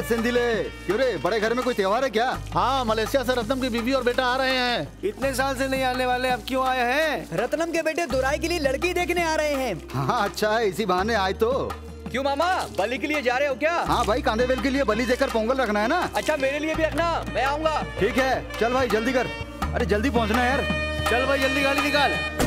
अरे सिंधिले। क्यों रे? बड़े घर में कोई त्योहार है क्या? हाँ मलेशिया से रत्नम की बीवी और बेटा आ रहे हैं। इतने साल से नहीं आने वाले अब क्यों आए हैं? रत्नम के बेटे दुराई के लिए लड़की देखने आ रहे हैं। हाँ अच्छा है इसी बहाने आए तो। क्यों मामा? बलि के लिए जा रहे हो क्या? हाँ भाई कांदे बेल के लिए बलि देकर पोंगल रखना है ना। अच्छा मेरे लिए भी रखना। मैं आऊँगा। ठीक है चल भाई जल्दी कर। अरे जल्दी पहुँचना है यार। चल भाई जल्दी गाड़ी निकाल।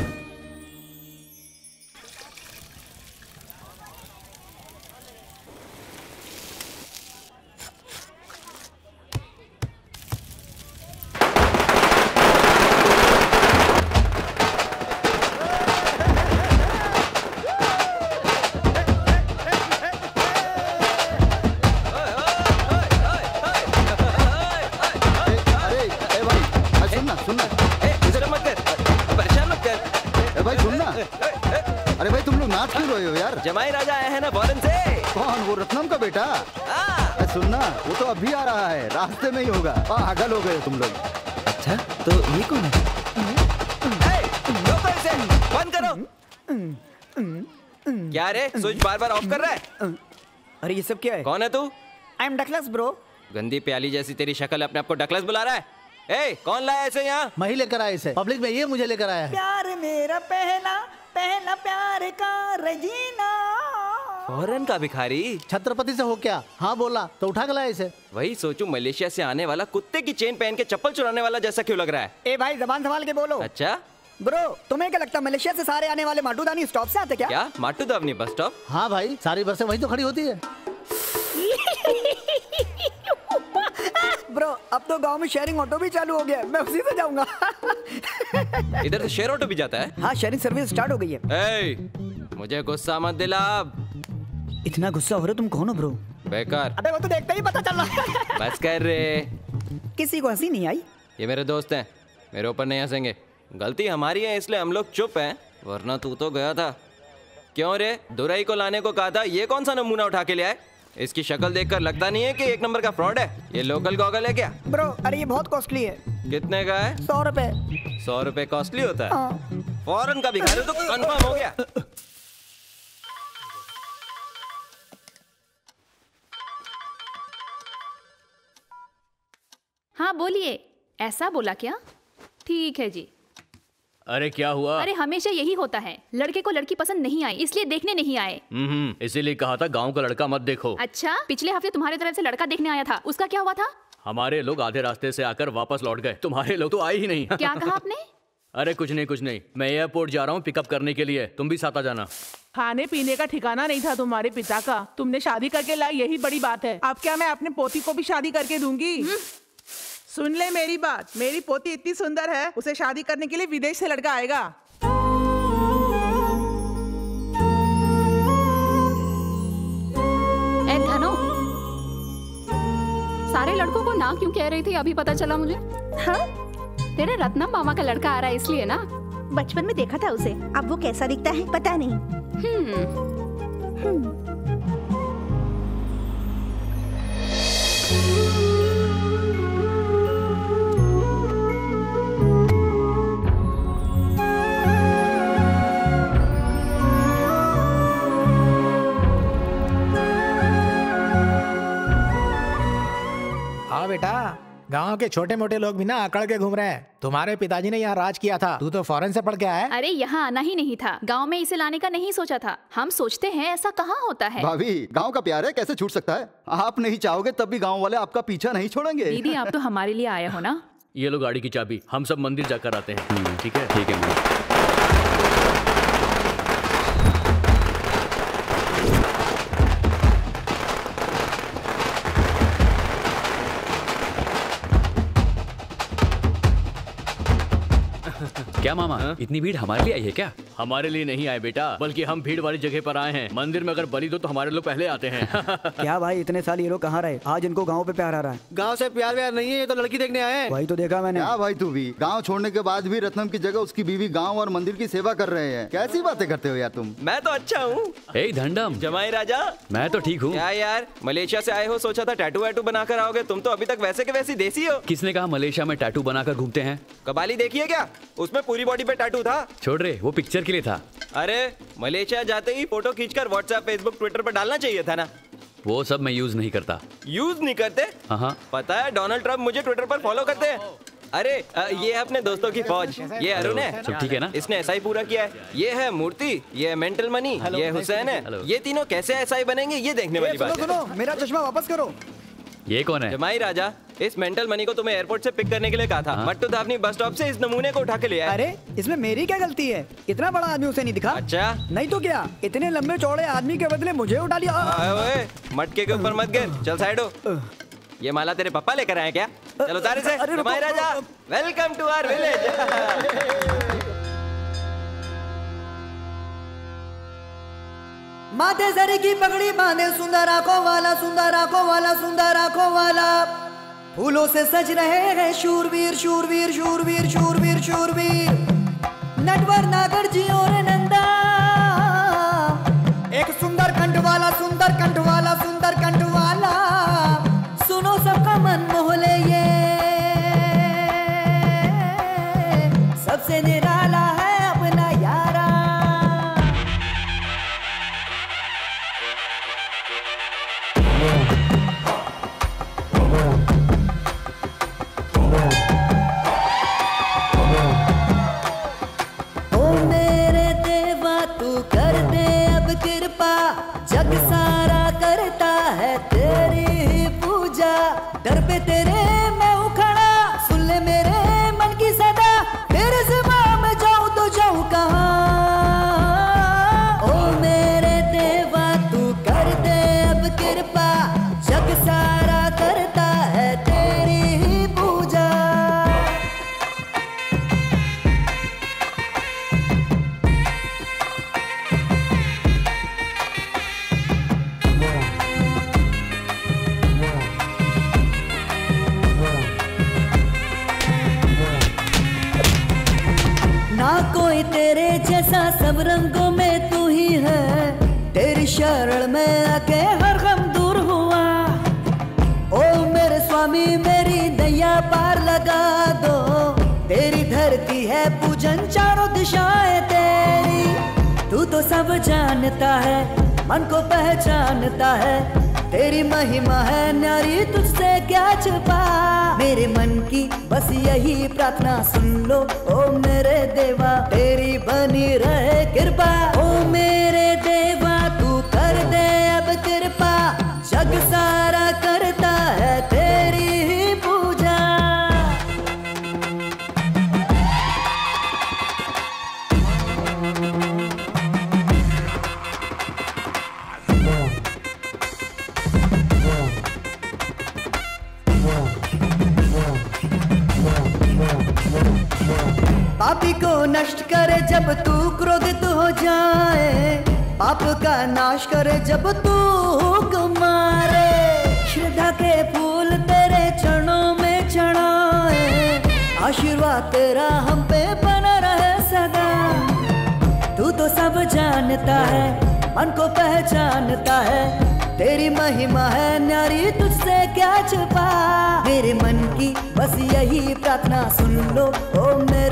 पागल हो गए तुम लोग। अच्छा तो ये कौन है? रोको बंद करो। क्या रे स्विच बार बार ऑफ़ कर रहा है? अरे ये सब क्या है? कौन है तू? आई एम डकलस ब्रो गंदी प्याली जैसी तेरी शक्ल अपने आप को डकलस बुला रहा है। ए कौन लाया ऐसे यहाँ? मैं ही लेकर आया इसे। पब्लिक में ये मुझे लेकर आया है। प्यार मेरा पहला पहला प्यार का रजीना। फ़ौरन का भिखारी? छत्रपति से हो क्या? हाँ बोला तो उठा गला इसे। वही सोचू मलेशिया से आने वाला कुत्ते की चेन पहन के चप्पल चुराने वाला जैसा क्यों लग रहा है? ए भाई जबान संभाल के बोलो। अच्छा? ब्रो तुम्हें क्या लगता है मलेशिया से सारे आने वाले माटूदानी स्टॉप से आते क्या? क्या? माटू दवनी बस स्टॉप हाँ भाई सारी बसें वही तो खड़ी होती है। ब्रो अब तो गाँव में शेयरिंग ऑटो भी चालू हो गया है। मैं उसी से जाऊँगा। इधर तो शेयर ऑटो भी जाता है। हाँ शेयरिंग सर्विस स्टार्ट हो गई है। ए, मुझे गुस्सा मत दिला। इतना गुस्सा हो रहा तुम कौन हो ब्रो बेकार। अबे वो तो देखते ही पता चल रहा बस कर रे। किसी को हँसी नहीं आई? ये मेरे दोस्त हैं। मेरे ऊपर नहीं हंसेंगे। गलती हमारी है इसलिए हम लोग चुप हैं। वरना तू तो गया था। क्यों रे? दुरई को लाने को कहा था ये कौन सा नमूना उठा के ले आए? इसकी शक्ल देखकर लगता नहीं है कि एक नंबर का फ्रॉड है। ये लोकल गॉगल है क्या? ब्रो अरे ये बहुत कॉस्टली है। कितने का है? सौ रुपए। सौ रुपए कॉस्टली होता है? हाँ। फॉरन का भिखारी तो कंफर्म हो गया। हाँ बोलिए। ऐसा बोला क्या? ठीक है जी। अरे क्या हुआ? अरे हमेशा यही होता है। लड़के को लड़की पसंद नहीं आई इसलिए देखने नहीं आए। हम्म इसीलिए कहा था गाँव का लड़का मत देखो। अच्छा पिछले हफ़्ते तुम्हारे तरफ़ से लड़का देखने आया था। उसका क्या हुआ था? हमारे लोग आधे रास्ते से आकर वापस लौट गए। तुम्हारे लोग तो आए ही नहीं। क्या कहा आपने? अरे कुछ नहीं कुछ नहीं। मैं एयरपोर्ट जा रहा हूँ पिकअप करने के लिए। तुम भी साथ आ जाना। खाने पीने का ठिकाना नहीं था तुम्हारे पिता का। तुमने शादी करके लाई यही बड़ी बात है। अब क्या मैं अपने पोती को भी शादी करके दूँगी? सुन ले मेरी बात। मेरी पोती इतनी सुंदर है उसे शादी करने के लिए विदेश से लड़का आएगा। सारे लड़कों को ना क्यों कह रही थी? अभी पता चला मुझे। हाँ। तेरे रत्नम मामा का लड़का आ रहा है इसलिए ना। बचपन में देखा था उसे। अब वो कैसा दिखता है पता नहीं। हम्म। हाँ बेटा। गाँव के छोटे मोटे लोग भी ना अकड़ के घूम रहे हैं। तुम्हारे पिताजी ने यहाँ राज किया था। तू तो फॉरेन से पढ़ के आया है। अरे यहाँ आना ही नहीं था। गाँव में इसे लाने का नहीं सोचा था। हम सोचते हैं ऐसा कहाँ होता है। भाभी गाँव का प्यार है कैसे छूट सकता है? आप नहीं चाहोगे तब भी गाँव वाले आपका पीछा नहीं छोड़ेंगे। दीदी आप तो हमारे लिए आए हो ना? ये लो गाड़ी की चाबी। हम सब मंदिर जाकर आते हैं। ठीक है? ठीक है क्या मामा? इतनी भीड़ हमारे लिए आई है क्या? हमारे लिए नहीं आए बेटा बल्कि हम भीड़ वाली जगह पर आए हैं। मंदिर में अगर बलि दो तो हमारे लोग पहले आते हैं। क्या भाई इतने साल ये लोग कहाँ रहे? आज इनको गाँव पे प्यार आ रहा है। गाँव से प्यार व्यार नहीं है ये तो लड़की देखने आए हैं। वही तो देखा मैंने। क्या भाई तू भी? गाँव छोड़ने के बाद भी रत्नम की जगह उसकी बीवी गाँव और मंदिर की सेवा कर रहे हैं। कैसी बातें करते हो यार तुम? मैं तो अच्छा हूँ। धंडम। जमाई राजा। मैं तो ठीक हूँ। क्या यार मलेशिया से आए हो सोचा था टैटू वैटू बनाकर आओगे। तुम तो अभी तक वैसे के वैसी देसी हो। किसने कहा मलेशिया में टैटू बनाकर घूमते हैं? कबाली देखिए क्या? उसमें पूरी बॉडी पे टैटू था। छोड़ रहे वो पिक्चर के लिए था। अरे मलेशिया जाते ही फ़ोटो खींचकर व्हाट्सएप फेसबुक ट्विटर पर डालना चाहिए था ना? वो सब मैं यूज़ नहीं करता। यूज़ नहीं करते? हाँ हाँ। पता है डोनाल्ड ट्रंप मुझे ट्विटर पर फॉलो करते हैं। अरे अ, ये है अपने दोस्तों की फौज। ये अरुण है। सब ठीक है ना? इसने ऐसा ही पूरा किया है। ये है मूर्ति ये है मेंटल मनी ये हुसैन है। ये तीनों कैसे ऐसा ही बनेंगे ये देखने वाली बात है। सुनो मेरा चश्मा वापस करो। ये कौन है? जमाई राजा इस मेंटल मनी को तुम्हें एयरपोर्ट से पिक करने के लिए कहा था। मट्टू धावनी बस स्टॉप से इस नमूने को उठा के ले अरे इसमें मेरी क्या गलती है? इतना बड़ा आदमी उसे नहीं दिखा। अच्छा। नहीं तो क्या? इतने लंबे चौड़े आदमी के बदले मुझे उठा लिया। मटके के ऊपर मत गिर। चल साइड हो। ये माला तेरे पापा लेकर आए क्या? चलो तारे से। जमाई राजा वेलकम टू आवर विलेज माथे सरी की पगड़ी बांधे, सुंदर आँखों वाला, सुंदर आँखों वाला, सुंदर आँखों वाला। फूलों से सज रहे हैं शूरवीर शूरवीर शूरवीर शूरवीर शूरवीर। नटवर नागर जी और नंदा। एक सुंदर कंठ वाला, सुंदर कंठ वाला, सुंदर कंठ वाला। सुनो सबका मन मोहले ये। सबसे निराला दर जानता है, मन को पहचानता है। तेरी महिमा है नारी तुझसे क्या छुपा? मेरे मन की बस यही प्रार्थना सुन लो। ओ मेरे देवा, तेरी बनी रहे कृपा। ओ मेरे जब तू हुक्म मारे श्रद्धा के फूल तेरे चरणों में चढ़ाए, आशीर्वाद तेरा हम पे बना रहे सदा। तू तो सब जानता है, मन को पहचानता है, तेरी महिमा है नारी तुझसे क्या छुपा। मेरे मन की बस यही प्रार्थना सुन लो, ओ मेरे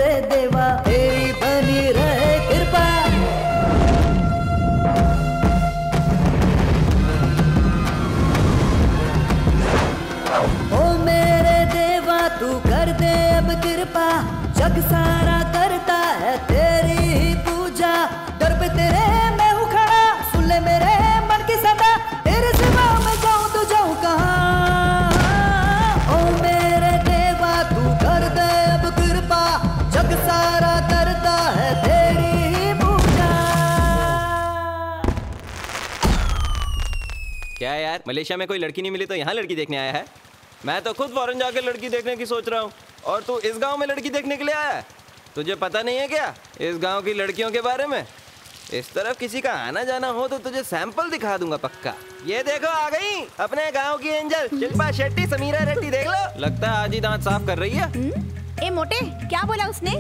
जग सारा करता है तेरी पूजा। दर पे तेरे मैं हूँ सुन ले मेरे मन की सदा। तेरे सिवा मैं जाऊँ तो जाऊँ कहाँ? ओ मेरे देवा, तू कर दे अब कृपा। जग सारा करता है तेरी पूजा। क्या यार, मलेशिया में कोई लड़की नहीं मिली तो यहाँ लड़की देखने आया है? मैं तो खुद फॉरेन जाकर लड़की देखने की सोच रहा हूँ। और तू इस गाँव में लड़की देखने के लिए आया है? तुझे पता नहीं है क्या इस गाँव की लड़कियों के बारे में? इस तरफ़ किसी का आना जाना हो तो तुझे सैंपल दिखा दूँगा पक्का। ये देखो आ गई अपने गाँव की एंजल शिल्पा शेट्टी समीरा रेड्डी देख लो। लगता है आज ही दांत साफ़ कर रही है। ए मोटे क्या बोला उसने?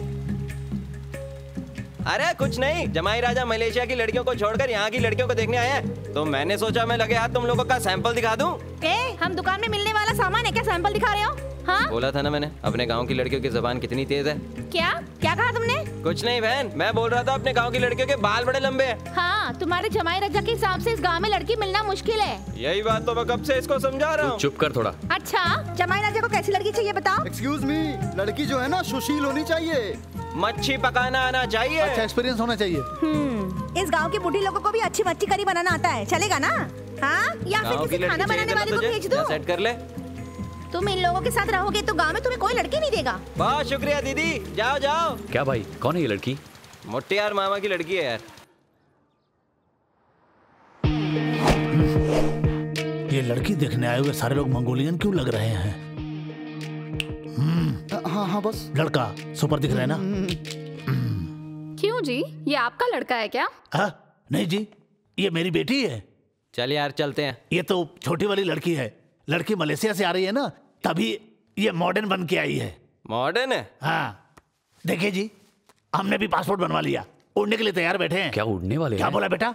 अरे कुछ नहीं जमाई राजा मलेशिया की लड़कियों को छोड़कर यहाँ की लड़कियों को देखने आया है। तो मैंने सोचा मैं लगे हाथ तुम लोगों का सैंपल दिखा दूँ। ए हम दुकान में मिलने वाला सामान है क्या सैंपल दिखा रहे हो? हाँ? बोला था ना मैंने अपने गाँव की लड़कियों की जबान कितनी तेज है। क्या? क्या कहा तुमने? कुछ नहीं बहन मैं बोल रहा था अपने गाँव की लड़कियों के बाल बड़े लंबे हैं। हाँ तुम्हारे जमाई रजा के हिसाब से इस गाँव में लड़की मिलना मुश्किल है। यही बात तो मैं कब से इसको समझा रहा हूँ। चुप कर थोड़ा। अच्छा जमाई राजा को कैसी लड़की चाहिए बताओ। एक्सक्यूज मी लड़की जो है ना सुशील होनी चाहिए। मच्छी पकाना आना चाहिए। अच्छा एक्सपीरियंस होना चाहिए। हम्म, इस गाँव के बूढ़ी लोगों को भी अच्छी मच्छी करी बनाना आता है। चलेगा ना? हाँ? या फिर किसी खाना बनाने वाले को भेज दो। सेट कर ले। तुम इन लोगों के साथ रहोगे तो गाँव में तुम्हें कोई लड़की नहीं देगा। बहुत शुक्रिया दीदी। जाओ जाओ। क्या भाई कौन है ये लड़की? मोटे यार मामा की लड़की है यार। ये लड़की देखने आए हुए सारे लोग मंगोलियन क्यों लग रहे हैं? हाँ हाँ बस। लड़का सुपर दिख रहा है ना? क्यों जी? ये आपका लड़का है क्या? हाँ? नहीं जी ये मेरी बेटी है। चल यार चलते हैं। ये तो छोटी वाली लड़की है। लड़की मलेशिया से आ रही है ना? तभी ये मॉडर्न बन के आई है। मॉडर्न है? हाँ। देखिए जी हमने भी पासपोर्ट बनवा लिया। उड़ने के लिए तैयार बैठे हैं। क्या उड़ने वाले क्या हैं? बोला बेटा?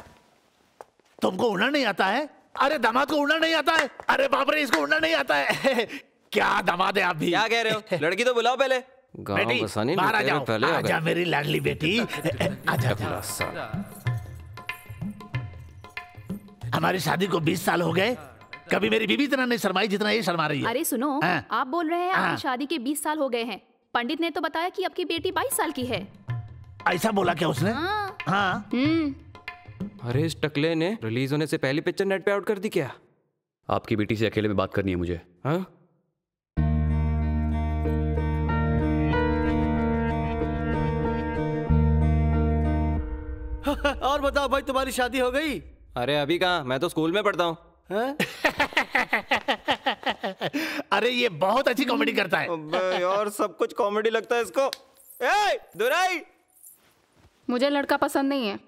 तुमको उड़ना नहीं आता है? अरे दामाद को उड़ना नहीं आता है। अरे बाप रे इसको उड़ना नहीं आता है। क्या दामाद है आप भी। क्या कह रहे हो? लड़की तो बुलाओ पहले। गाँव बेटी बाहर आ जाओ। पहले आजा मेरी लाडली बेटी। आजा आजा। हमारी शादी को 20 साल हो गए। कभी मेरी बीबी इतना नहीं शर्माई जितना ये शर्मा रही है। अरे सुनो हाँ। आप बोल रहे हैं हाँ। आपकी शादी के 20 साल हो गए हैं। पंडित ने तो बताया कि आपकी बेटी 22 साल की है। ऐसा बोला क्या उसने? हाँ। हाँ। हम्म। अरे इस टकले ने रिलीज़ होने से पहले पिक्चर नेट पे आउट कर दी क्या? आपकी बेटी से अकेले में बात करनी है मुझे। हाँ? और बताओ भाई तुम्हारी शादी हो गई? अरे अभी कहा? मैं तो स्कूल में पढ़ता हूँ हैं? अरे ये बहुत अच्छी कॉमेडी करता है। यार सब कुछ कॉमेडी लगता है इसको। ए दुराई! मुझे लड़का पसंद नहीं है।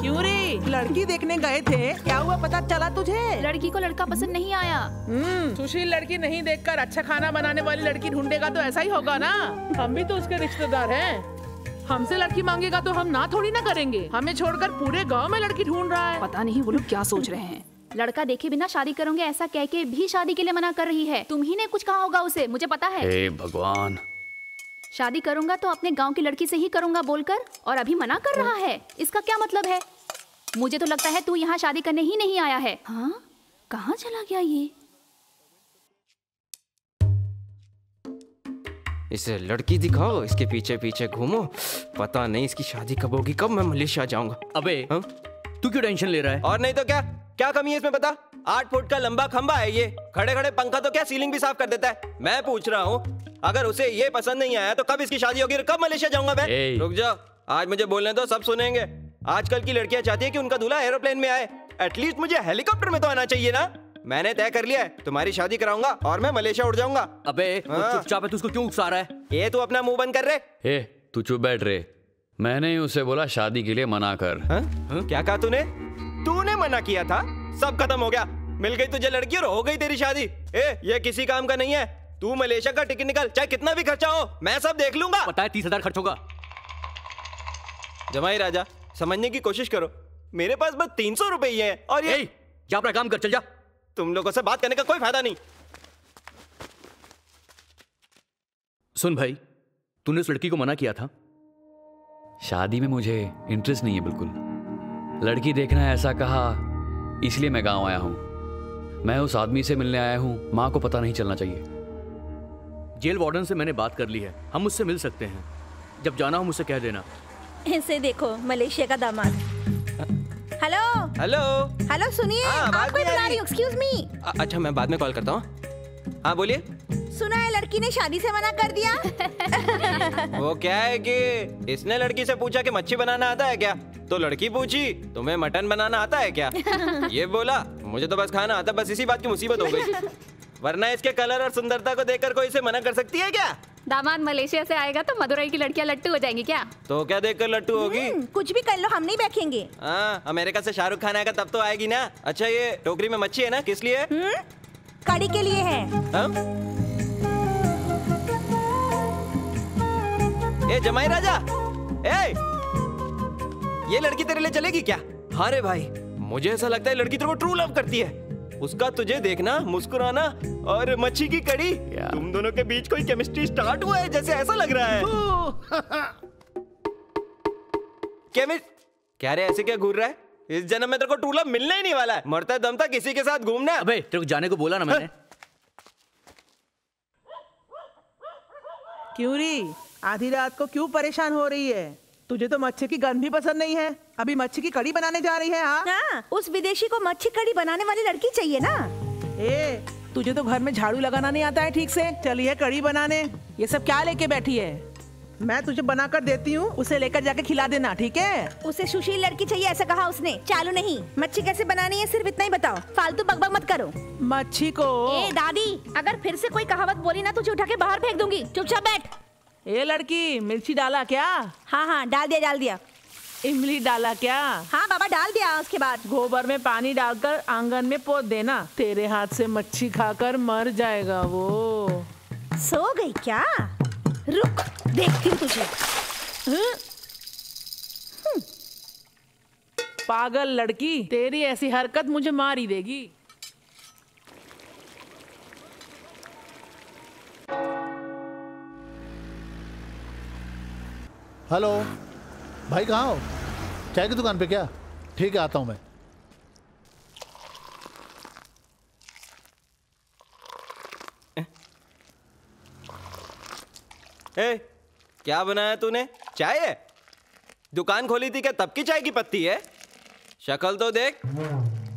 क्यों रे? लड़की देखने गए थे। क्या हुआ पता चला तुझे? लड़की को लड़का पसंद नहीं आया। हम्म। सुशील लड़की नहीं देखकर अच्छा खाना बनाने वाली लड़की ढूंढेगा तो ऐसा ही होगा ना। हम भी तो उसके रिश्तेदार हैं। हमसे लड़की मांगेगा तो हम ना थोड़ी ना करेंगे। हमें छोड़कर पूरे गाँव में लड़की ढूंढ रहा है। पता नहीं वो लोग क्या सोच रहे हैं। लड़का देखे बिना शादी करोगे ऐसा कह के भी शादी के लिए मना कर रही है। तुम ही ने कुछ कहा होगा उसे मुझे पता है। हे भगवान। शादी करूँगा तो अपने गाँव की लड़की से ही करूँगा बोलकर और अभी मना कर रहा है। इसका क्या मतलब है? मुझे तो लगता है तू यहाँ शादी करने ही नहीं आया है। हाँ? कहाँ चला गया ये? इसे लड़की दिखाओ इसके पीछे पीछे घूमो। पता नहीं इसकी शादी कब होगी कब मैं मलेशिया जाऊँगा। अबे हाँ? तू क्यों टेंशन ले रहा है? और नहीं तो क्या? क्या कमी है इसमें बता आठ फुट का लंबा खंबा है ये। खड़े खड़े पंखा तो क्या सीलिंग भी साफ़ कर देता है? मैं पूछ रहा हूँ अगर उसे ये पसंद नहीं आया तो कब इसकी शादी होगी कब मलेशिया जाऊँगा मैं? रुक जाओ आज मुझे बोलने दो सब सुनेंगे। आजकल की लड़कियाँ चाहती है कि उनका दूल्हा एरोप्लेन में आए। एटलीस्ट मुझे हेलीकॉप्टर में तो आना चाहिए ना। मैंने तय कर लिया है तुम्हारी शादी कराऊँगा और मैं मलेशिया उड़ जाऊँगा। अबे हाँ। चुपचाप है तू उसको क्यों उकसा रहा है? ये तू अपना मुँह बंद कर रहे ए तू चुप बैठ रे। मैंने ही उसे बोला शादी के लिए मना कर। हाँ? क्या कहा तूने? तूने मना किया था? सब खत्म हो गया। मिल गई तुझे लड़की और हो गई तेरी शादी। ए ये किसी काम का नहीं है। तू मलेशिया का टिकट निकाल चाहे कितना भी खर्चा हो मैं सब देख लूँगा। पता है तीस हज़ार खर्च होगा। जमाई राजा समझने की कोशिश करो। मेरे पास बस तीन सौ रुपए ही है और ये ए जा अपना काम कर चल जा। तुम लोगों से बात करने का कोई फ़ायदा नहीं। सुन भाई तूने उस लड़की को मना किया था? शादी में मुझे इंटरेस्ट नहीं है बिल्कुल। लड़की देखना ऐसा कहा इसलिए मैं गाँव आया हूँ। मैं उस आदमी से मिलने आया हूँ माँ को पता नहीं चलना चाहिए। जेल वार्डन से मैंने बात कर ली है हम उससे मिल सकते हैं। जब जाना हो मुझसे कह देना। इसे देखो मलेशिया का दामाद। हेलो हेलो हेलो सुनिए हाँ, आपको बुला। रही। एक्सक्यूज मी अच्छा मैं बाद में कॉल करता हूँ। हाँ बोलिए। सुना है लड़की ने शादी से मना कर दिया? वो क्या है कि इसने लड़की से पूछा कि मच्छी बनाना आता है क्या? तो लड़की पूछी तुम्हें मटन बनाना आता है क्या? ये बोला मुझे तो बस खाना आता बस इसी बात की मुसीबत हो गई। वरना इसके कलर और सुंदरता को देखकर कोई इसे मना कर सकती है क्या? दामाद मलेशिया से आएगा तो मदुरई की लड़कियाँ लट्टू हो जाएँगी क्या? तो क्या देखकर लट्टू होगी? हम्म, कुछ भी कर लो हम नहीं बैठेंगे। हाँ अमेरिका से शाहरुख खान आएगा तब तो आएगी ना। अच्छा ये टोकरी में मच्छी है ना? किस लिए? हम्म, कड़ी के लिए है। हाँ? ए जमाई राजा! ए! ये लड़की तेरे लिए चलेगी क्या? हाँ रे भाई मुझे ऐसा लगता है लड़की तेरे को ट्रू लव करती है। उसका तुझे देखना मुस्कुराना और मच्छी की कड़ी। तुम दोनों के बीच कोई केमिस्ट्री स्टार्ट हुआ है जैसे ऐसा लग रहा है। केमिस्ट क्या रे ऐसे क्या घूर रहा है? इस जन्म में तेरे को टूला मिलने ही नहीं वाला है। मरता दम था किसी के साथ घूमना अबे तेरे को जाने को बोला ना मैंने। क्यों री आधी रात को क्यों परेशान हो रही है? तुझे तो मच्छी की गंध भी पसंद नहीं है। अभी मच्छी की कड़ी बनाने जा रही है हाँ? हाँ, उस विदेशी को मच्छी कड़ी बनाने वाली लड़की चाहिए ना। ए तुझे तो घर में झाड़ू लगाना नहीं आता है ठीक से? चलिए कड़ी बनाने। ये सब क्या लेके बैठी है? मैं तुझे बनाकर देती हूँ उसे लेकर जाके खिला देना ठीक है? उसे सुशील लड़की चाहिए ऐसा कहा उसने। चालू नहीं। मच्छी कैसे बनानी है सिर्फ़ इतना ही बताओ। फालतू बकबक मत करो। मच्छी को ए दादी अगर फिर से कोई कहावत बोली ना तुझे उठा के बाहर फेंक दूँगी। चुपचाप बैठ। ए लड़की मिर्ची डाला क्या? हाँ हाँ डाल दिया डाल दिया। इमली डाला क्या? हाँ बाबा डाल दिया उसके बाद। गोबर में पानी डालकर आँगन में पोत देना। तेरे हाथ से मच्छी खाकर मर जाएगा वो। सो गई क्या? रुक देखती हूँ तुझे? हम्म। पागल लड़की तेरी ऐसी हरकत मुझे मार ही देगी। हेलो। भाई कहाँ हो? चाय की दुकान पे क्या? ठीक है आता हूँ मैं। ए, क्या बनाया तूने? चाय है? दुकान खोली थी क्या? तब की चाय की पत्ती है? शक्ल तो देख।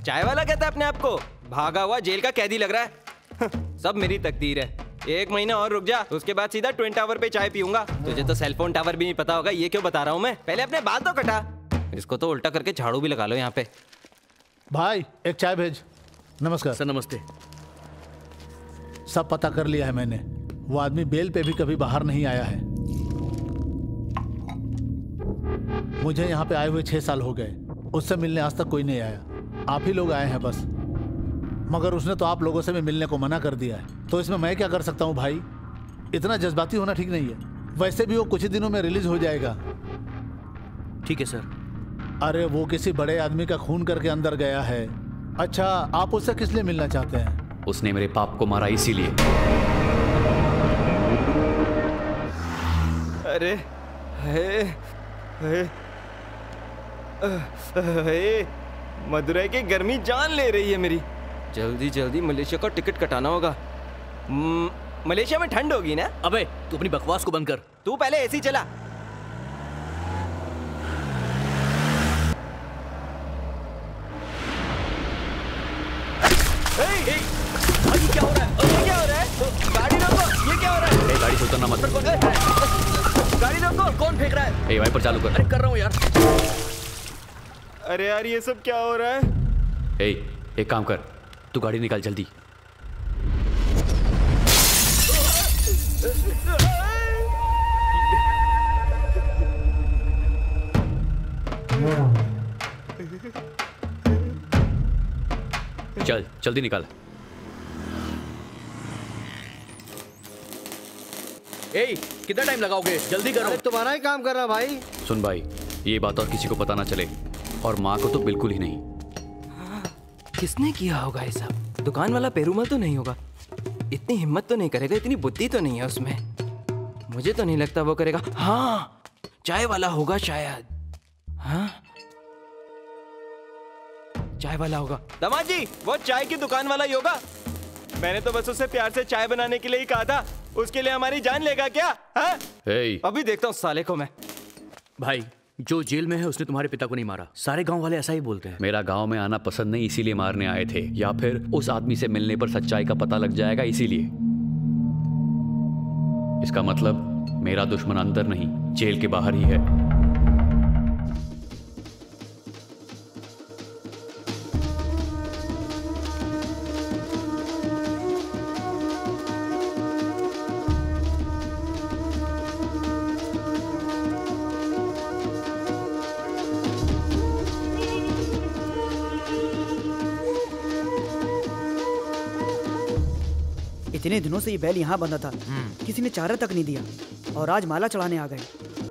चाय वाला कहता है अपने आप को। भागा हुआ जेल का कैदी लग रहा है। सब मेरी तकदीर है। एक महीना और रुक जा उसके बाद सीधा ट्विन टावर पे चाय पीऊँगा। तुझे तो सेलफोन टावर भी नहीं पता होगा ये क्यों बता रहा हूँ मैं? पहले अपने बाल तो कटा। इसको तो उल्टा करके झाड़ू भी लगा लो यहाँ पे। भाई एक चाय भेज। नमस्कार। सर नमस्ते। सब पता कर लिया है मैंने। वो आदमी बेल पे भी कभी बाहर नहीं आया है। मुझे यहाँ पे आए हुए छह साल हो गए। उससे मिलने आज तक कोई नहीं आया। आप ही लोग आए हैं बस। मगर उसने तो आप लोगों से भी मिलने को मना कर दिया है। तो इसमें मैं क्या कर सकता हूँ भाई? इतना जज्बाती होना ठीक नहीं है। वैसे भी वो कुछ ही दिनों में रिलीज़ हो जाएगा। ठीक है सर। अरे वो किसी बड़े आदमी का खून करके अंदर गया है। अच्छा आप उससे किस लिए मिलना चाहते हैं? उसने मेरे पाप को मारा इसीलिए। अरे हे हे हे मदुरई की गर्मी जान ले रही है मेरी। जल्दी जल्दी मलेशिया का टिकट कटाना होगा। मलेशिया में ठंड होगी ना? अबे तू अपनी बकवास को बंद कर। तू पहले एसी चला। हे, हे, ये क्या हो रहा है? ये क्या हो रहा है? गाड़ी रोको। ये क्या हो रहा है? ए, उतरना मत। गाड़ी रोको। कौन फेंक रहा है? ए, वाइपर चालू कर। अरे कर रहा हूँ यार। अरे यार ये सब क्या हो रहा है? ए, एक काम कर। तू गाड़ी निकाल जल्दी। चल जल्दी निकाल। ए कितना टाइम लगाओगे? जल्दी करो। अरे तुम्हारा ही काम कर रहा भाई। सुन भाई ये बात और किसी को पता ना चले। और माँ को तो बिल्कुल ही नहीं। किसने किया होगा ये सब? दुकान वाला पेरूमल तो नहीं होगा। इतनी हिम्मत तो नहीं करेगा इतनी बुद्धि तो नहीं है उसमें। मुझे तो नहीं लगता वो करेगा। हाँ चाय वाला होगा शायद। हाँ? चाय वाला होगा। दमाद जी वो चाय की दुकान वाला ही होगा। मैंने तो बस उससे प्यार से चाय बनाने के लिए ही कहा था। उसके लिए हमारी जान लेगा क्या? हाँ? ए, अभी देखता हूँ साले को मैं। भाई जो जेल में है, उसने तुम्हारे पिता को नहीं मारा। सारे गाँव वाले ऐसा ही बोलते हैं। मेरा गाँव में आना पसंद नहीं, इसीलिए मारने आए थे। या फिर उस आदमी से मिलने पर सच्चाई का पता लग जाएगा, इसीलिए। इसका मतलब मेरा दुश्मन अंदर नहीं, जेल के बाहर ही है। इतने दिनों से ये बैल यहाँ बंधा था। किसी ने चारा तक नहीं दिया और आज माला चढ़ाने आ गए।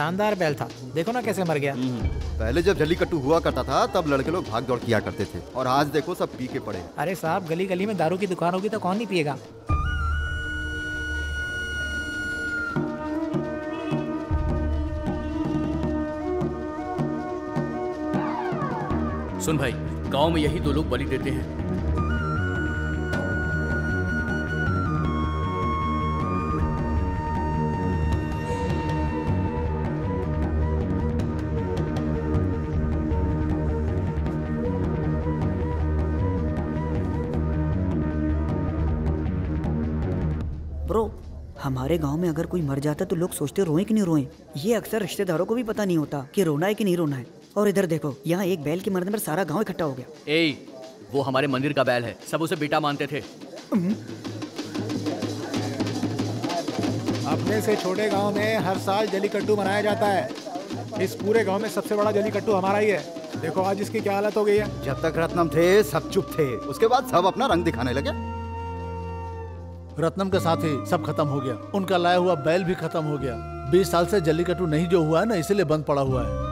शानदार बैल था। देखो ना कैसे मर गया। पहले जब जल्लीकट्टू हुआ करता था तब लड़के लोग भाग दौड़ किया करते थे। और आज देखो सब पी के पड़े। अरे साहब गली गली में दारू की दुकान होगी तो कौन नहीं पिएगा? सुन भाई गाँव में यही दो लोग बलि देते हैं। हमारे गाँव में अगर कोई मर जाता तो लोग सोचते रोए कि नहीं रोए? ये अक्सर रिश्तेदारों को भी पता नहीं होता कि रोना है कि नहीं रोना है। और इधर देखो यहाँ एक बैल के मरने पर सारा गाँव इकट्ठा हो गया। ए वो हमारे मंदिर का बैल है। सब उसे बेटा मानते थे। अपने से छोटे गाँव में हर साल जलीकट्टू मनाया जाता है। इस पूरे गाँव में सबसे बड़ा जलीकट्टू हमारा ही है। देखो आज इसकी क्या हालत हो गई है। जब तक रत्नम थे सब चुप थे। उसके बाद सब अपना रंग दिखाने लगे। रत्नम के साथ ही सब खत्म हो गया। उनका लाया हुआ बैल भी खत्म हो गया। बीस साल से जल्लीकट्टू नहीं जो हुआ है ना, इसीलिए बंद पड़ा हुआ है।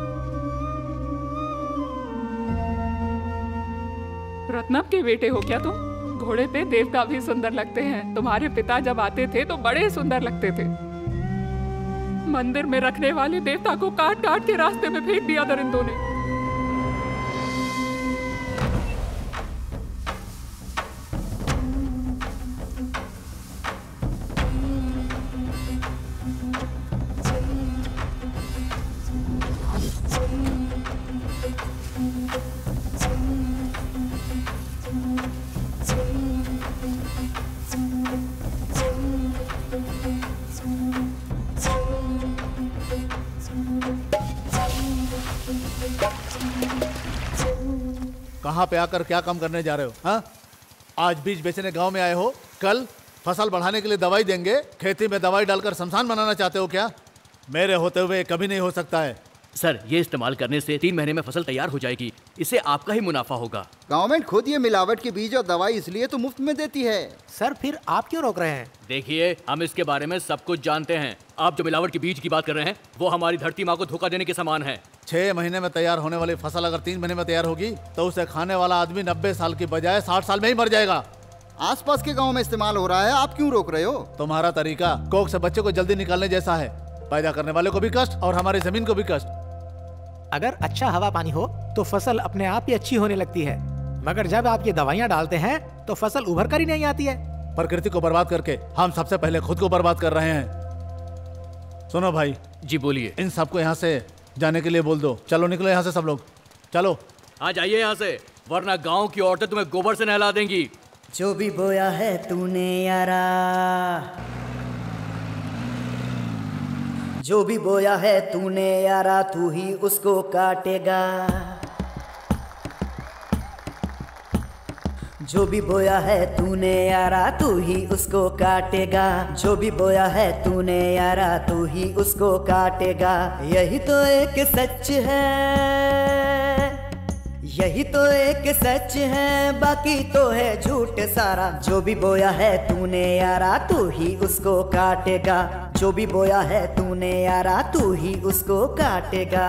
रत्नम के बेटे हो क्या तुम? घोड़े पे देवता भी सुंदर लगते हैं। तुम्हारे पिता जब आते थे तो बड़े सुंदर लगते थे। मंदिर में रखने वाले देवता को काट काट के रास्ते में फेंक दिया दरिंदों ने। कहाँ पे आकर क्या काम करने जा रहे हो, हा? आज बीज बेचने गाँव में आए हो, कल फ़सल बढ़ाने के लिए दवाई देंगे, खेती में दवाई डालकर शमशान बनाना चाहते हो क्या मेरे होते हुए कभी नहीं हो सकता है सर ये इस्तेमाल करने से तीन महीने में फ़सल तैयार हो जाएगी। इससे आपका ही मुनाफा होगा। गवर्नमेंट खुद ये मिलावट के बीज और दवाई इसलिए तो मुफ़्त में देती है। सर फिर आप क्यों रोक रहे हैं? देखिए हम इसके बारे में सब कुछ जानते हैं। आप जो मिलावट के बीज की बात कर रहे हैं वो हमारी धरती माँ को धोखा देने के समान है। छह महीने में तैयार होने वाली फ़सल अगर तीन महीने में तैयार होगी तो उसे खाने वाला आदमी नब्बे साल की बजाय साठ साल में ही मर जाएगा। आसपास के गाँव में इस्तेमाल हो रहा है आप क्यों रोक रहे हो? तुम्हारा तरीका कोक से बच्चे को जल्दी निकालने जैसा है। पैदा करने वाले को भी कष्ट और हमारी ज़मीन को भी कष्ट। अगर अच्छा हवा पानी हो तो फ़सल अपने आप ही अच्छी होने लगती है। मगर जब आप ये दवाइयाँ डालते हैं तो फ़सल उभर कर ही नहीं आती है। प्रकृति को बर्बाद करके हम सबसे पहले खुद को बर्बाद कर रहे हैं। सुनो भाई। जी बोलिए। इन सबको यहाँ से जाने के लिए बोल दो। चलो निकलो यहाँ से सब लोग। चलो। आ जाइए यहाँ से वरना गाँव की औरतें तुम्हें गोबर से नहला देंगी। जो भी बोया है तूने यारा। जो भी बोया है तूने यारा तू ही उसको काटेगा। जो भी बोया है तूने यारा तू ही उसको काटेगा। जो भी बोया है तूने यारा तू ही उसको काटेगा। यही तो एक सच है। यही तो एक सच है। बाकी तो है झूठ सारा। जो भी बोया है तूने यारा तू ही उसको काटेगा। जो भी बोया है तूने यारा, तू ही उसको काटेगा।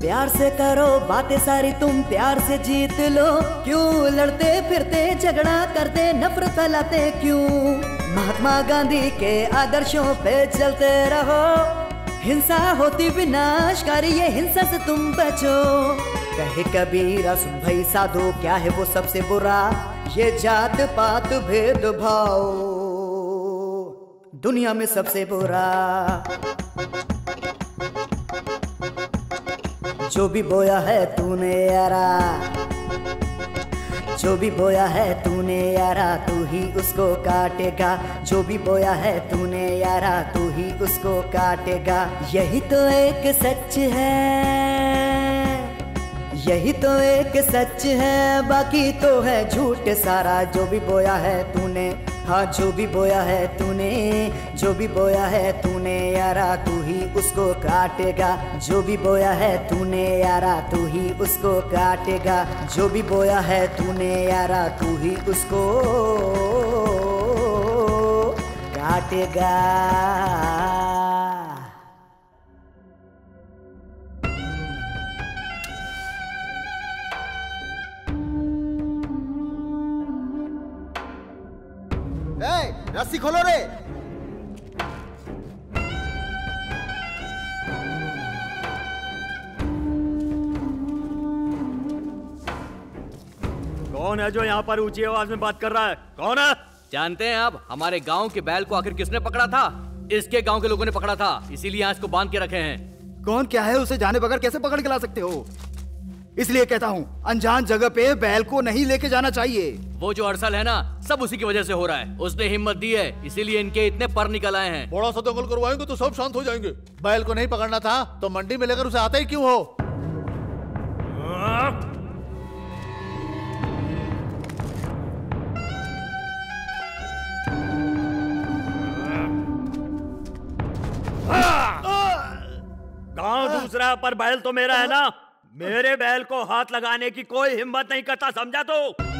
प्यार से करो, बातें सारी तुम प्यार से जीत लो। क्यों लड़ते, फिरते, झगड़ा करते, नफरत फैलाते क्यों? महात्मा गांधी के आदर्शों पे चलते रहो। हिंसा होती विनाशकारी, ये हिंसा से तुम बचो। कहे कबीरा, सुन भाई साधो, क्या है वो सबसे बुरा? ये जात पात भेद भाव दुनिया में सबसे बुरा। जो भी बोया है तूने यारा, जो भी बोया है तूने यारा, तू ही उसको काटेगा। जो भी बोया है तूने यारा, तू ही उसको काटेगा। यही तो एक सच है। यही तो एक सच है, बाकी तो है झूठ सारा। जो भी बोया है तूने हाँ जो भी बोया है तूने, जो भी बोया है तूने, यारा, तू ही उसको काटेगा। जो भी बोया है तूने, यारा, तू ही उसको काटेगा। जो भी बोया है तूने, यारा, तू ही उसको काटेगा। रस्सी खोलो रे कौन है जो यहाँ पर ऊँची आवाज़ में बात कर रहा है? कौन है? जानते हैं आप हमारे गाँव के बैल को आखिर किसने पकड़ा था? इसके गाँव के लोगों ने पकड़ा था इसीलिए यहाँ इसको बाँध के रखे हैं। कौन क्या है उसे जाने बगैर कैसे पकड़ के ला सकते हो? इसलिए कहता हूँ अनजान जगह पे बैल को नहीं लेके जाना चाहिए। वो जो अरसल है ना सब उसी की वजह से हो रहा है। उसने हिम्मत दी है इसीलिए इनके इतने पर निकल आए हैं। बड़ा सा दंगल करवाएँगे तो सब शांत हो जाएँगे। बैल को नहीं पकड़ना था तो मंडी में लेकर उसे आते ही क्यों हो? गाँव दूसरा पर बैल तो मेरा है ना। मेरे बैल को हाथ लगाने की कोई हिम्मत नहीं करता समझा तो? आँख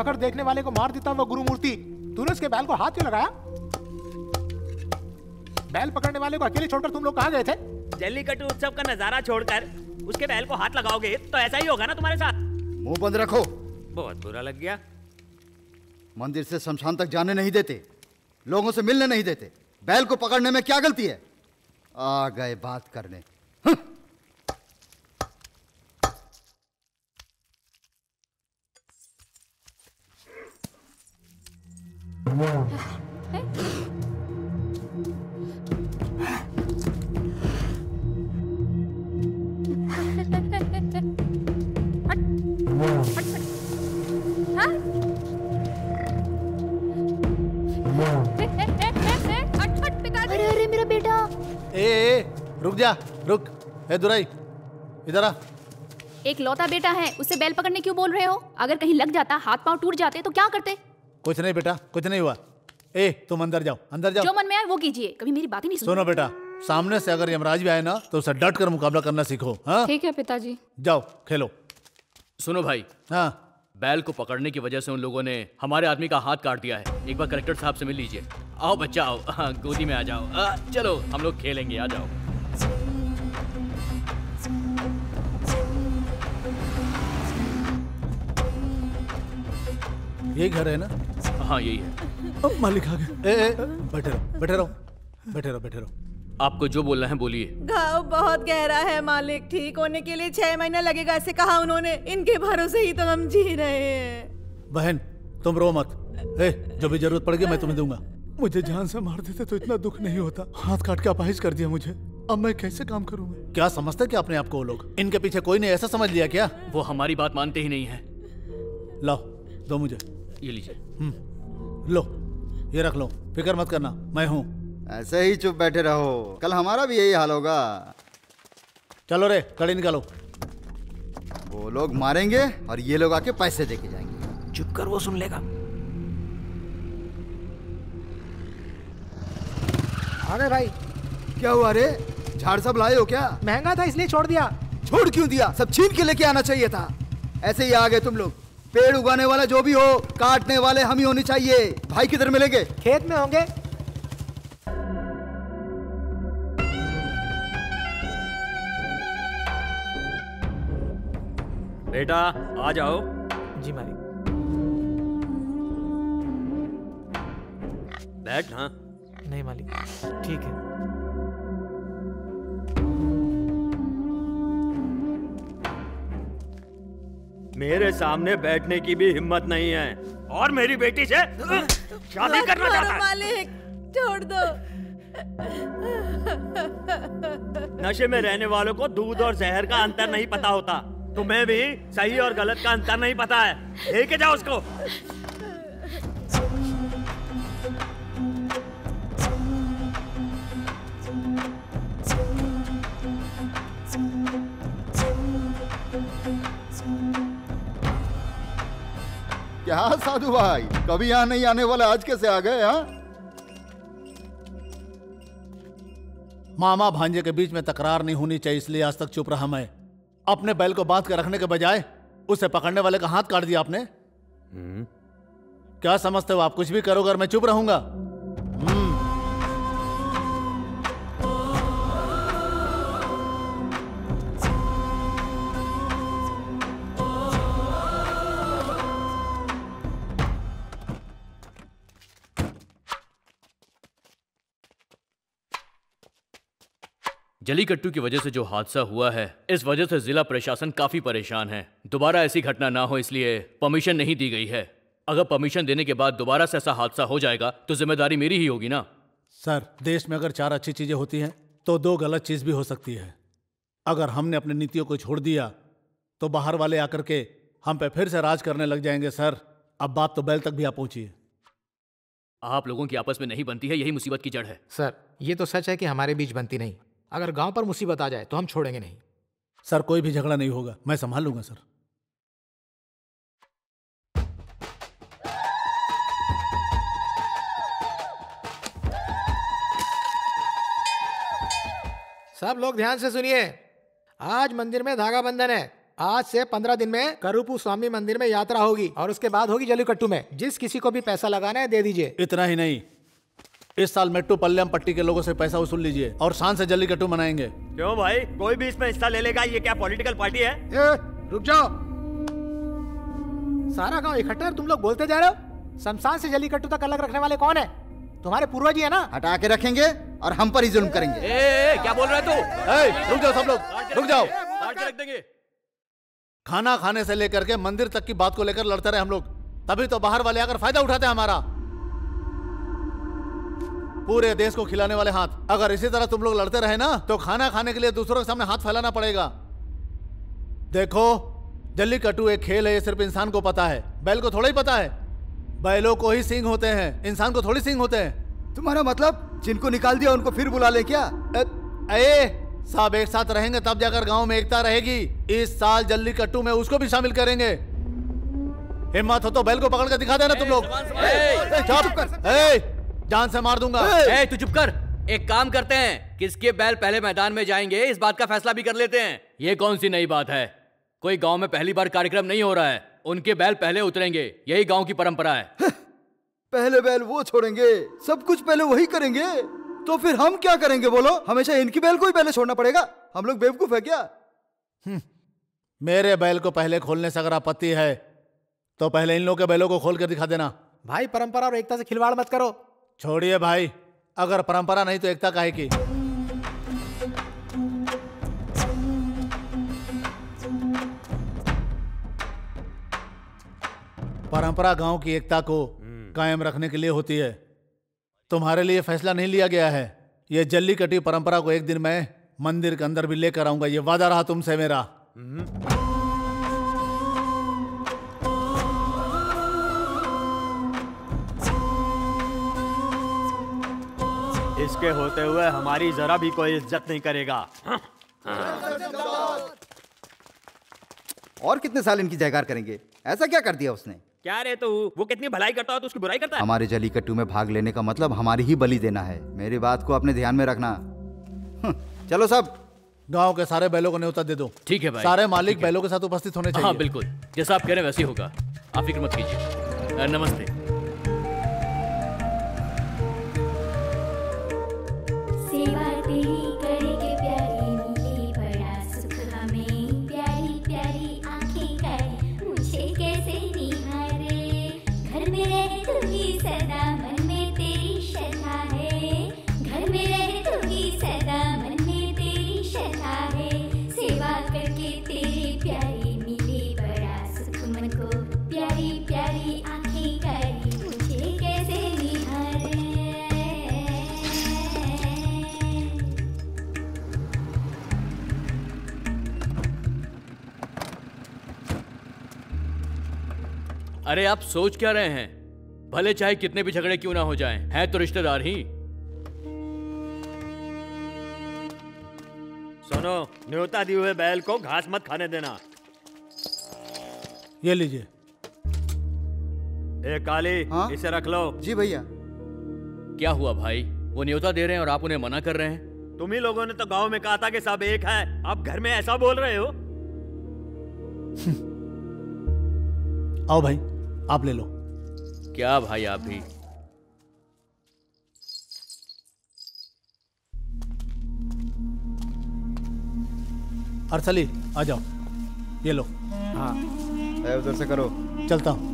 उठाकर देखने वाले को मार देता वो गुरु मूर्ति। तूने उसके बैल को हाथ क्यों लगाया? बैल पकड़ने वाले को अकेले छोड़कर तुम लोग कहाँ गए थे? जल्लीकट्टू उत्सव का नज़ारा छोड़कर उसके बैल को हाथ लगाओगे तो ऐसा ही होगा ना तुम्हारे साथ? मुँह बंद रखो। बहुत बुरा लग गया। मंदिर से शमशान तक जाने नहीं देते। लोगों से मिलने नहीं देते। बैल को पकड़ने में क्या गलती है? आ गए बात करने। अरे अरे मेरा बेटा ए, ए रुक जा रुक। ए दुराई इधर आ। एक लौता बेटा है उसे बैल पकड़ने क्यों बोल रहे हो? अगर कहीं लग जाता हाथ पाँव टूट जाते तो क्या करते? कुछ नहीं बेटा कुछ नहीं हुआ। ए तुम अंदर जाओ अंदर जाओ। जो मन में आए वो कीजिए कभी मेरी बात ही नहीं सुनो। बेटा सामने से अगर यमराज भी आए ना तो उसे डट कर मुकाबला करना सीखो हाँ? ठीक है पिताजी। जाओ खेलो। सुनो भाई हाँ। बैल को पकड़ने की वजह से उन लोगों ने हमारे आदमी का हाथ काट दिया है। एक बार कलेक्टर साहब से मिल लीजिए। आओ बच्चा आओ। हाँ, गोदी में आ जाओ। आ, चलो हम लोग खेलेंगे आ जाओ। ये घर है ना? हाँ यही है। अब मालिक आ गए बैठे रहो बैठे रहो बैठे रहो बैठे रहो। आपको जो बोलना है बोलिए। घाव बहुत गहरा है मालिक। ठीक होने के लिए छह महीना लगेगा ऐसे कहा उन्होंने। इनके भरोसे ही तो हम जी रहे हैं। बहन तुम रो मत। ए, जो भी ज़रूरत पड़ेगी मैं तुम्हें दूँगा। मुझे जान से मार देते तो इतना दुख नहीं होता। हाथ काट के अपाहिज कर दिया मुझे। अब मैं कैसे काम करूँगा क्या समझते क्या अपने आप को वो लोग? इनके पीछे कोई ने ऐसा समझ लिया क्या? वो हमारी बात मानते ही नहीं है। लाओ दो मुझे। ये लीजिए। हम्म, लो ये रख लो। फ़िक्र मत करना मैं हूँ। ऐसे ही चुप बैठे रहो। कल हमारा भी यही हाल होगा। चलो रे कड़ी निकालो। वो लोग मारेंगे और ये लोग आके पैसे देके जाएँगे। चुप कर वो सुन लेगा। अरे भाई। क्या हुआ रे? झाड़ सब लाए हो क्या? महँगा था इसलिए छोड़ दिया। छोड़ क्यों दिया? सब छीन के लेके आना चाहिए था। ऐसे ही आ गए तुम लोग। पेड़ उगाने वाला जो भी हो काटने वाले हम ही होने चाहिए। भाई किधर मिलेंगे? खेत में होंगे। बेटा आ जाओ। जी मालिक। बैठ हाँ। नहीं मालिक ठीक है। मेरे सामने बैठने की भी हिम्मत नहीं है। और मेरी बेटी से शादी करना चाहता है। मालिक छोड़ दो। नशे में रहने वालों को दूध और जहर का अंतर नहीं पता होता। तुम्हें भी सही और गलत का अंतर नहीं पता है। लेके जाओ उसको। क्या साधु भाई कभी यहाँ नहीं आने वाले आज कैसे आ गए यहाँ मामा भांजे के बीच में तकरार नहीं होनी चाहिए इसलिए आज तक चुप रहा मैं। अपने बैल को बाँध कर रखने के बजाय उसे पकड़ने वाले का हाथ काट दिया आपने। क्या समझते हो आप कुछ भी करोगे और मैं चुप रहूँगा। जलीकट्टू की वजह से जो हादसा हुआ है इस वजह से जिला प्रशासन काफ़ी परेशान है। दोबारा ऐसी घटना ना हो इसलिए परमिशन नहीं दी गई है। अगर परमिशन देने के बाद दोबारा से ऐसा हादसा हो जाएगा तो ज़िम्मेदारी मेरी ही होगी ना। सर देश में अगर चार अच्छी चीज़ें होती हैं तो दो गलत चीज़ भी हो सकती है। अगर हमने अपनी नीतियों को छोड़ दिया तो बाहर वाले आकर के हम पे फिर से राज करने लग जाएँगे सर। अब बात तो बैल तक भी आ पहुँची है। आप लोगों की आपस में नहीं बनती है यही मुसीबत की जड़ है। सर ये तो सच है कि हमारे बीच बनती नहीं। अगर गाँव पर मुसीबत आ जाए तो हम छोड़ेंगे नहीं। सर कोई भी झगड़ा नहीं होगा। मैं संभाल लूँगा सर। सब लोग ध्यान से सुनिए। आज मंदिर में धागा बंधन है। आज से पंद्रह दिन में करूपू स्वामी मंदिर में यात्रा होगी और उसके बाद होगी जलीकट्टू में। जिस किसी को भी पैसा लगाना है दे दीजिए। इतना ही नहीं। इस साल मेट्टू पल्लम पट्टी के लोगों से पैसा वसूल लीजिए और शान से जल्लीकट्टू मनाएँगे। क्यों भाई? कोई भी इसमें हिस्सा ले लेगा ये क्या पॉलिटिकल पार्टी है? ए, रुक जाओ। सारा गाँव इकट्ठा तुम लोग बोलते जा रहे हो? शमशान से जलीकट्टू तक अलग रखने वाले कौन है? तुम्हारे पूर्वज ही है ना? हटा के रखेंगे और हम पर ही जुल्म करेंगे। ए, ए, क्या बोल रहे तू ए, रुक जाओ सब लोग रुक जाओ। रख देंगे। खाना खाने से लेकर के मंदिर तक की बात को लेकर लड़ते रहे हम लोग। तभी तो बाहर वाले आकर फ़ायदा उठाते हैं हमारा। पूरे देश को खिलाने वाले हाथ। अगर इसी तरह तुम लोग लड़ते रहे ना तो खाना खाने के लिए दूसरों के सामने हाथ फैलाना पड़ेगा। देखो जल्लीकट्टू एक खेल है ये सिर्फ़ इंसान को पता है। बैल को थोड़ा ही पता है। बैलों को ही सिंग होते हैं। इंसान को थोड़ी सिंग होते हैं। तुम्हारा मतलब जिनको निकाल दिया उनको फिर बुला ले क्या? ए, सब एक साथ रहेंगे तब जाकर गाँव में एकता रहेगी। इस साल जल्दी कट्टू में उसको भी शामिल करेंगे। हिम्मत हो तो बैल को पकड़ कर दिखा देना तुम लोग। चुप कर। ए, जान से मार दूँगा। ए, तू चुप कर। एक काम करते हैं किसके बैल पहले मैदान में जाएँगे इस बात का फैसला भी कर लेते हैं। ये कौन सी नई बात है? कोई गाँव में पहली बार कार्यक्रम नहीं हो रहा है। उनके बैल पहले उतरेंगे यही गाँव की परंपरा है। पहले बैल वो छोड़ेंगे सब कुछ पहले वही करेंगे। तो फिर हम क्या करेंगे बोलो? हमेशा इनकी बैल को ही पहले छोड़ना पड़ेगा। हम लोग बेवकूफ़ है क्या? मेरे बैल को पहले खोलने से अगर आपत्ति है तो पहले इन लोगों के बैलों को खोल कर दिखा देना। भाई परंपरा और एकता से खिलवाड़ मत करो। छोड़िए भाई अगर परंपरा नहीं तो एकता काहे की? परंपरा गाँव की एकता को कायम रखने के लिए होती है। तुम्हारे लिए फैसला नहीं लिया गया है। यह ये जल्लीकटी परंपरा को एक दिन मैं मंदिर के अंदर भी लेकर आऊँगा। ये वादा रहा तुमसे मेरा। इसके होते हुए हमारी जरा भी कोई इज़्ज़त नहीं करेगा। और कितने साल इनकी जयकार करेंगे? ऐसा क्या कर दिया उसने? क्या रे तू? वो कितनी भलाई करता है तो उसकी बुराई करता है? हमारे जलीकट्टू में भाग लेने का मतलब हमारी ही बलि देना है। मेरी बात को अपने ध्यान में रखना। हम्म, चलो सब। गाँव के सारे बैलों को न्योता दे दो। ठीक है भाई। सारे मालिक बैलों के साथ उपस्थित होने चाहिए। हाँ बिल्कुल। जैसा आप कह रहे हैं वैसे होगा। आप फ़िक्र मत कीजिए। नमस्ते। अरे आप सोच क्या रहे हैं? भले चाहे कितने भी झगड़े क्यों ना हो जाएँ, हैं तो रिश्तेदार ही। सुनो न्योता दिए हुए बैल को घास मत खाने देना। ये लीजिए। ए काली इसे रख लो। जी भैया। क्या हुआ भाई? वो न्योता दे रहे हैं और आप उन्हें मना कर रहे हैं? तुम ही लोगों ने तो गाँव में कहा था कि सब एक है। आप घर में ऐसा बोल रहे हो? आओ भाई। आप ले लो। क्या भाई आप भी? अरसली आ जाओ। ये लो। हाँ। उधर से करो। चलता हूँ।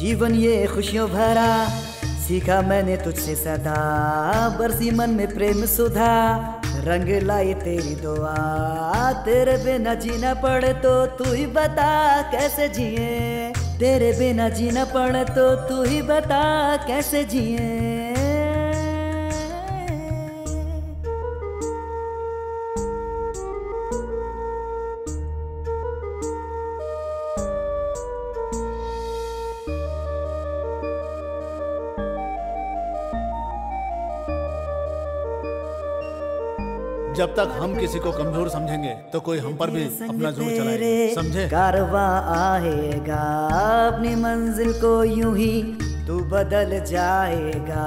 जीवन ये खुशियों भरा। सीखा मैंने तुझसे सदा। बरसी मन में प्रेम सुधा। रंग लाई तेरी दुआ। तेरे बिना जीना पड़े तो तू ही बता कैसे जिए। तेरे बिना जीना पड़े तो तू ही बता कैसे जिए। जब तक हम किसी को कमज़ोर समझेंगे तो कोई हम पर भी अपना ज़ोर चलाएगा। समझे? कारवा आएगा अपनी मंजिल को यूँ ही तू बदल जाएगा।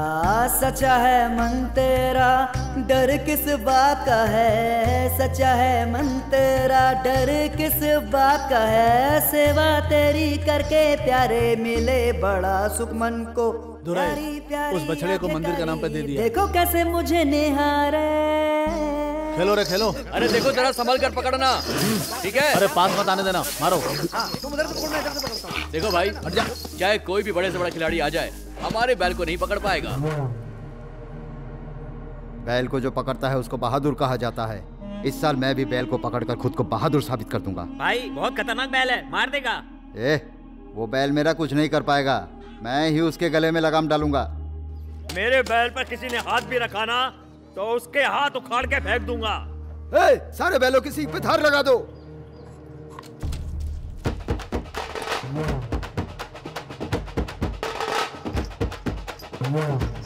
सच्चा है मन तेरा डर किस बात का है? सच्चा है मन तेरा डर किस बात का है? सेवा तेरी करके प्यारे मिले बड़ा सुख मन को दुराई उस बछड़े को मंदिर का नाम पे दे दिया। देखो कैसे मुझे निहारे। खेलो रे खेलो। अरे देखो जरा संभल कर पकड़ना। ठीक है? अरे पास मत आने देना मारो। तुम उधर से पकड़ना इधर से पकड़ता देखो भाई हट जा। चाहे कोई भी बड़े से बड़ा खिलाड़ी आ जाए हमारे बैल को नहीं पकड़ पाएगा। बैल को जो पकड़ता है उसको बहादुर कहा जाता है। इस साल मैं भी बैल को पकड़कर खुद को बहादुर साबित कर दूँगा। भाई बहुत खतरनाक बैल है मार देगा। ए वो बैल मेरा कुछ नहीं कर पाएगा। मैं ही उसके गले में लगाम डालूँगा। मेरे बैल पर किसी ने हाथ भी रखा ना तो उसके हाथ उखाड़ के फेंक दूँगा। ए, सारे बैलों की सीख पे धार लगा दो। रत्नम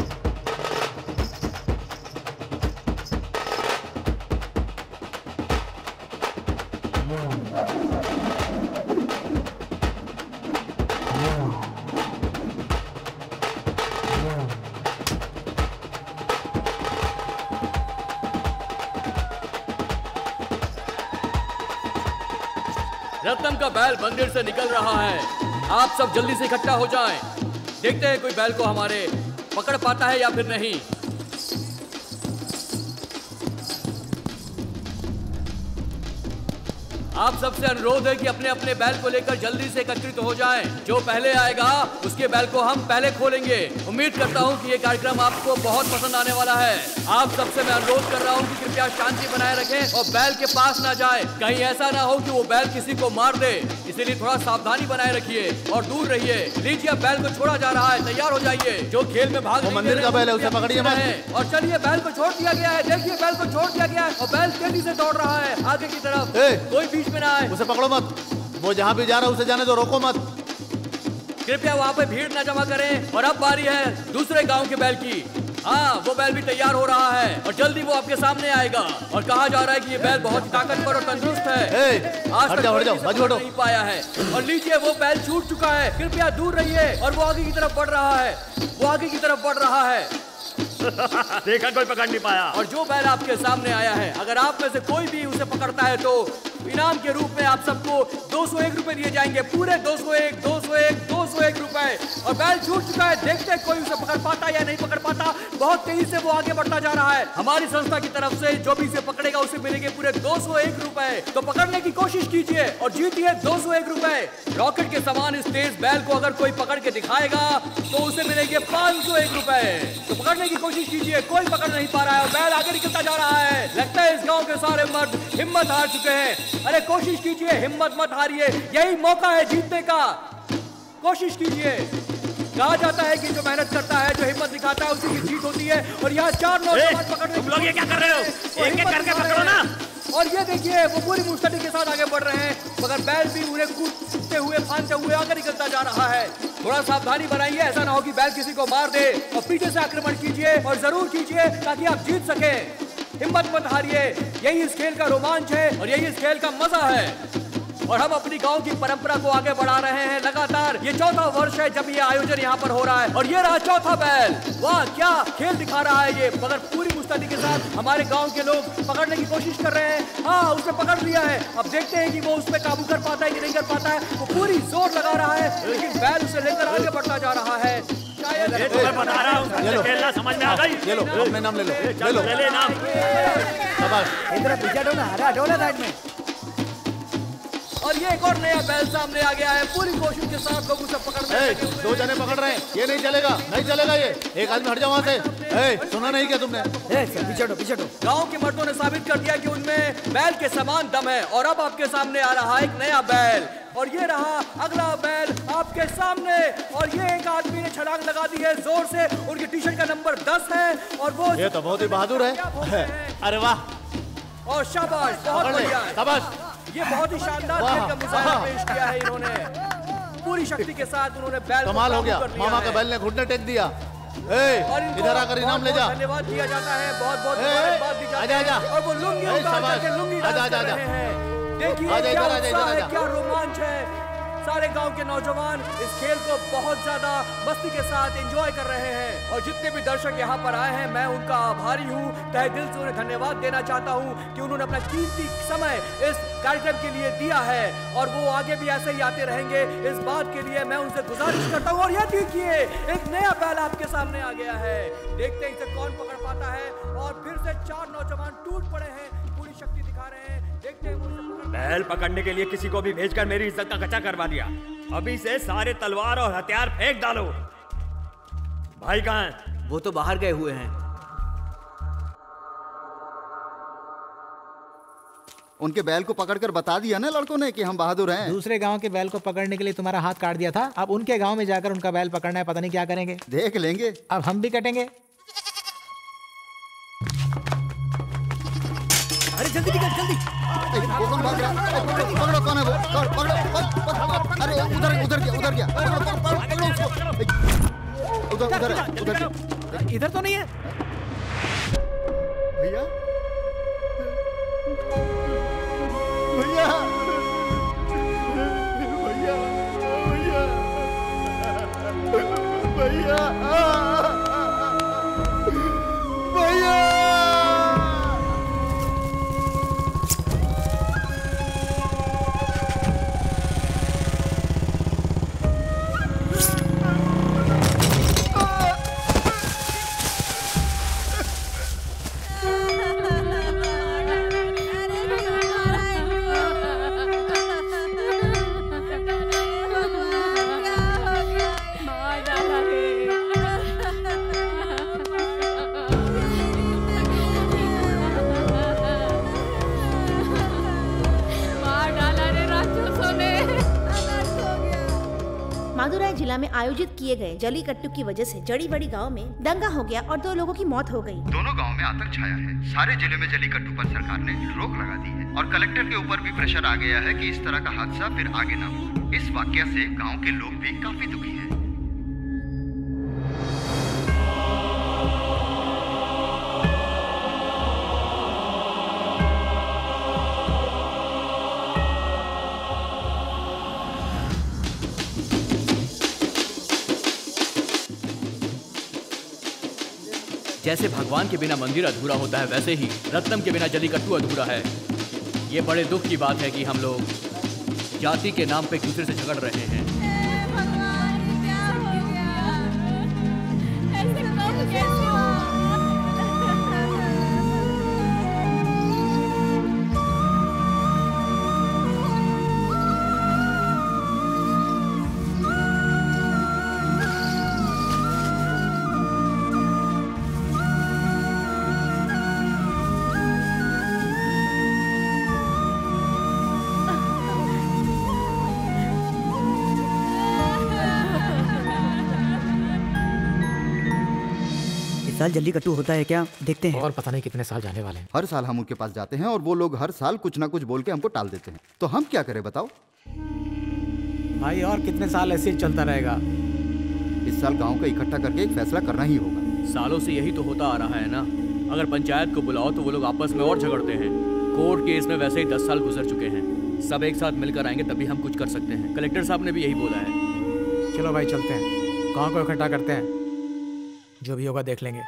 बैल मंदिर से निकल रहा है आप सब जल्दी से इकट्ठा हो जाएँ। देखते हैं कोई बैल को हमारे पकड़ पाता है या फिर नहीं आप सबसे अनुरोध है कि अपने अपने बैल को लेकर जल्दी से एकत्रित हो जाएँ। जो पहले आएगा उसके बैल को हम पहले खोलेंगे। उम्मीद करता हूँ कि ये कार्यक्रम आपको बहुत पसंद आने वाला है। आप सबसे मैं अनुरोध कर रहा हूँ कि कृपया शांति बनाए रखें और बैल के पास ना जाए। कहीं ऐसा ना हो कि वो बैल किसी को मार दे। इसीलिए थोड़ा सावधानी बनाए रखिए और दूर रहिए। लीजिए बैल को छोड़ा जा रहा है। तैयार हो जाइए। जो खेल में भाग मंदिर का बैल है, उसे पकड़िए। और चलिए बैल को छोड़ दिया गया है। देखिए बैल को छोड़ दिया गया है और बैल तेज़ी से दौड़ रहा है आगे की तरफ़। कोई बीच में ना आए। उसे पकड़ो मत। वो जहाँ भी जा रहा है उसे जाने दो रोको मत। कृपया वहाँ पे भीड़ न जमा करें। और अब बारी है दूसरे गाँव के बैल की। हाँ वो बैल भी तैयार हो रहा है। और जल्दी वो आपके सामने आएगा। और कहा जा रहा है कि ये बैल बहुत ही ताकतवर और तंदुरुस्त है। ए, आज तक जाओ, जाओ। नहीं पाया है। और लीजिए वो बैल छूट चुका है। कृपया दूर रहिए। और वो आगे की तरफ़ बढ़ रहा है। वो आगे की तरफ़ बढ़ रहा है। देखा कोई पकड़ नहीं पाया। और जो बैल आपके सामने आया है अगर आप में से कोई भी उसे पकड़ता है तो इनाम के रूप में आप सबको दो सौ एक रुपए दिए जाएँगे। पूरे दो सौ एक, दो सौ एक, दो सौ एक रुपए। और बैल छूट चुका है, देखते कोई उसे पकड़ पाता या नहीं पकड़ पाता। बहुत तेज़ी से वो आगे बढ़ता जा रहा है। हमारी संस्था की तरफ़ से जो भी इसे पकड़ेगा, उसे मिलेंगे पूरे दो सौ एक रुपए। तो पकड़ने की कोशिश कीजिए और जीतिए दो सौ एक रुपए। रॉकेट के समान इस तेज बैल को अगर कोई पकड़ के दिखाएगा तो उसे मिलेंगे पाँच सौ एक रुपए। तो पकड़ने की कोशिश कीजिए, कोई पकड़ नहीं पा रहा है बैल आगे निकलता जा रहा है। लगता है इस गाँव के सारे मर्द हिम्मत हार चुके हैं। अरे कोशिश कीजिए हिम्मत मत हारिए यही मौका है जीतने का। कोशिश कीजिए। कहा जाता है कि जो मेहनत करता है जो हिम्मत दिखाता है उसी की जीत होती है। और यहाँ चार नौजवान पकड़ने तुम लोग ये क्या कर रहे हो? एक-एक करके पकड़ो ना। और ये देखिए वो पूरी मुस्तैदी के साथ आगे बढ़ रहे हैं मगर बैल भी उन्हें कूदते हुए फांदते हुए आगे निकलता जा रहा है। थोड़ा सावधानी बनाइए ऐसा ना हो कि बैल किसी को मार दे। और पीछे से आक्रमण कीजिए और ज़रूर कीजिए ताकि आप जीत सके। हिम्मत मत हारिए। यही इस खेल का रोमांच है और यही इस खेल का मज़ा है। और हम अपनी गाँव की परंपरा को आगे बढ़ा रहे हैं। लगातार ये चौथा वर्ष है जब ये आयोजन यहाँ पर हो रहा है। और ये रहा चौथा बैल वाह, क्या खेल दिखा रहा है ये। मगर पूरी मुस्तैदी के साथ हमारे गाँव के लोग पकड़ने की कोशिश कर रहे हैं। हाँ उसने पकड़ लिया है। अब देखते हैं कि वो उस पर काबू कर पाता है कि नहीं कर पाता है। वो पूरी ज़ोर लगा रहा है, लेकिन बैल उसे लेकर आगे बढ़ता जा रहा है। ये तो मैं बता रहा हूँ खेलना समझ में आ गई? ये लो अपने नाम ले लो। ले लो ले। ले नाम शाबाश इधर पीछे हटो ना अरे हटो ना साइड में। और ये एक और नया बैल सामने आ गया है। पूरी कोशिश के साथ लोग उसे पकड़ने ए, लगे दो जने पकड़ रहे हैं। ये नहीं चलेगा नहीं चलेगा ये। एक आदमी हट जाओ वहाँ से। सुना नहीं क्या तुमने? पीछे हटो पीछे हटो। के मर्दों ने साबित कर दिया कि उनमें बैल के समान दम है। और अब आपके सामने आ रहा है एक नया बैल। और ये रहा अगला बैल आपके सामने। और ये एक आदमी ने छलांग लगा दी है ज़ोर से। उनकी टी शर्ट का नंबर दस है। और वो ये तो बहुत ही बहादुर है। अरे वाह। और शाबाश बहुत बढ़िया। शाबाश। ये बहुत ही शानदार खेल का मुजाहरा पेश किया है इन्होंने। पूरी शक्ति के साथ उन्होंने बैल कमाल हो गया। मामा का बैल ने घुटने टेक दिया। ए, इधर आकर इनाम ले जा। धन्यवाद दिया जाता है। बहुत बहुत दी जाती है। और वो लुंगी उतार। करके लुंगी आजा, डांस आजा, कर आजा। रहे हैं। देखिए उत्साह है। क्या रोमांच है। सारे गाँव के नौजवान इस खेल को बहुत ज़्यादा मस्ती के साथ एंजॉय कर रहे हैं। और जितने भी दर्शक यहाँ पर आए हैं, मैं उनका आभारी हूँ। तहे दिल से उन्हें धन्यवाद देना चाहता हूँ कि उन्होंने अपना कीमती समय इस कार्यक्रम के लिए दिया है। और वो आगे भी ऐसे ही आते रहेंगे। इस बात के लिए मैं उनसे गुजारिश करता हूँ। और यह देखिए, एक नया बैल आपके सामने आ गया है। देखते हैं इसे कौन पकड़ पाता है। और फिर से चार नौजवान टूट पड़े हैं, पूरी शक्ति दिखा रहे हैं। देखते हैं बैल पकड़ने के लिए किसी को भी भेजकर मेरी इज़्ज़त का कच्चा करवा दिया। अभी से सारे तलवार और हथियार फेंक डालो। भाई कहाँ है? वो तो बाहर गए हुए हैं। उनके बैल को पकड़कर बता दिया ना लड़कों ने कि हम बहादुर हैं। दूसरे गाँव के बैल को पकड़ने के लिए तुम्हारा हाथ काट दिया था। अब उनके गाँव में जाकर उनका बैल पकड़ना है पता नहीं क्या करेंगे। देख लेंगे। अब हम भी कटेंगे। अरे जल्दी निकल जल्दी। वो कौन भाग रहा है? पकड़ो कौन है वो पकड़ो पकड़ो पकड़ो, पकड़ो अरे उधर उधर गया उधर गया। पकड़ो पकड़ो पकड़ो उसको। उधर उधर उधर इधर तो नहीं है। भैया? भैया? भैया भैया। भैया आयोजित किए गए जलीकट्टू की वजह से जड़ी बड़ी गाँव में दंगा हो गया और दो लोगों की मौत हो गई। दोनों गाँव में आतंक छाया है। सारे ज़िले में जलीकट्टू पर सरकार ने रोक लगा दी है और कलेक्टर के ऊपर भी प्रेशर आ गया है कि इस तरह का हादसा फिर आगे न हो। इस वाक्य से गाँव के लोग भी काफ़ी दुखी हैं। जैसे भगवान के बिना मंदिर अधूरा होता है, वैसे ही रत्नम के बिना जलीकट्टू अधूरा है। ये बड़े दुख की बात है कि हम लोग जाति के नाम पे एक दूसरे से झगड़ रहे हैं। साल जल्दी कट्टू होता है क्या? देखते हैं। और पता नहीं कितने साल जाने वाले हैं। हर साल हम उनके पास जाते हैं और वो लोग हर साल कुछ ना कुछ बोल के हमको टाल देते हैं। तो हम क्या करें बताओ? भाई और कितने साल ऐसे ही चलता रहेगा? इस साल गाँव को इकट्ठा करके एक फैसला करना ही होगा। सालों से यही तो होता आ रहा है ना? अगर पंचायत को बुलाओ तो वो लोग आपस में और झगड़ते हैं। कोर्ट केस में वैसे ही दस साल गुजर चुके हैं। सब एक साथ मिलकर आएँगे तभी हम कुछ कर सकते हैं। कलेक्टर साहब ने भी यही बोला है। चलो भाई चलते हैं। गाँव को इकट्ठा करते हैं। जो भी होगा देख लेंगे।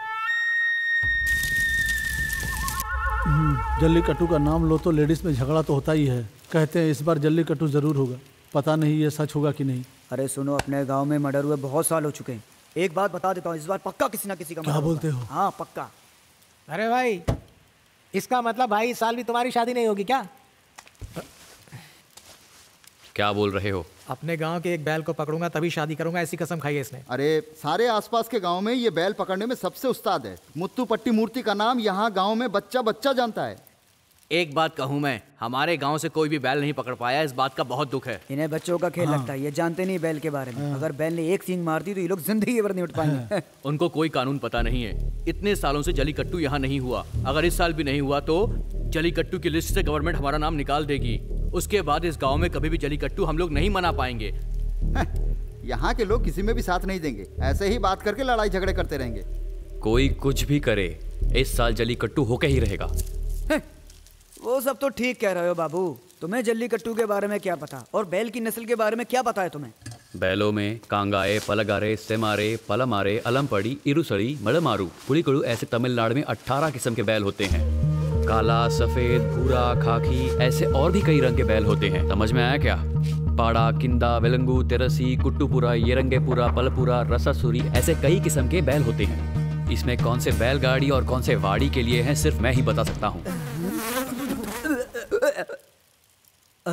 जल्लीकट्टू का नाम लो तो लेडीज़ में झगड़ा तो होता ही है। कहते हैं इस बार जल्लीकट्टू ज़रूर होगा। पता नहीं ये सच होगा कि नहीं। अरे सुनो अपने गाँव में मर्डर हुए बहुत साल हो चुके हैं। एक बात बता देता हूँ इस बार पक्का किसी ना किसी का क्या बोलते हो? हाँ पक्का। अरे भाई इसका मतलब भाई इस साल भी तुम्हारी शादी नहीं होगी क्या? क्या बोल रहे हो? अपने गाँव के एक बैल को पकड़ूँगा तभी शादी करूँगा ऐसी कसम खाई है इसने। अरे सारे आसपास के गाँव में ये बैल पकड़ने में सबसे उस्ताद है। मुत्तू पट्टी मूर्ति का नाम यहाँ गाँव में बच्चा बच्चा जानता है। एक बात कहूँ मैं हमारे गाँव से कोई भी बैल नहीं पकड़ पाया इस बात का बहुत दुख है। इन्हें बच्चों का खेल हाँ। लगता है ये जानते नहीं बैल के बारे में। हाँ। अगर बैल ने एक सींग मार दी तो ये लोग ज़िंदगी भर नहीं उठ पाएँगे। हाँ। उनको कोई कानून पता नहीं है। इतने सालों से जलीकट्टू यहाँ नहीं हुआ। अगर इस साल भी नहीं हुआ तो जलीकट्टू की लिस्ट से गवर्नमेंट हमारा नाम निकाल देगी। उसके बाद इस गाँव में कभी भी जलीकट्टू हम लोग नहीं मना पाएँगे। यहाँ के लोग किसी में भी साथ नहीं देंगे। ऐसे ही बात करके लड़ाई झगड़े करते रहेंगे। कोई कुछ भी करे इस साल जलीकट्टू होके ही रहेगा। वो सब तो ठीक कह रहे हो बाबू। तुम्हें जल्लीकट्टू के बारे में क्या पता? और बैल की नस्ल के बारे में क्या पता है तुम्हें? बैलों में कांगाए, पलगारे, सेमारे, पलमारे, अलमपड़ी, इरुसड़ी, मड़मारू पुलिकड़ू ऐसे तमिलनाडु में 18 किस्म के बैल होते हैं। काला, सफ़ेद, भूरा खाकी ऐसे और भी कई रंग के बैल होते हैं। समझ में आया क्या? पाड़ा, किंदा, वेलंगू, तेरसी, कुट्टूपुरा, येरंगेपुरा, पलपुरा, रसासुरी ऐसे कई किस्म के बैल होते हैं। इसमें कौन से बैलगाड़ी और कौन से वाड़ी के लिए हैं सिर्फ़ मैं ही बता सकता हूँ।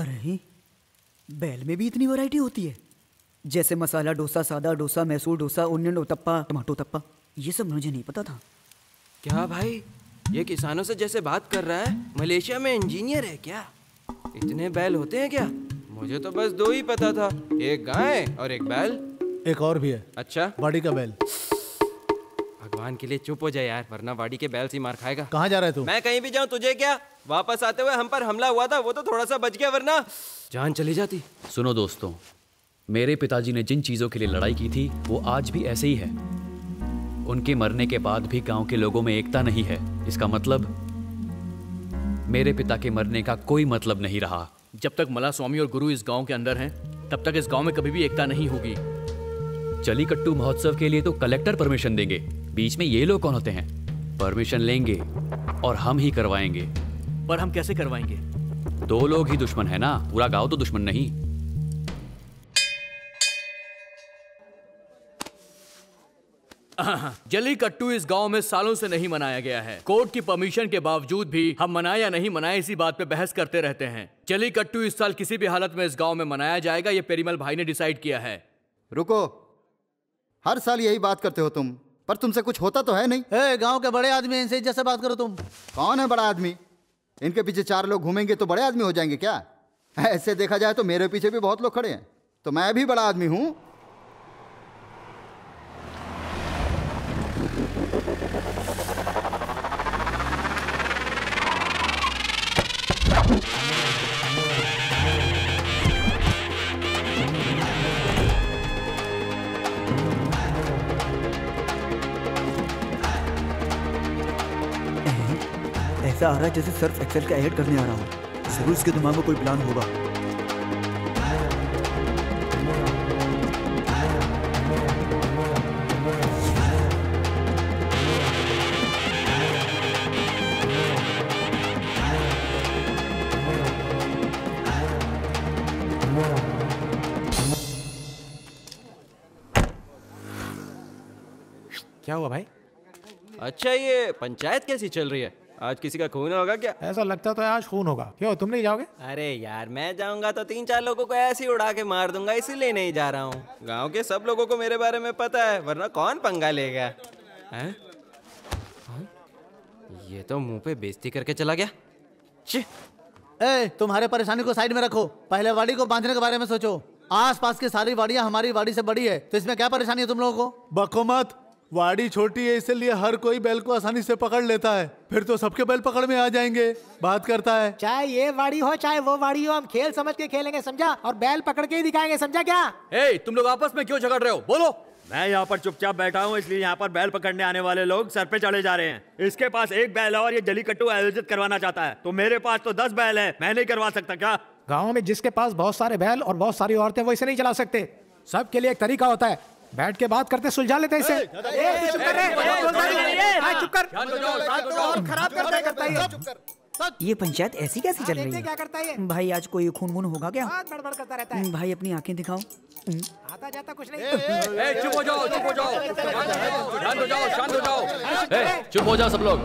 अरे बैल में भी इतनी वैरायटी होती है। जैसे मसाला डोसा सादा डोसा मैसूर डोसा ओनियन उत्तप्पा टमाटो उत्तप्पा ये सब मुझे नहीं पता था। क्या भाई? ये किसानों से जैसे बात कर रहा है मलेशिया में इंजीनियर है क्या? इतने बैल होते हैं क्या? मुझे तो बस दो ही पता था एक गाय और एक बैल। एक और भी है। अच्छा। बाड़ी का बैल। भगवान के लिए चुप हो जाए यार वरना बाड़ी के बैल से मार खाएगा। कहाँ जा रहे तू? मैं कहीं भी जाऊँ तुझे क्या? वापस आते हुए हम पर हमला हुआ था वो तो थोड़ा सा बच गया वरना जान चली जाती। सुनो दोस्तों मेरे पिताजी ने जिन चीज़ों के लिए लड़ाई की थी वो आज भी ऐसे ही है। उनके मरने के बाद भी गाँव के लोगों में एकता नहीं है इसका मतलब मेरे पिता के मरने का कोई मतलब नहीं रहा। जब तक मला स्वामी और गुरु इस गाँव के अंदर हैं तब तक इस गाँव में कभी भी एकता नहीं होगी। जलीकट्टू महोत्सव के लिए तो कलेक्टर परमिशन देंगे। बीच में ये लोग कौन होते हैं? परमिशन लेंगे और हम ही करवाएँगे। पर हम कैसे करवाएँगे? दो लोग ही दुश्मन है ना? पूरा गाँव तो दुश्मन नहीं। जलीकट्टू इस गाँव में सालों से नहीं मनाया गया है। कोर्ट की परमिशन के बावजूद भी हम मनाए या नहीं मनाए इसी बात पे बहस करते रहते हैं। जलीकट्टू इस साल किसी भी हालत में इस गाँव में मनाया जाएगा ये पेरीमल भाई ने डिसाइड किया है। रुको। हर साल यही बात करते हो तुम। पर तुमसे कुछ होता तो है नहीं। है गाँव के बड़े आदमी इनसे जैसे बात करो तुम। कौन है बड़ा आदमी? इनके पीछे चार लोग घूमेंगे तो बड़े आदमी हो जाएँगे क्या? ऐसे देखा जाए तो मेरे पीछे भी बहुत लोग खड़े हैं। तो मैं भी बड़ा आदमी हूँ। ऐसा आ रहा है जैसे सर्फ एक्सेल का ऐड करने आ रहा हूँ। ज़रूर इसके दिमाग में कोई प्लान होगा। क्या हुआ भाई? अच्छा ये पंचायत कैसी चल रही है? आज किसी का खून होगा क्या? ऐसा लगता तो आज खून होगा। क्यों तुम नहीं जाओगे? अरे यार मैं जाऊँगा तो तीन चार लोगों को ऐसे ही उड़ा के मार दूँगा इसीलिए नहीं जा रहा हूँ। गाँव के सब लोगों को मेरे बारे में पता है वरना कौन पंगा लेगा? हैं? हाँ? ये तो मुँह पे बेइज्जती करके चला गया। ए तुम्हारे परेशानी को साइड में रखो। पहले वाड़ी को बांधने के बारे में सोचो। आस पास की सारी वाड़ियाँ हमारी वाड़ी से बड़ी है तो इसमें क्या परेशानी है तुम लोगों को? बको मत। वाड़ी छोटी है इसलिए हर कोई बैल को आसानी से पकड़ लेता है। फिर तो सबके बैल पकड़ में आ जाएँगे। बात करता है। चाहे ये वाड़ी हो चाहे वो वाड़ी हो हम खेल समझ के खेलेंगे समझा? और बैल पकड़ के ही दिखाएँगे समझा क्या? ए, तुम लोग आपस में क्यों झगड़ रहे हो? बोलो। मैं यहाँ पर चुपचाप बैठा हूँ इसलिए यहाँ पर बैल पकड़ने आने वाले लोग सर पे चढ़े जा रहे हैं। इसके पास एक बैल है और ये जलीकट्टू आयोजित करवाना चाहता है। तो मेरे पास तो दस बैल है मैं नहीं करवा सकता क्या? गाँव में जिसके पास बहुत सारे बैल और बहुत सारी औरतें वो इसे नहीं चला सकते। सबके लिए एक तरीका होता है। बैठ के बात करते सुलझा लेते इसे। चुप कर रे, बोलता नहीं। है। हाँ, चुप कर। और खराब करता है करता है। ये। पंचायत ऐसी कैसी चल रही देखते क्या करता है भाई आज कोई खून वून होगा क्या? बड़बड़ करता रहता है। भाई अपनी आँखें दिखाओ। हम्म, आता जाता कुछ नहीं। चुप हो जाओ चुप हो जाओ। शांत हो जाओ शांत हो जाओ। चुप हो जाओ सब लोग।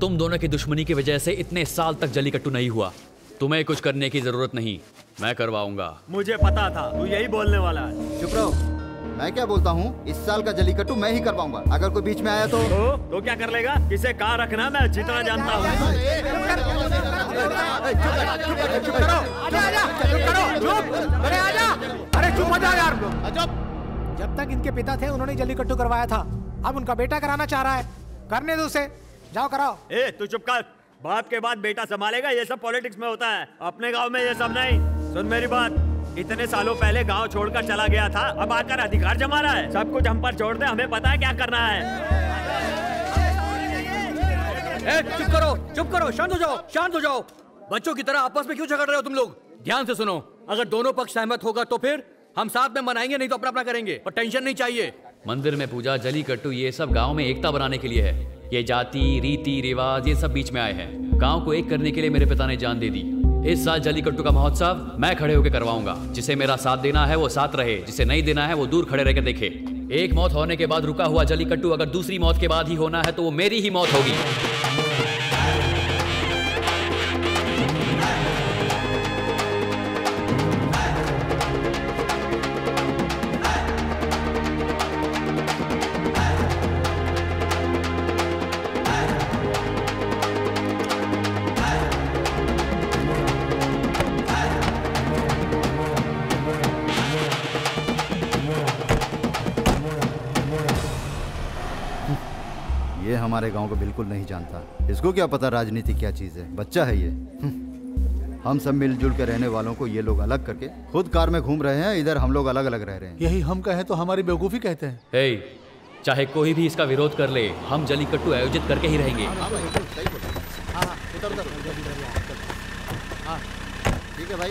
तुम दोनों की दुश्मनी की वजह से इतने साल तक जलीकट्टू नहीं हुआ। तुम्हें कुछ करने की ज़रूरत नहीं मैं करवाऊँगा मुझे पता था तू यही बोलने वाला है चुप रहो मैं क्या बोलता हूँ इस साल का जलीकट्टू मैं ही करवाऊँगा अगर कोई बीच में आया तो तो, तो क्या कर लेगा किसे कहाँ रखना मैं जितना जानता हूँ चुप करो आजा आजा चुप करो चुप अरे चुप हो जाओ यार जब तक इनके पिता थे उन्होंने जलीकट्टू करवाया था अब उनका बेटा कराना चाह रहा है करने दो उसे जाओ कराओ ए तू चुप कर बाप के बाद बेटा संभालेगा ये सब पॉलिटिक्स में होता है। अपने गाँव में ये सब नहीं। सुन मेरी बात। इतने सालों पहले गाँव छोड़कर चला गया था अब आकर अधिकार जमा रहा है। सब कुछ हम पर छोड़ दे हमें पता है क्या करना है। ए, चुप करो चुप करो शांत हो जाओ शांत हो जाओ। बच्चों की तरह आपस में क्यों झगड़ रहे हो तुम लोग? ध्यान से सुनो अगर दोनों पक्ष सहमत होगा तो फिर हम साथ में मनाएँगे नहीं तो अपना अपना करेंगे। और टेंशन नहीं चाहिए। मंदिर में पूजा जलीकट्टू ये सब गाँव में एकता बनाने के लिए है। ये जाति, रीति, रिवाज, ये सब बीच में आए हैं। गाँव को एक करने के लिए मेरे पिता ने जान दे दी। इस साल जलीकट्टू का महोत्सव मैं खड़े होकर करवाऊँगा। जिसे मेरा साथ देना है, वो साथ रहे। जिसे नहीं देना है, वो दूर खड़े रहकर देखे। एक मौत होने के बाद रुका हुआ जलीकट्टू अगर दूसरी मौत के बाद ही होना है तो वो मेरी ही मौत होगी। हमारे गाँव को बिल्कुल नहीं जानता। इसको क्या पता राजनीति क्या चीज़ है? बच्चा है ये। हम्म। हम सब मिलजुल के रहने वालों को ये लोग अलग करके खुद कार में घूम रहे हैं इधर हम लोग अलग अलग रह रहे हैं। यही हम कहें तो हमारी बेवकूफ़ी कहते हैं। हे चाहे कोई भी इसका विरोध कर ले हम जलीकट्टू आयोजित करके ही रहेंगे। ठीक है भाई।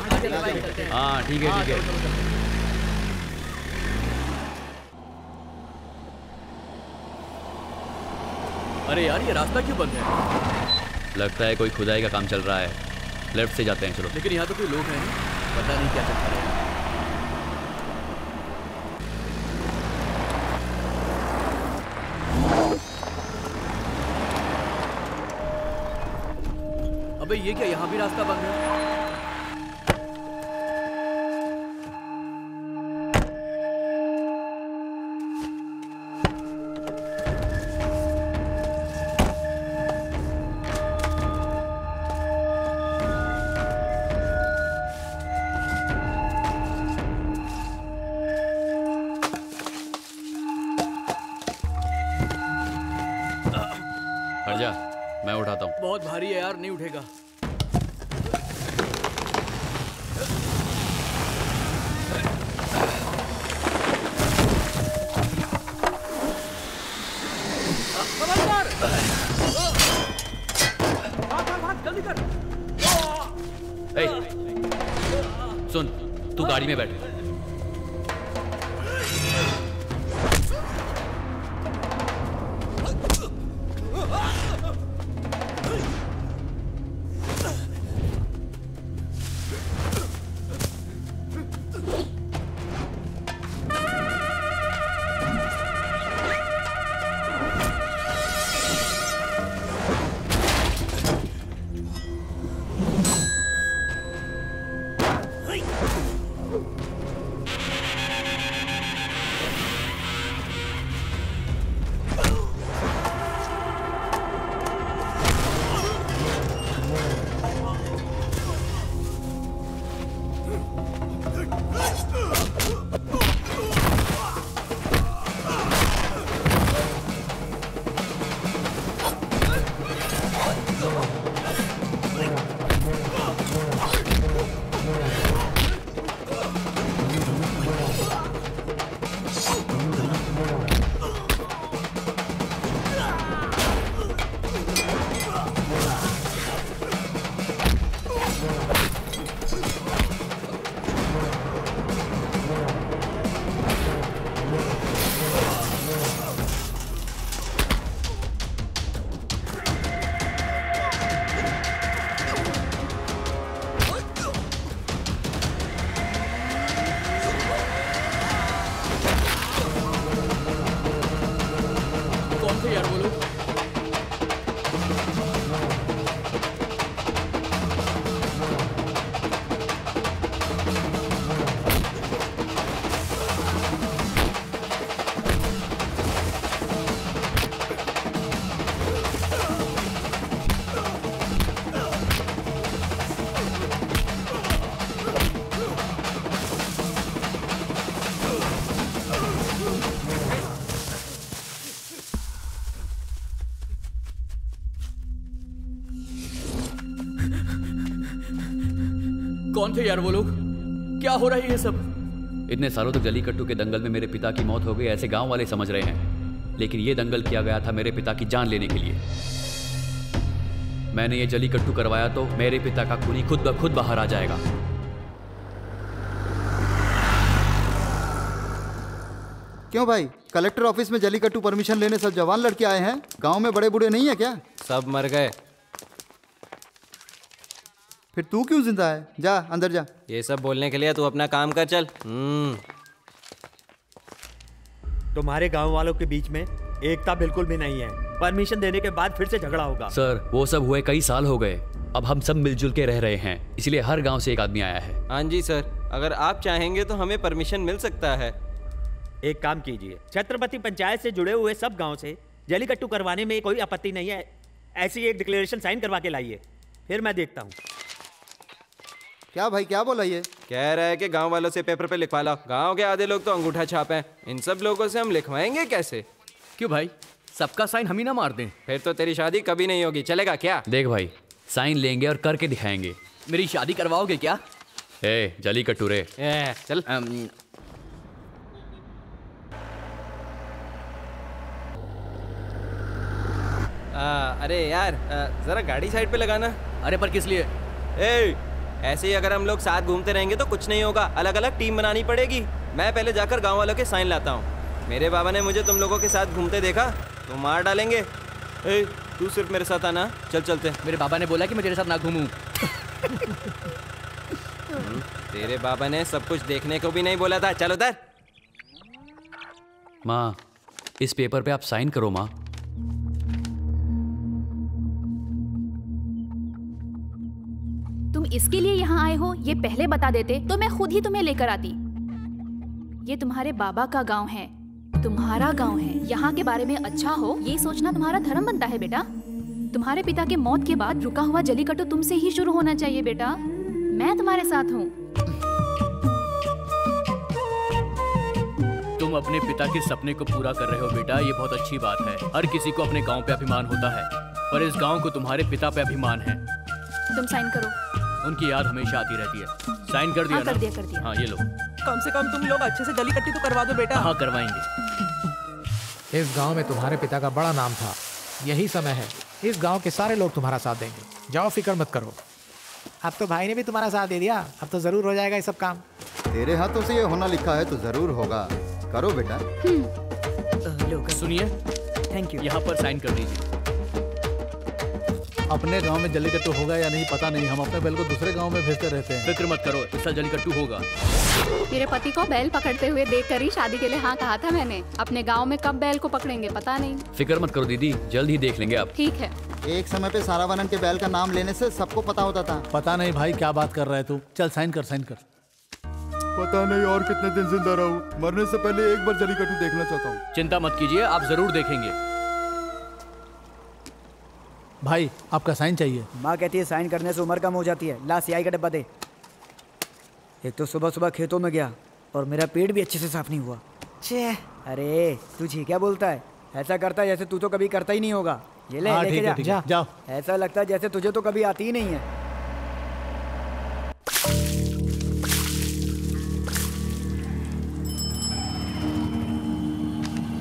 हाँ ठीक है ठीक है। अरे यार ये रास्ता क्यों बंद है? लगता है कोई खुदाई का काम चल रहा है। लेफ़्ट से जाते हैं चलो। लेकिन यहाँ तो कोई लोग हैं पता नहीं क्या चल रहा है। अबे ये क्या यहाँ भी रास्ता बंद है? बहुत भारी है यार नहीं उठेगा। कौन थे यार वो लोग? क्या हो रहा है ये सब? इतने सालों तक तो जलीकट्टू के दंगल में मेरे पिता की मौत हो गई ऐसे गाँव वाले समझ रहे हैं। लेकिन ये दंगल किया गया था मेरे पिता की जान लेने के लिए। मैंने ये जलीकट्टू करवाया तो मेरे पिता का खूनी खुद ब खुद बाहर आ जाएगा। क्यों भाई? कलेक्टर ऑफ़िस में जलीकट्टू परमिशन लेने सब जवान लड़के आए हैं? गाँव में बड़े बूढ़े नहीं है क्या? सब मर गए। फिर तू क्यों ज़िंदा है? जा अंदर जा। ये सब बोलने के लिए तू अपना काम कर चल। हम्म। तुम्हारे गाँव वालों के बीच में एकता बिल्कुल भी नहीं है। परमिशन देने के बाद फिर से झगड़ा होगा। सर वो सब हुए कई साल हो गए। अब हम सब मिलजुल के रह रहे हैं इसलिए हर गाँव से एक आदमी आया है। हाँ जी सर। अगर आप चाहेंगे तो हमें परमिशन मिल सकता है। एक काम कीजिए छत्रपति पंचायत से जुड़े हुए सब गाँव से जलीकट्टू करवाने में कोई आपत्ति नहीं है। ऐसी एक डिक्लेरेशन साइन करवा के लाइए। फिर मैं देखता हूँ। क्या भाई क्या बोला ये? कह रहा है कि गाँव वालों से पेपर पे लिखवा लाओ गाँव के आधे लोग तो अंगूठा छाप। हैं इन सब लोगों से हम लिखवाएँगे कैसे? क्यों भाई? सबका साइन हम ही ना मार दें। फिर तो तेरी शादी कभी नहीं होगी। चलेगा क्या? देख भाई साइन लेंगे और करके दिखाएँगे। मेरी शादी करवाओगे क्या? ए जली कटूरे। चल। आ, अरे यार आ, जरा गाड़ी साइड पे लगाना। अरे पर किस लिए? ए, ऐसे ही अगर हम लोग साथ घूमते रहेंगे तो कुछ नहीं होगा। अलग अलग टीम बनानी पड़ेगी। मैं पहले जाकर गाँव वालों के साइन लाता हूँ। मेरे बाबा ने मुझे तुम लोगों के साथ घूमते देखा तो मार डालेंगे। ए, तू सिर्फ़ मेरे साथ आना। चल चलते। मेरे बाबा ने बोला कि मैं तेरे साथ ना घूमूं। हम्म, तेरे बाबा ने सब कुछ देखने को भी नहीं बोला था। चलो उधर। माँ इस पेपर पे आप साइन करो माँ। तुम इसके लिए यहाँ आए हो ये पहले बता देते तो मैं खुद ही तुम्हें लेकर आती। ये तुम्हारे बाबा का गाँव है तुम्हारा गाँव है यहाँ के बारे में अच्छा हो ये सोचना तुम्हारा धर्म बनता है बेटा। तुम्हारे पिता के मौत के बाद रुका हुआ जलीकट्टू तुमसे ही शुरू होना चाहिए बेटा। मैं तुम्हारे साथ हूँ। तुम अपने पिता के सपने को पूरा कर रहे हो बेटा ये बहुत अच्छी बात है। हर किसी को अपने गाँव पे अभिमान होता है पर इस गाँव को तुम्हारे पिता पे अभिमान है। तुम साइन करो। उनकी याद हमेशा आती रहती है। साइन कर दिया हाँ, ना? कर दिया, कर दिया। हाँ ये लो। कम से कम तुम लोग अच्छे से जलीकट्टी तो करवा दो बेटा। हाँ करवाएँगे। इस गाँव में तुम्हारे पिता का बड़ा नाम था। यही समय है। इस गाँव के सारे लोग तुम्हारा साथ देंगे। जाओ फ़िक्र मत करो। अब तो भाई ने भी तुम्हारा साथ दे दिया। अब तो ज़रूर हो जाएगा ये सब काम। तेरे हाथों से ये होना लिखा है तो ज़रूर होगा। करो बेटा। सुनिए। थैंक यू यहाँ पर साइन कर दीजिए। अपने गाँव में जल्लीकट्टू होगा या नहीं पता नहीं। हम अपने बैल को दूसरे गाँव में भेजते रहते हैं। फ़िक्र मत करो इस साल जलीकट्टू होगा। मेरे पति को बैल पकड़ते हुए देखकर ही शादी के लिए हाँ कहा था मैंने। अपने गाँव में कब बैल को पकड़ेंगे पता नहीं। फ़िक्र मत करो दीदी जल्द ही देख लेंगे आप। ठीक है। एक समय पे सारा सारावनन के बैल का नाम लेने से सबको पता होता था। पता नहीं भाई क्या बात कर रहा है तू? चल साइन कर साइन कर। पता नहीं और कितने दिन ज़िंदा रहूँ। मरने से पहले एक बार जलीकट्टू देखना चाहता हूँ। चिंता मत कीजिए आप ज़रूर देखेंगे। भाई आपका साइन चाहिए। माँ कहती है साइन करने से उम्र कम हो जाती है। ला सियाई का डब्बा दे। एक तो सुबह सुबह खेतों में गया और मेरा पेट भी अच्छे से साफ़ नहीं हुआ। छे। अरे तू जी क्या बोलता है? ऐसा करता है जैसे तू तो कभी करता ही नहीं होगा। ये ले हाँ, लेके ठीक है, जा। है, जाओ। ऐसा लगता है जैसे तुझे तो कभी आती ही नहीं है।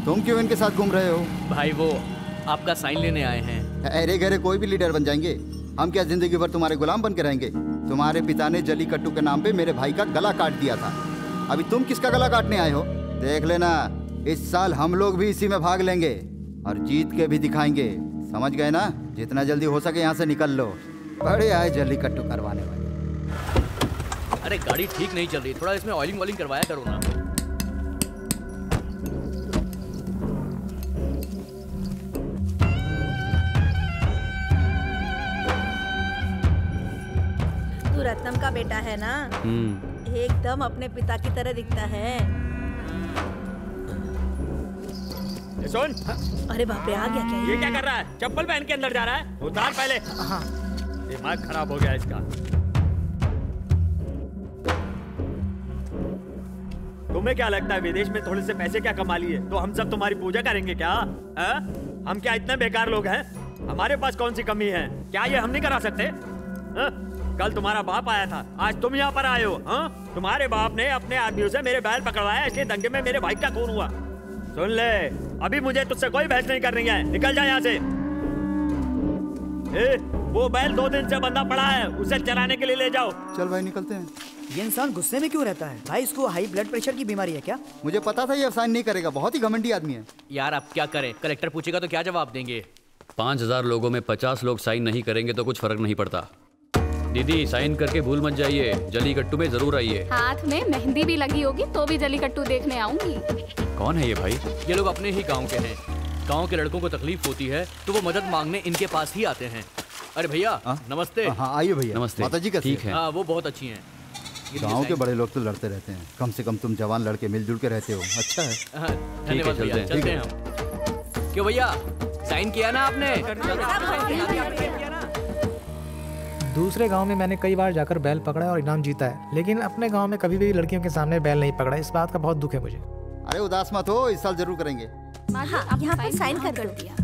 तुम क्यों इनके साथ घूम रहे हो? भाई वो आपका साइन लेने आए हैं। अरे घरे कोई भी लीडर बन जाएँगे। हम क्या ज़िंदगी भर तुम्हारे गुलाम बन के रहेंगे? तुम्हारे पिता ने जली कट्टू के नाम पे मेरे भाई का गला काट दिया था। अभी तुम किसका गला काटने आए हो? देख लेना इस साल हम लोग भी इसी में भाग लेंगे और जीत के भी दिखाएँगे। समझ गए ना? जितना जल्दी हो सके यहाँ से निकल लो। बड़े आए जली कट्टू करवाने वाले। अरे गाड़ी ठीक नहीं चल रही। थोड़ा इसमें ऑयलिंग वॉलिंग करवाया करो ना। रत्नम का बेटा है ना? हम्म। एकदम अपने पिता की तरह दिखता है। सुन। अरे बाप रे आ गया क्या ये? क्या कर रहा है? चप्पल पहन के अंदर जा रहा है? उतार पहले। दिमाग खराब हो गया इसका। तुम्हें क्या लगता है विदेश में थोड़े से पैसे क्या कमा लिए? तो हम सब तुम्हारी पूजा करेंगे क्या? है? हम क्या इतने बेकार लोग हैं? हमारे पास कौन सी कमी है? क्या ये हम नहीं करा सकते? है? कल तुम्हारा बाप आया था। आज तुम यहाँ पर आए हो हा? तुम्हारे बाप ने अपने आदमियों से मेरे बैल पकड़वाया इसलिए दंगे में मेरे भाई का खून हुआ। सुन ले अभी मुझे तुझसे कोई बहस नहीं करनी है। निकल जा यहाँ से। ए, वो बैल दो दिन से बंदा पड़ा है उसे चराने के लिए ले जाओ। चल भाई निकलते हैं। ये इंसान गुस्से में क्यों रहता है? भाई इसको हाई ब्लड प्रेशर की बीमारी है क्या? मुझे पता था ये साइन नहीं करेगा बहुत ही घमंडी आदमी है। यार अब क्या करें? कलेक्टर पूछेगा तो क्या जवाब देंगे? पाँच हज़ार लोगों में पचास लोग साइन नहीं करेंगे तो कुछ फ़र्क नहीं पड़ता। दीदी साइन करके भूल मत जाइए। जलीकट्टू में ज़रूर आइए। हाथ में मेहंदी भी लगी होगी तो भी जलीकट्टू देखने आऊँगी। कौन है ये भाई? ये लोग अपने ही गाँव के हैं। गाँव के लड़कों को तकलीफ़ होती है तो वो मदद मांगने इनके पास ही आते हैं। अरे भैया नमस्ते। हाँ आइए भैया। नमस्ते। माता जी कैसे ठीक है। हाँ। वो बहुत अच्छी हैं। गाँव के बड़े लोग तो लड़ते रहते हैं। कम से कम तुम जवान लड़के मिलजुल के रहते हो। अच्छा है। हाँ, धन्यवाद भैया। चलते हैं। चलते हैं क्यों भैया साइन किया ना आपने? दूसरे गाँव में मैंने कई बार जाकर बैल पकड़ा और इनाम जीता है लेकिन अपने गाँव में कभी भी लड़कियों के सामने बैल नहीं पकड़ा। इस बात का बहुत दुख है मुझे। अरे उदास मत हो इस साल ज़रूर करेंगे। हाँ, यहाँ पर साइन कर दो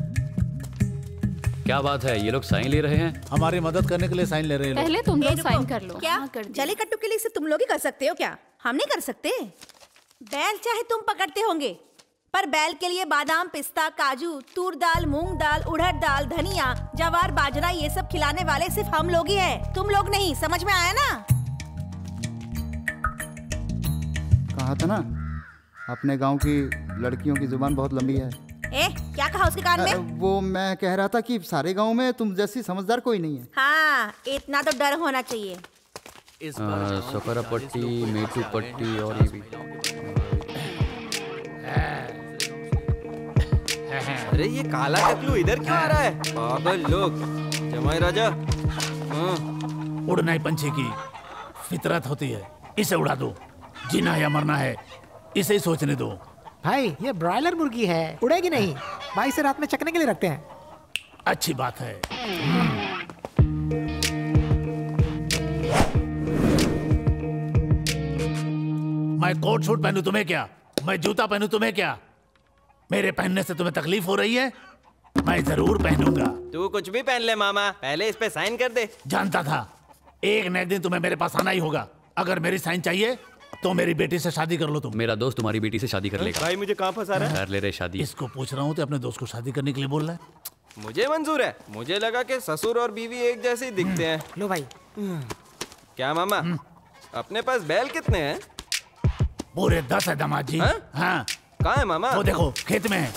क्या बात है? ये लोग साइन ले रहे हैं? हमारी मदद करने के लिए साइन ले रहे हैं। पहले तुम लोग साइन कर लो। क्या? जले कट्टू के लिए सिर्फ़ तुम लोग ही कर सकते हो क्या? हम नहीं कर सकते। बैल चाहे तुम पकड़ते होंगे। पर बैल के लिए बादाम पिस्ता काजू तूर दाल मूंग दाल उड़द दाल धनिया जवार बाजरा ये सब खिलाने वाले सिर्फ़ हम लोग ही हैं। तुम लोग नहीं समझ में आया ना? कहा था ना अपने गाँव की लड़कियों की ज़ुबान बहुत लंबी है। ए क्या कहा उसके कान में? वो मैं कह रहा था कि सारे गाँव में तुम जैसी समझदार कोई नहीं है। हाँ इतना तो डर होना चाहिए। सकरा पट्टी मेटू पट्टी और ये भी। अरे ये काला टकलू इधर क्यों आ रहा है? पागल लोग। जमाई राजा। हाँ। उड़ना ही पंछी की। फितरत होती है। इसे उड़ा दो। जीना या मरना है इसे ही सोचने दो। भाई ये ब्रॉयलर मुर्गी है। उड़ेगी नहीं। भाई से रात में चकने के लिए रखते हैं। अच्छी बात है। मैं कोट सूट पहनू तुम्हें क्या? मैं जूता पहनू तुम्हें क्या? मेरे पहनने से तुम्हें तकलीफ़ हो रही है? मैं ज़रूर पहनूँगा। तू कुछ भी पहन ले मामा। पहले इस पे साइन कर दे। जानता था। एक न एक दिन तुम्हें मेरे पास आना ही होगा। अगर मेरी साइन चाहिए तो मेरी बेटी से शादी कर लो तुम। मेरा दोस्त तुम्हारी बेटी से शादी कर लेगा। भाई मुझे कहाँ फंसा रहा है? कर ले रहे शादी। इसको पूछ रहा हूँ तो अपने दोस्त को शादी करने के लिए बोल रहा है। मुझे मंजूर है। मुझे लगा कि ससुर और बीवी एक जैसे ही दिखते हैं। लो भाई। क्या मामा? अपने पास बैल कितने हैं? पूरे दस है दामाद जी। हाँ? हाँ। कहाँ है मामा वो देखो खेत में है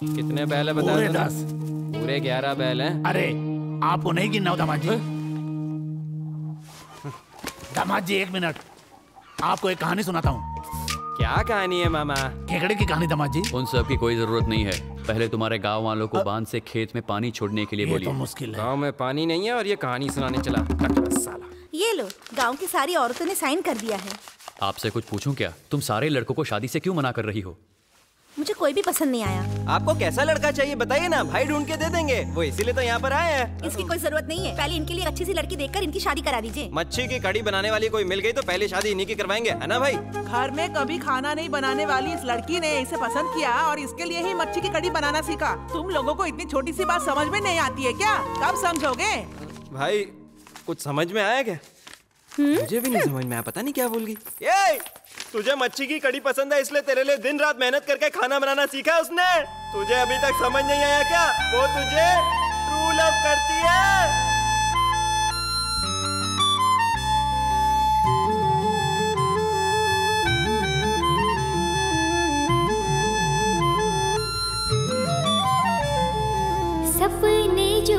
कितने बैल है पूरे बता दस। पूरे ग्यारह बैल हैं। अरे आपको नहीं गिनना हो दामाद जी। दामाद जी एक मिनट। आपको एक कहानी सुनाता हूँ। क्या कहानी है मामा? खेकड़े की कहानी दामाद जी। उन सब की कोई ज़रूरत नहीं है। पहले तुम्हारे गाँव वालों को बाँध से खेत में पानी छोड़ने के लिए ये तो मुश्किल है। गाँव में पानी नहीं है और ये कहानी सुनाने चला। साला। ये लो गाँव की सारी औरतों ने साइन कर दिया है। आपसे कुछ पूछूँ क्या? तुम सारे लड़कों को शादी से क्यों मना कर रही हो? मुझे कोई भी पसंद नहीं आया। आपको कैसा लड़का चाहिए बताइए ना भाई ढूंढ के दे देंगे। वो इसीलिए तो यहाँ पर आए हैं। इसकी कोई ज़रूरत नहीं है। पहले इनके लिए अच्छी सी लड़की देखकर इनकी शादी करा दीजिए। मच्छी की कड़ी बनाने वाली कोई मिल गई तो पहले शादी इन्हीं की करवाएँगे है ना भाई? घर में कभी खाना नहीं बनाने वाली इस लड़की ने इसे पसंद किया और इसके लिए ही मच्छी की कड़ी बनाना सीखा। तुम लोगों को इतनी छोटी सी बात समझ में नहीं आती है क्या? कब समझोगे? भाई कुछ समझ में आया क्या? मुझे भी नहीं समझ में आया पता नहीं क्या बोल गई। ये तुझे मच्छी की कड़ी पसंद है इसलिए तेरे लिए दिन रात मेहनत करके खाना बनाना सीखा उसने। तुझे अभी तक समझ नहीं आया क्या? वो तुझे ट्रू लव करती है। सपने जो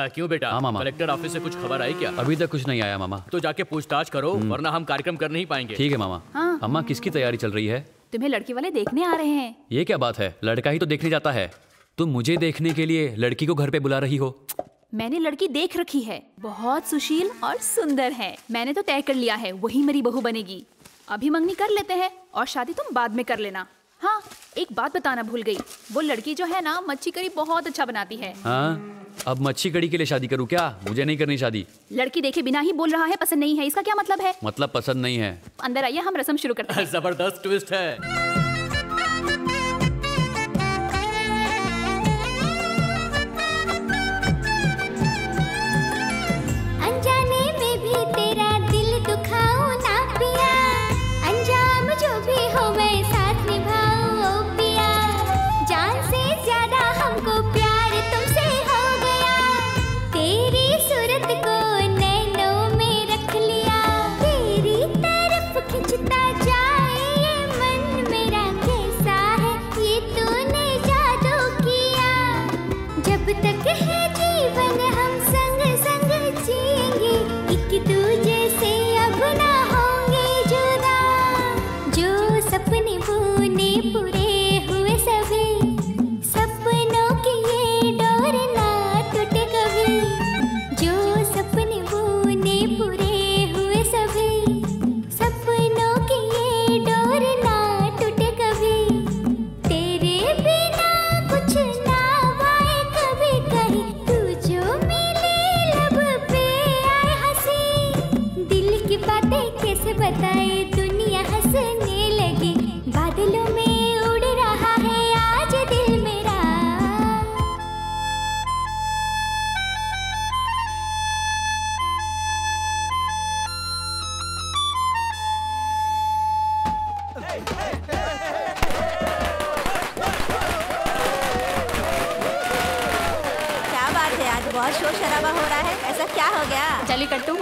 आ, क्यों बेटा? हाँ, मामा। कलेक्टर ऑफ़िस से कुछ खबर आई क्या? अभी तक कुछ नहीं आया मामा। तो जाके पूछताछ करो वरना हम कार्यक्रम कर नहीं पाएँगे। ठीक है मामा। हाँ। अम्मा किसकी तैयारी चल रही है? तुम्हें लड़की वाले देखने आ रहे हैं। ये क्या बात है? लड़का ही तो देखने जाता है। तुम मुझे देखने के लिए लड़की को घर पे बुला रही हो? मैंने लड़की देख रखी है। बहुत सुशील और सुंदर है। मैंने तो तय कर लिया है वही मेरी बहू बनेगी। अभी मंगनी कर लेते हैं और शादी तुम बाद में कर लेना। हाँ एक बात बताना भूल गई। वो लड़की जो है ना मच्छी करी बहुत अच्छा बनाती है। हाँ? अब मच्छी कड़ी के लिए शादी करूँ क्या? मुझे नहीं करनी शादी। लड़की देखे बिना ही बोल रहा है पसंद नहीं है। इसका क्या मतलब है? मतलब पसंद नहीं है। अंदर आइए हम रसम शुरू करते हैं। ज़बरदस्त ट्विस्ट है।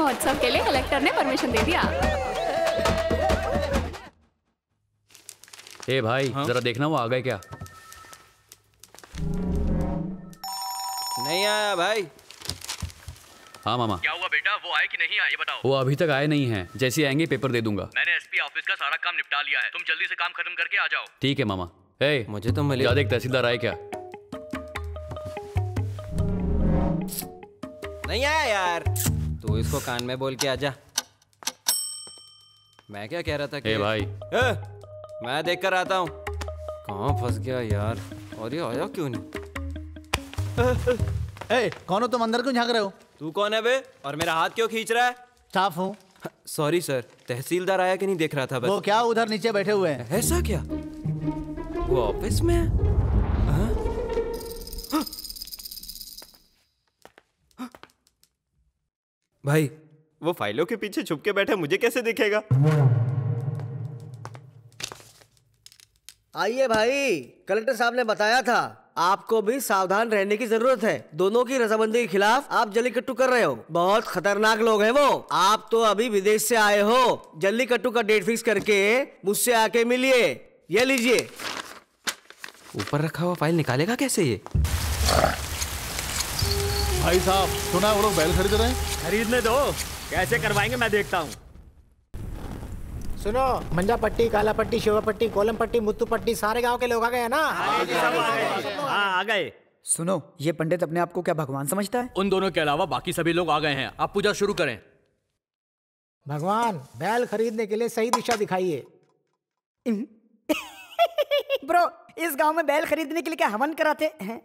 महोत्सव के लिए कलेक्टर ने परमिशन दे दिया। ए भाई हाँ? जरा देखना वो आ गए क्या। नहीं आया भाई। हाँ मामा। क्या हुआ बेटा? वो आए कि नहीं आए ये बताओ। वो अभी तक आए नहीं हैं। जैसे आएँगे पेपर दे दूँगा। मैंने एसपी ऑफ़िस का सारा काम निपटा लिया है। तुम जल्दी से काम खत्म करके आ जाओ। ठीक है मामा। ए मुझे तो मिले ज़्यादा एक तहसीलदार आए क्या? नहीं आया यार। तू इसको कान में बोल के आजा। मैं क्या कह रहा था कि ए भाई। ए, मैं देख कर आता हूँ। कहाँ फंस गया यार? और ये आया क्यों नहीं? ए, कौन हो तुम? अंदर क्यों झाँक रहे हो? तू कौन है बे? और मेरा हाथ क्यों खींच रहा है? साफ़ हूँ। सॉरी सर तहसीलदार आया कि नहीं देख रहा था बस। वो क्या उधर नीचे बैठे हुए हैं? ऐसा क्या? वो ऑफ़िस में हाँ? भाई। वो फाइलों के पीछे छुप के बैठे मुझे कैसे दिखेगा? आइए भाई कलेक्टर साहब ने बताया था आपको भी सावधान रहने की ज़रूरत है। दोनों की रजामंदी के खिलाफ आप जल्लीकट्टू कर रहे हो। बहुत खतरनाक लोग हैं वो। आप तो अभी विदेश से आए हो। जल्लीकट्टू का डेट फिक्स करके मुझसे आके मिलिए। ये लीजिए। ऊपर रखा हुआ फ़ाइल निकालेगा कैसे ये? भाई साहब सुना वो लोग बैल खरीद रहे हैं? खरीदने दो। कैसे करवाएँगे मैं देखता हूँ। सुनो मंजा पट्टी काला पट्टी शिवा पट्टी कोलम पट्टी मुत्तू पट्टी सारे गाँव के लोग आ गए हैं ना? हाँ आ गए। सुनो ये पंडित अपने आप को क्या भगवान समझता है? उन दोनों के अलावा बाकी सभी लोग आ गए हैं। आप पूजा शुरू करें। भगवान बैल खरीदने के लिए सही दिशा दिखाइए। ब्रो इस गाँव में बैल खरीदने के लिए क्या हवन कराते हैं?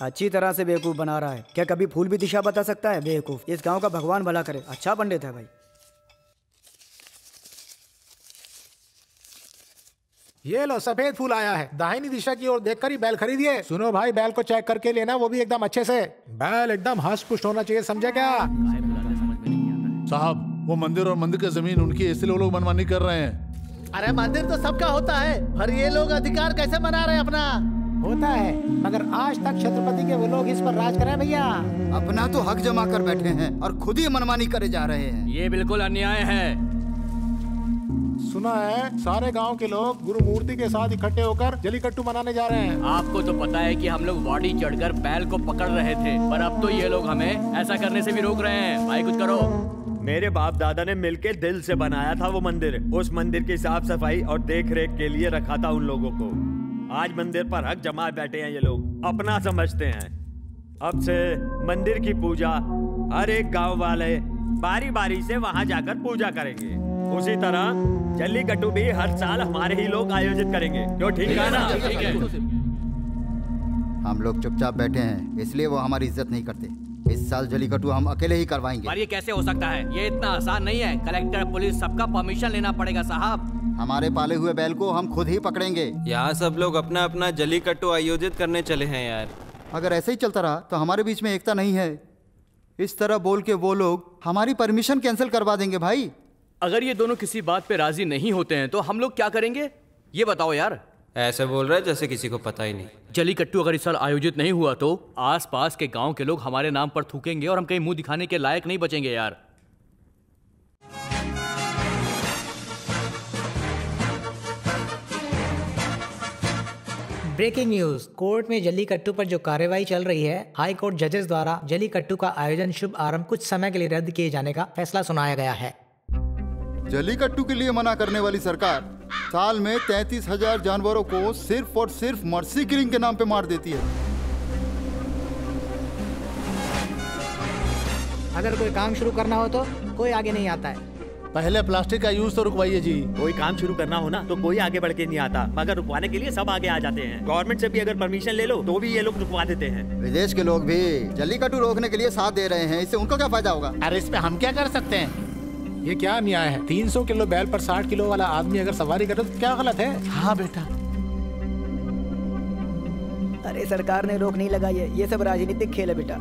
अच्छी तरह से बेवकूफ़ बना रहा है। क्या कभी फूल भी दिशा बता सकता है? बेवकूफ़। इस गाँव का भगवान भला करे। अच्छा पंडित है भाई। ये लो सफ़ेद फूल आया है। दाहिनी दिशा की ओर देखकर ही बैल खरीदिए। सुनो भाई बैल को चेक करके लेना वो भी एकदम अच्छे से। बैल एकदम हंस पुष्ट होना चाहिए समझे क्या? साहब वो मंदिर और मंदिर की ज़मीन उनकी इसलिए वो लोग मनमानी कर रहे हैं। अरे मंदिर तो सबका होता है पर ये लोग अधिकार कैसे मना रहे हैं अपना? होता है मगर आज तक छत्रपति के वो लोग इस पर राज करें भैया। अपना तो हक जमा कर बैठे हैं और खुद ही मनमानी करे जा रहे हैं। ये बिल्कुल अन्याय है। सुना है सारे गाँव के लोग गुरु मूर्ति के साथ इकट्ठे होकर जलीकट्टू मनाने जा रहे हैं। आपको तो पता है कि हम लोग वाड़ी चढ़कर बैल को पकड़ रहे थे पर अब तो ये लोग हमें ऐसा करने से भी रोक रहे हैं। भाई कुछ करो। मेरे बाप दादा ने मिलके दिल से बनाया था वो मंदिर। उस मंदिर की साफ़ सफ़ाई और देख रेख के लिए रखा था उन लोगों को। आज मंदिर पर हक जमा बैठे हैं ये लोग। अपना समझते हैं। अब से मंदिर की पूजा हर एक गाँव वाले बारी बारी से वहाँ जाकर पूजा करेंगे। उसी तरह जल्लीकट्टू भी हर साल हमारे ही लोग आयोजित करेंगे। क्यों ठीक है ना? ठीक है। हम लोग चुपचाप बैठे हैं इसलिए वो हमारी इज़्ज़त नहीं करते। इस साल जलीकट्टू हम अकेले ही करवाएँगे। पर ये कैसे हो सकता है? ये इतना आसान नहीं है। कलेक्टर पुलिस सबका परमिशन लेना पड़ेगा साहब। हमारे पाले हुए बैल को हम खुद ही पकड़ेंगे। यहाँ सब लोग अपना अपना जलीकट्टू आयोजित करने चले हैं यार। अगर ऐसे ही चलता रहा तो हमारे बीच में एकता नहीं है। इस तरह बोल के वो लोग हमारी परमिशन कैंसिल करवा देंगे भाई। अगर ये दोनों किसी बात पे राज़ी नहीं होते हैं तो हम लोग क्या करेंगे? ये बताओ यार। ऐसे बोल रहा है जैसे किसी को पता ही नहीं। जलीकट्टू अगर इस साल आयोजित नहीं हुआ तो आसपास के गाँव के लोग हमारे नाम पर थूकेंगे और हम कहीं मुँह दिखाने के लायक नहीं बचेंगे यार। ब्रेकिंग न्यूज़ कोर्ट में जल्लीकट्टू पर जो कार्यवाही चल रही है हाई कोर्ट जजेस द्वारा जल्लीकट्टू का आयोजन शुभ आरंभ कुछ समय के लिए रद्द किए जाने का फैसला सुनाया गया है। जलीकट्टू के लिए मना करने वाली सरकार साल में तैतीस हज़ार जानवरों को सिर्फ़ और सिर्फ़ मर्सी किलिंग के नाम पे मार देती है। अगर कोई काम शुरू करना हो तो कोई आगे नहीं आता है। पहले प्लास्टिक का यूज़ तो रुकवाइए जी। कोई काम शुरू करना हो ना तो कोई आगे बढ़ के नहीं आता। मगर रुकवाने के लिए सब आगे आ जाते हैं। गवर्नमेंट से भी अगर परमिशन ले लो तो भी ये लोग रुकवा देते हैं। विदेश के लोग भी जलीकट्टू रोकने के लिए साथ दे रहे हैं। इससे उनको क्या फ़ायदा होगा? अरे इस इसमें हम क्या कर सकते हैं? ये क्या न्याय है? 300 किलो बैल पर 60 किलो वाला आदमी अगर सवारी करे तो क्या गलत है? हाँ बेटा। अरे सरकार ने रोक नहीं लगाई है। ये सब राजनीतिक खेल है बेटा।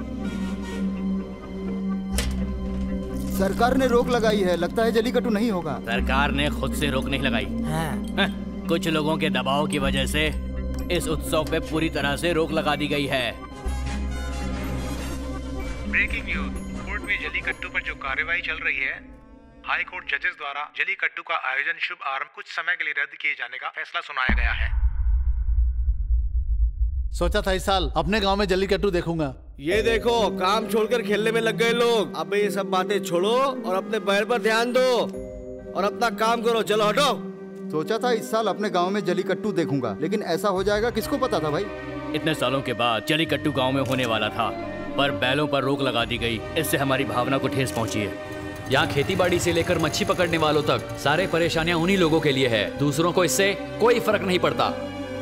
सरकार ने रोक लगाई है। लगता है जलीकट्टू नहीं होगा। सरकार ने खुद से रोक नहीं लगाई। हाँ। कुछ लोगों के दबाव की वजह से इस उत्सव पे पूरी तरह से रोक लगा दी गई है। ब्रेकिंग न्यूज़ कोर्ट में जलीकट्टू पर जो कार्यवाही चल रही है हाई कोर्ट जजेस द्वारा जलीकट्टू का आयोजन शुभ आरंभ कुछ समय के लिए रद्द किए जाने का फैसला सुनाया गया है। सोचा था इस साल अपने गाँव में जल्लीकट्टू देखूँगा। ये देखो काम छोड़कर खेलने में लग गए लोग। अब ये सब बातें छोड़ो और अपने बैल पर ध्यान दो और अपना काम करो। चलो हटो। सोचा था इस साल अपने गाँव में जलीकट्टू देखूँगा लेकिन ऐसा हो जाएगा किसको पता था भाई? इतने सालों के बाद जलीकट्टू गाँव में होने वाला था पर बैलों पर रोक लगा दी गई। इससे हमारी भावना को ठेस पहुँची है। यहाँ खेती बाड़ी से लेकर मच्छी पकड़ने वालों तक सारे परेशानियाँ उन्हीं लोगों के लिए है। दूसरों को इससे कोई फ़र्क नहीं पड़ता।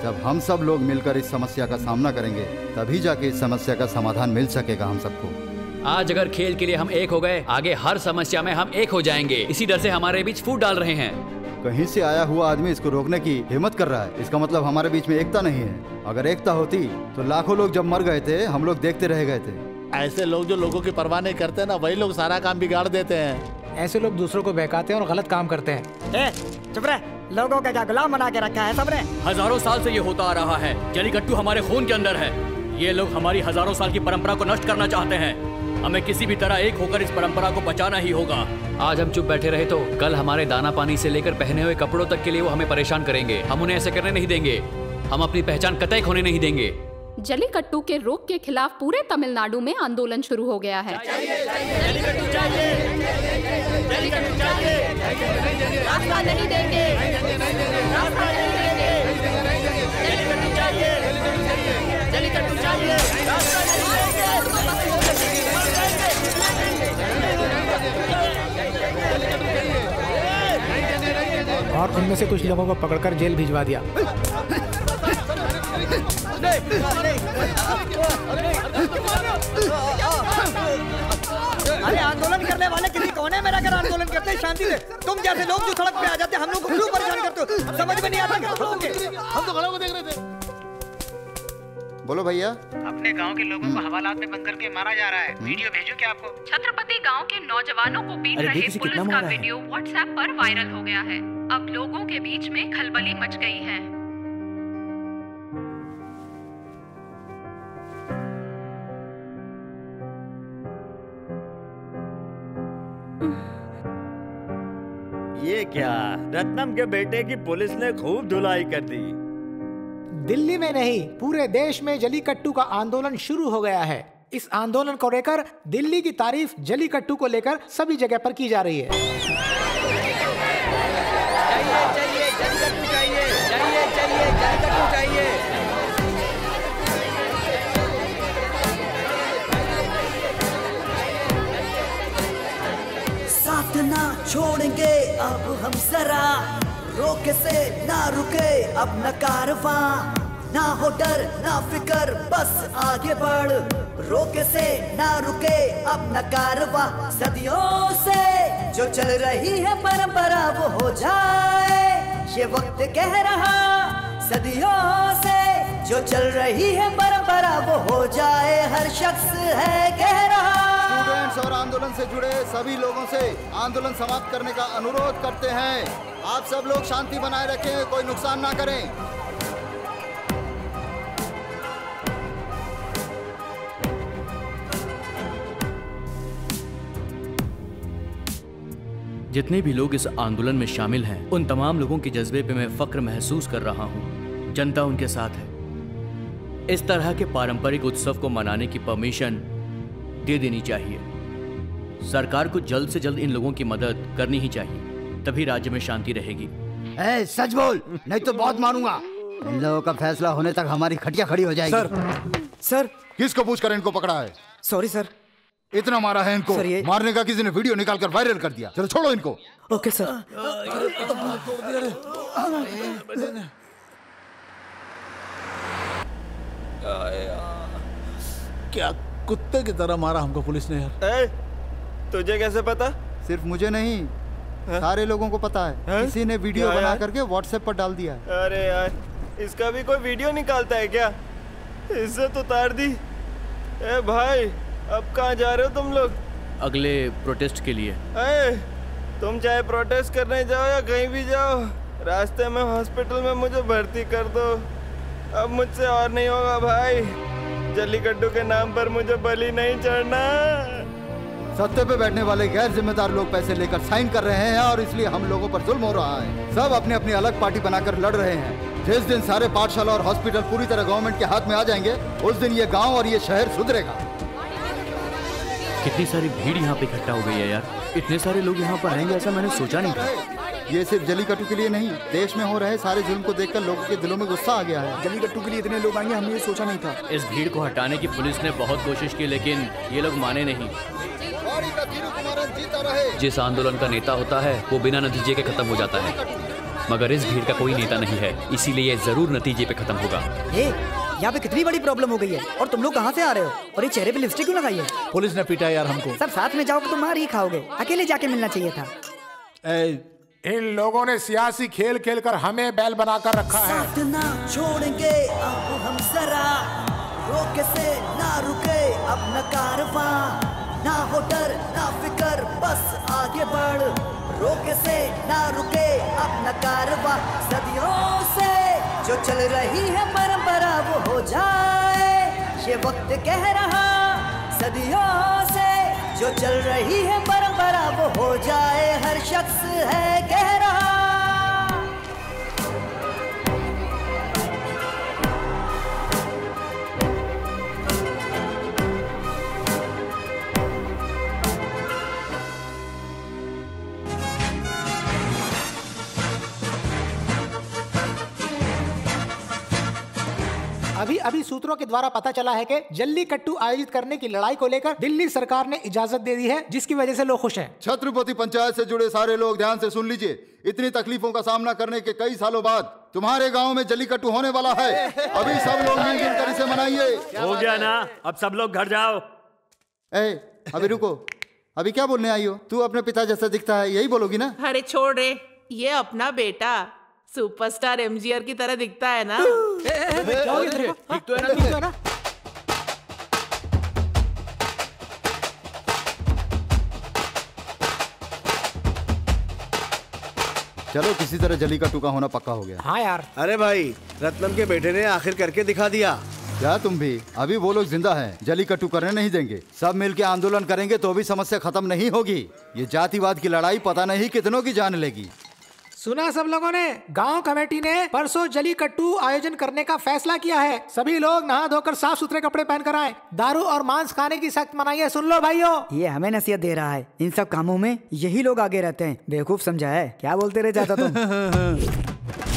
जब हम सब लोग मिलकर इस समस्या का सामना करेंगे तभी जाके इस समस्या का समाधान मिल सकेगा हम सबको। आज अगर खेल के लिए हम एक हो गए आगे हर समस्या में हम एक हो जाएँगे। इसी डर से हमारे बीच फूट डाल रहे हैं। कहीं से आया हुआ आदमी इसको रोकने की हिम्मत कर रहा है। इसका मतलब हमारे बीच में एकता नहीं है। अगर एकता होती तो लाखों लोग जब मर गए थे हम लोग देखते रह गए थे। ऐसे लोग जो लोगों की परवाह नहीं करते ना वही लोग सारा काम बिगाड़ देते हैं। ऐसे लोग दूसरों को बहकाते हैं और गलत काम करते हैं। ए, चुप रहे। लोगों का क्या गुलाम बना के रखा है सबने हज़ारों साल से ये होता आ रहा है जलीकट्टू हमारे खून के अंदर है। ये लोग हमारी हज़ारों साल की परंपरा को नष्ट करना चाहते हैं। हमें किसी भी तरह एक होकर इस परंपरा को बचाना ही होगा। आज हम चुप बैठे रहे तो कल हमारे दाना पानी से लेकर पहने हुए कपड़ों तक के लिए वो हमें परेशान करेंगे। हम उन्हें ऐसे करने नहीं देंगे। हम अपनी पहचान कतई खोने नहीं देंगे। जलीकट्टू के रोक के खिलाफ पूरे तमिलनाडु में आंदोलन शुरू हो गया है। रास्ता नहीं देंगे। रास्ता नहीं देंगे। जलीकट्टू चाहिए। जलीकट्टू चाहिए। रास्ता नहीं देंगे। और उनमें से कुछ लोगों को पकड़कर जेल भिजवा दिया। अरे आंदोलन करने वाले किसी कोने में रहकर आंदोलन करते हैं? शांति से। तुम जैसे लोग जो सड़क पे आ जाते हैं हम लोग को क्यों परेशान करते हो? समझ में नहीं आता क्या? तुम लोगों हम तो खड़े होकर देख रहे थे। बोलो भैया। अपने गाँव के लोगों को हवालात में बंद करके मारा जा रहा है। वीडियो भेजो क्या आपको? छत्रपति गाँव के नौजवानों को पीट रहे पुलिस का वीडियो व्हाट्सएप पर वायरल हो गया है। अब लोगों के बीच में खलबली मच गई है। ये क्या? रत्नम के बेटे की पुलिस ने खूब धुलाई कर दी। दिल्ली में नहीं, पूरे देश में जलीकट्टू का आंदोलन शुरू हो गया है। इस आंदोलन को लेकर दिल्ली की तारीफ़ जलीकट्टू को लेकर सभी जगह पर की जा रही है। छोड़ेंगे, अब हम जरा रोके से ना रुके, अब न कारवा, ना हो डर, ना फिकर, बस आगे बढ़। रोके से ना रुके, अब न कारवा, सदियों से जो चल रही है परंपरा वो हो जाए। ये वक्त कह रहा, सदियों से जो चल रही है परंपरा वो हो जाए। हर शख्स है कह रहा और आंदोलन से जुड़े सभी लोगों से आंदोलन समाप्त करने का अनुरोध करते हैं। आप सब लोग शांति बनाए रखें, कोई नुकसान ना करें। जितने भी लोग इस आंदोलन में शामिल हैं, उन तमाम लोगों के जज्बे पे मैं फक्र महसूस कर रहा हूँ। जनता उनके साथ है। इस तरह के पारंपरिक उत्सव को मनाने की परमिशन दे देनी चाहिए। सरकार को जल्द से जल्द इन लोगों की मदद करनी ही चाहिए तभी राज्य में शांति रहेगी। ए, सच बोल नहीं तो बहुत मारूँगा। इन लोगों का फैसला होने तक हमारी खटिया खड़ी हो जाएगी। Sir sir. किसको पूछकर इनको पकड़ा है? सॉरी सर इतना मारा है इनको। सर, ये- मारने का किसी ने वीडियो निकाल कर वायरल कर दिया। चलो छोड़ो इनको। ओके सर क्या कुत्ते की तरह मारा हमको पुलिस ने यार? तुझे कैसे पता? सिर्फ़ मुझे नहीं सारे लोगों को पता है। किसी ने वीडियो बना करके व्हाट्सएप पर डाल दिया है। अरे यार इसका भी कोई वीडियो निकालता है क्या? इससे तो उतार दी। ए भाई अब कहाँ जा रहे हो तुम लोग? अगले प्रोटेस्ट के लिए। ए, तुम चाहे प्रोटेस्ट करने जाओ या कहीं भी जाओ रास्ते में हॉस्पिटल में मुझे भर्ती कर दो। अब मुझसे और नहीं होगा भाई। जल्लीकट्टू के नाम पर मुझे बलि नहीं चढ़ना। सत्ते पे बैठने वाले गैर जिम्मेदार लोग पैसे लेकर साइन कर रहे हैं और इसलिए हम लोगों पर जुल्म हो रहा है। सब अपने अपनी अलग पार्टी बनाकर लड़ रहे हैं। जिस दिन सारे पाठशाला और हॉस्पिटल पूरी तरह गवर्नमेंट के हाथ में आ जाएँगे, उस दिन ये गाँव और ये शहर सुधरेगा। कितनी सारी भीड़ यहाँ पे इकट्ठा हो गई है यार। इतने सारे लोग यहाँ पर आएँगे ऐसा मैंने सोचा नहीं था। ये सिर्फ़ जलीकट्टू के लिए नहीं देश में हो रहे सारे जुल्म को देखकर लोगों के दिलों में गुस्सा आ गया है। जलीकट्टू के लिए इतने लोग आएँगे हमने ये सोचा नहीं था। इस भीड़ को हटाने की पुलिस ने बहुत कोशिश की लेकिन ये लोग माने नहीं। जिस आंदोलन का नेता होता है वो बिना नतीजे के खत्म हो जाता है। मगर इस भीड़ का कोई नेता नहीं है इसीलिए ये ज़रूर नतीजे पे खत्म होगा। यहाँ पे कितनी बड़ी प्रॉब्लम हो गई है? और तुम लोग कहाँ से आ रहे हो? और ये चेहरे पे लिपस्टिक क्यों लगाई है? पुलिस ने पीटा यार हमको। सब साथ में जाओ तो मार ही खाओगे। अकेले जाके मिलना चाहिए था। ए, इन लोगों ने सियासी खेल खेल कर हमें बैल बनाकर रखा है। साथ ना छोड़ेंगे अब हम जरा। रोके से ना रुके अब न कारवा। ना हो डर ना फिकर बस आगे बढ़। रोके से ना रुके अब न कारवा। सदियों से जो चल रही है परंपरा वो हो जाए। ये वक्त कह रहा सदियों से, जो चल रही है परंपरा वो हो जाए। हर शख्स है कह रहा सूत्रों के द्वारा पता चला है कि जल्लीकट्टू आयोजित करने की लड़ाई को लेकर दिल्ली सरकार ने इजाज़त दे दी है जिसकी वजह से लोग खुश हैं। छत्रपति पंचायत से जुड़े सारे लोग ध्यान से सुन लीजिए। इतनी तकलीफों का सामना करने के कई सालों बाद तुम्हारे गाँव में जल्लीकट्टू होने वाला है। अभी सब लोग मिलजुल कर इसे मनाइए। हो गया ना? अब सब लोग घर जाओ। ए अभी रुको। अभी क्या बोलने आई हो? तू अपने पिता जैसा दिखता है यही बोलोगी ना? अरे छोड़ रे ये अपना बेटा। सुपरस्टार एमजीआर की तरह दिखता है ना? ठीक तो है तो है ना? चलो किसी तरह जल्लीकट्टू का टुका होना पक्का हो गया। हाँ यार। अरे भाई रत्नम के बेटे ने आखिर करके दिखा दिया। क्या तुम भी? अभी वो लोग ज़िंदा हैं जली जलीकट्टू करने नहीं देंगे। सब मिलके आंदोलन करेंगे तो भी समस्या खत्म नहीं होगी। ये जातिवाद की लड़ाई पता नहीं कितनों की जान लेगी। सुना सब लोगों ने? गाँव कमेटी ने परसों जली कट्टू आयोजन करने का फैसला किया है। सभी लोग नहा धोकर साफ़ सुथरे कपड़े पहन कर आए। दारू और मांस खाने की सख्त मनाई है सुन लो भाइयों। ये हमें नसीहत दे रहा है। इन सब कामों में यही लोग आगे रहते हैं। बेवकूफ़ समझा है। क्या बोलते रहे जाता तुम?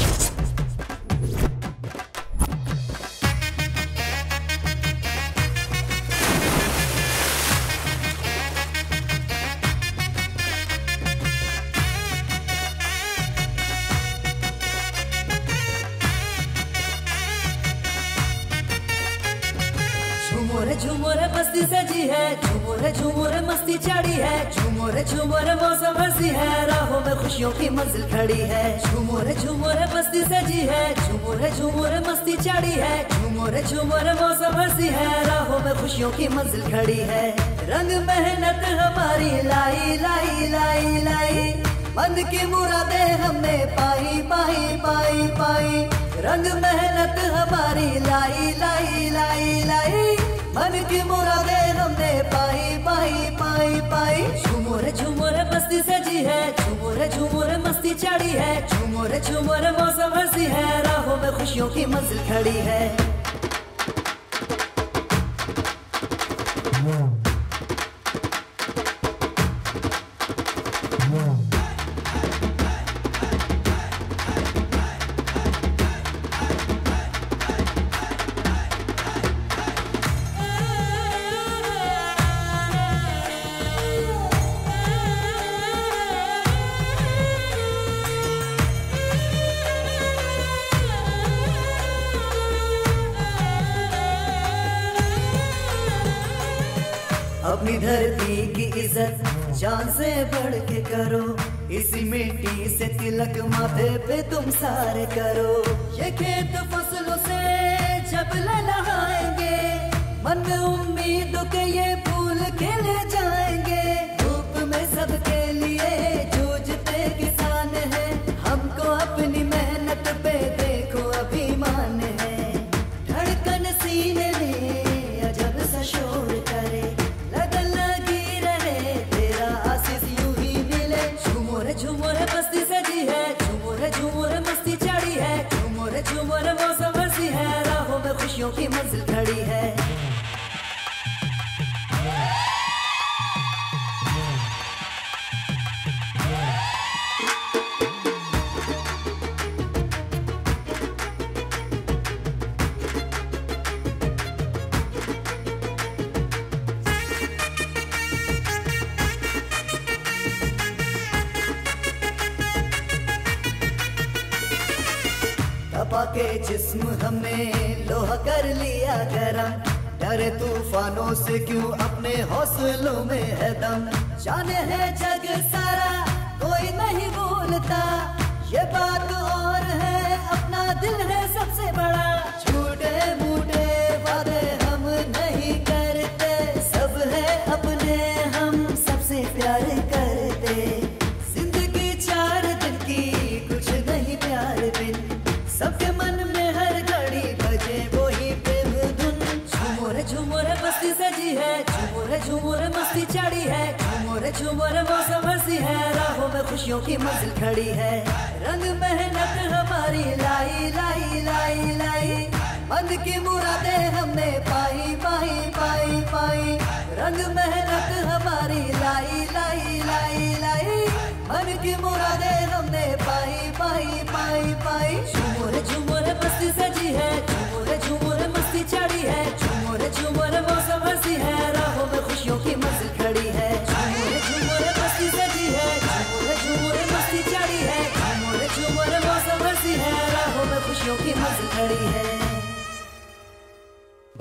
मस्ती चढ़ी है। झूमोरे झूमोरे मौसम हँसी है। राहों में खुशियों की मंजिल खड़ी है। झूमोरे झूमोरे मस्ती सजी है। झूमोरे झूमोरे मस्ती चढ़ी है। झूमोरे झूमोरे मौसम हँसी है। राहों में खुशियों की मंजिल खड़ी है। रंग मेहनत हमारी लाई लाई लाई लाई। मन की मुरादे हमने पाई पाई पाई पाई। रंग मेहनत हमारी लाई लाई लाई लाई। मन की मुरादे हमने पाई पाई पाई पाई। झूमोरे झूमोरे मस्ती सजी है, झूमोरे, झुमर मस्ती चढ़ी है। झूमोरे, झुमर मौसम हसी है, राहों में खुशियों की मंजिल खड़ी है। से बढ़ के करो। इसी मिट्टी से तिलक माथे पे तुम सारे करो। ये खेत फ़सलों से जब लहलाएँगे मन में क्यों अपने हौसलों में है दम? जाने है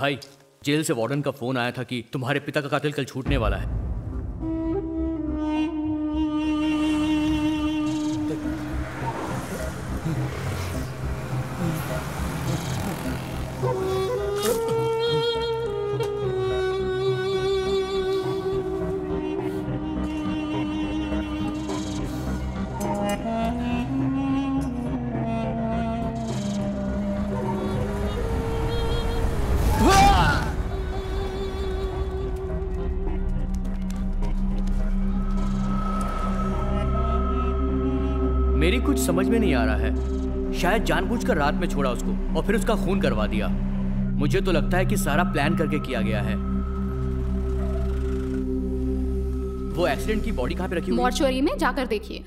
भाई, जेल से वार्डन का फ़ोन आया था कि तुम्हारे पिता का कातिल कल छूटने वाला है। शायद जानबूझकर रात में छोड़ा उसको और फिर उसका खून करवा दिया। मुझे तो लगता है कि सारा प्लान करके किया गया है। वो एक्सीडेंट की बॉडी कहाँ पे रखी है? मॉर्चुरी में जाकर देखिए।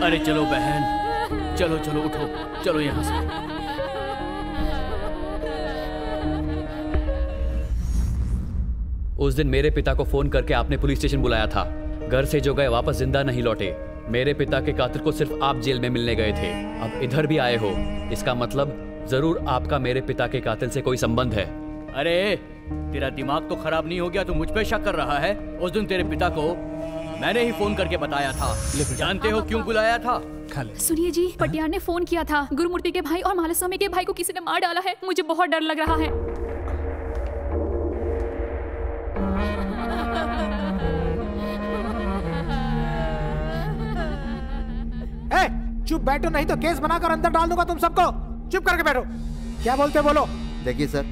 अरे चलो बहन चलो चलो उठो चलो यहाँ से। उस दिन मेरे पिता को फ़ोन करके आपने पुलिस स्टेशन बुलाया था। घर से जो गए वापस ज़िंदा नहीं लौटे। मेरे पिता के कातिल को सिर्फ़ आप जेल में मिलने गए थे। अब इधर भी आए हो। इसका मतलब ज़रूर आपका मेरे पिता के कातिल से कोई संबंध है। अरे तेरा दिमाग तो खराब नहीं हो गया तू मुझ पे शक कर रहा है? उस दिन तेरे पिता को मैंने ही फ़ोन करके बताया था। जानते हो क्यों बुलाया था? सुनिए जी पटियार ने फ़ोन किया था। गुरुमूर्ति के भाई और मालस्वामी के भाई को किसी ने मार डाला है। मुझे बहुत डर लग रहा है। चुप बैठो नहीं तो केस बनाकर अंदर डाल दूँगा तुम सबको। चुप करके बैठो। क्या बोलते हो बोलो। देखिए सर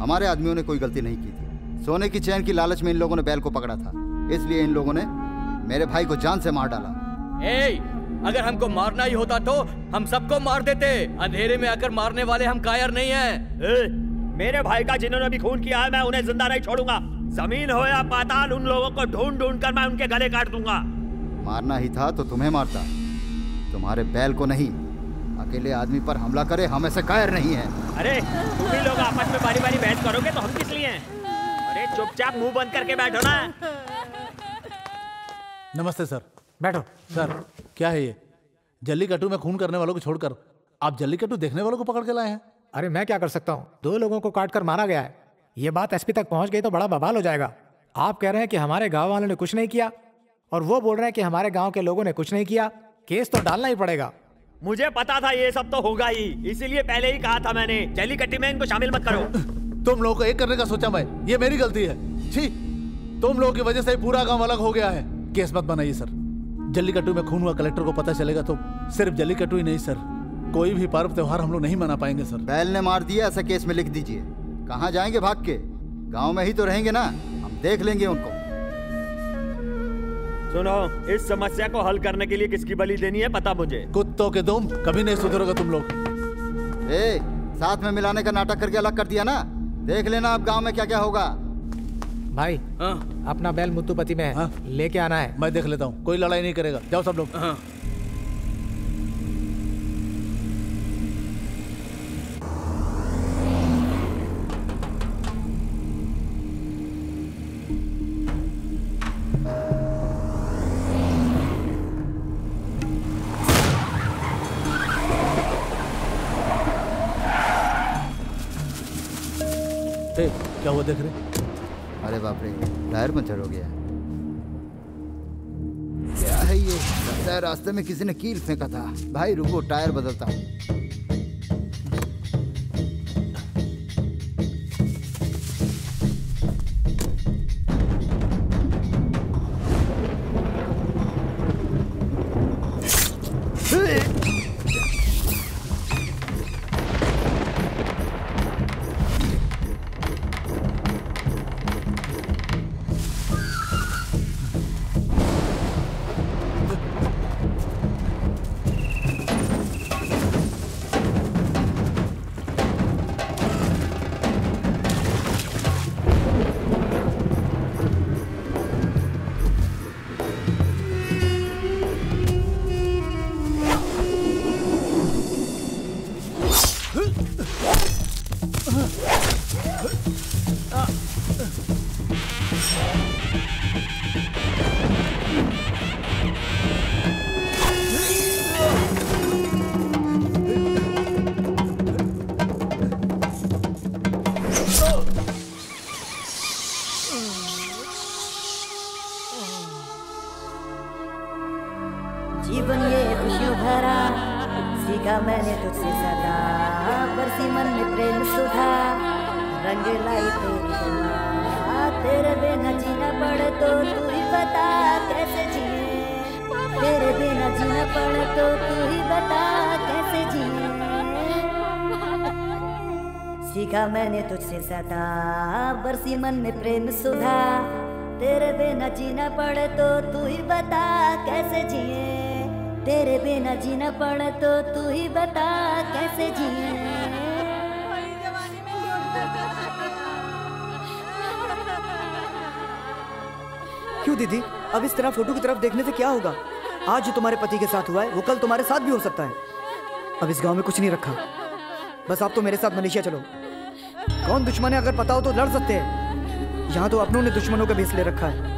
हमारे आदमियों ने कोई गलती नहीं की थी। सोने की चैन की लालच में इन लोगों ने बैल को पकड़ा था। इसलिए इन लोगों ने मेरे भाई को जान से मार डाला। ए, अगर हमको मारना ही होता तो हम सबको मार देते। अंधेरे में आकर मारने वाले हम कायर नहीं है। ए, मेरे भाई का जिन्होंने भी खून किया है मैं उन्हें ज़िंदा नहीं छोड़ूँगा। ज़मीन हो या पाताल उन लोगों को ढूंढ ढूंढ कर मैं उनके गले काट दूँगा। मारना ही था तो तुम्हें मारता। तुम्हारे बैल को नहीं। अकेले आदमी पर हमला करे हम ऐसे कायर नहीं है। अरे तुम ही लोग आपस में बारी बारी बहस करोगे तो हम किस लिए हैं? अरे चुपचाप मुँह बंद करके बैठो ना। नमस्ते सर। बैठो। सर क्या है ये? जल्लीकट्टू में खून करने वालों को छोड़कर आप जल्लीकट्टू देखने वालों को पकड़ के लाए हैं? अरे मैं क्या कर सकता हूँ? दो लोगों को काट कर मारा गया है। ये बात एसपी तक पहुँच गई तो बड़ा बवाल हो जाएगा। आप कह रहे हैं कि हमारे गाँव वालों ने कुछ नहीं किया और वो बोल रहे हैं कि हमारे गाँव के लोगों ने कुछ नहीं किया। केस तो डालना ही पड़ेगा। मुझे पता था ये सब तो होगा ही इसीलिए पहले ही कहा था मैंने जल्लीकट्टी में इनको शामिल मत करो। तुम लोगों को एक करने का सोचा मैं ये मेरी गलती है। छी तुम लोगों की वजह से पूरा गाँव अलग हो गया है। केस मत बनाइए सर। जल्लीकट्टू में खून हुआ कलेक्टर को पता चलेगा तो सिर्फ़ जल्लीकट्टू ही नहीं सर। कोई भी पर्व त्योहार हम लोग नहीं मना पाएँगे सर। बैल ने मार दिया ऐसा केस में लिख दीजिए। कहाँ जाएँगे भाग के? गाँव में ही तो रहेंगे ना। हम देख लेंगे उनको। सुनो इस समस्या को हल करने के लिए किसकी बलि देनी है पता मुझे? कुत्तों के दुम कभी नहीं सुधरोगे तुम लोग। ए साथ में मिलाने का नाटक करके अलग कर दिया ना? देख लेना अब गाँव में क्या क्या होगा। भाई अपना बैल मुत्तुपति में है। लेके आना है। मैं देख लेता हूँ कोई लड़ाई नहीं करेगा। जाओ सब लोग। रास्ते में किसी ने कील फेंका था। भाई रुको टायर बदलता हूँ। सदा बरसी मन में प्रेम सुधा। तेरे बिना जीना पड़े तो तू ही बता कैसे जिए? तेरे बिना जीना पड़े तो तू ही बता कैसे जिए? क्यों दीदी? अब इस तरह फ़ोटो की तरफ़ देखने से क्या होगा? आज जो तुम्हारे पति के साथ हुआ है, वो कल तुम्हारे साथ भी हो सकता है। अब इस गाँव में कुछ नहीं रखा। बस आप तो मेरे साथ मलेशिया चलो। कौन दुश्मन है अगर पता हो तो लड़ सकते हैं। यहाँ तो अपनों ने दुश्मनों का भेस ले रखा है।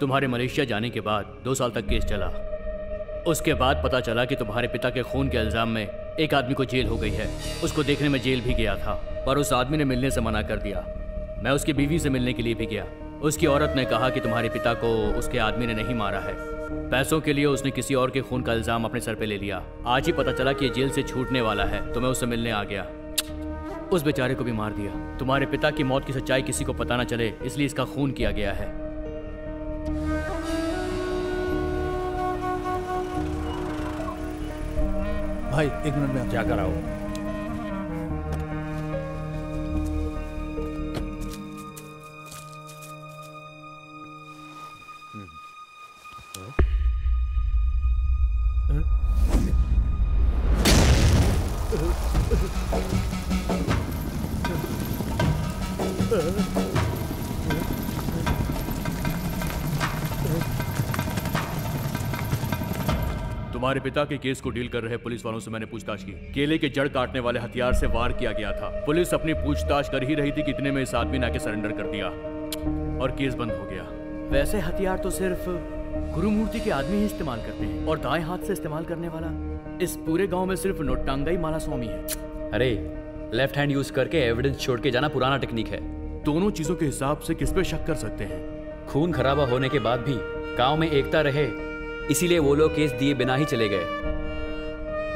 तुम्हारे मलेशिया जाने के बाद दो साल तक केस चला। उसके बाद पता चला कि तुम्हारे पिता के खून के इल्ज़ाम में एक आदमी को जेल हो गई है। उसको देखने में जेल भी गया था, पर उस आदमी ने मिलने से मना कर दिया। मैं उसकी बीवी से मिलने के लिए भी गया। उसकी औरत ने कहा कि तुम्हारे पिता को उसके आदमी ने नहीं मारा है। पैसों के लिए उसने किसी और के खून का इल्ज़ाम अपने सर पे ले लिया। आज ही पता चला कि ये जेल से छूटने वाला है तो मैं उससे मिलने आ गया। उस बेचारे को भी मार दिया। तुम्हारे पिता की मौत की सच्चाई किसी को पता ना चले, इसलिए इसका खून किया गया है। भाई एक मिनट में क्या कराओ? तुम्हारे पिता के केस को डील कर रहे पुलिस वालों से मैंने पूछताछ की। केले के जड़ काटने वाले हथियार से वार किया गया था। पुलिस अपनी पूछताछ कर ही रही थी कि इतने में इस आदमी ने आके सरेंडर कर दिया। और केस बंद हो गया। वैसे हथियार तो सिर्फ़ गुरुमूर्ति के आदमी ही इस्तेमाल करते हैं। और दाएँ हाथ से इस्तेमाल करने वाला इस पूरे गाँव में सिर्फ़ नोटांगाई माला स्वामी है। अरे लेफ़्ट हैंड यूज़ करके एविडेंस छोड़ के जाना पुराना टेक्निक है। दोनों चीज़ों के हिसाब से किस पे शक कर सकते हैं? खून खराबा होने के बाद भी गाँव में एकता रहे इसीलिए वो लोग केस दिए बिना ही चले गए।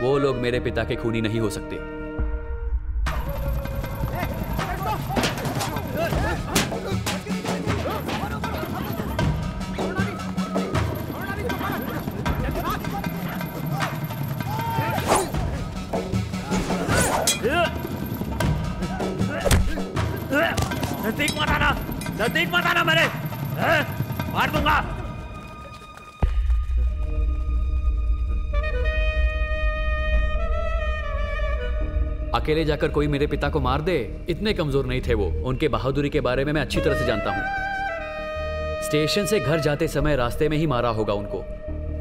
वो लोग मेरे पिता के खूनी नहीं हो सकते। अकेले जाकर कोई मेरे पिता को मार दे। इतने कमज़ोर नहीं थे वो। उनके बहादुरी के बारे में मैं अच्छी तरह से जानता हूँ। स्टेशन से घर जाते समय रास्ते में ही मारा होगा उनको।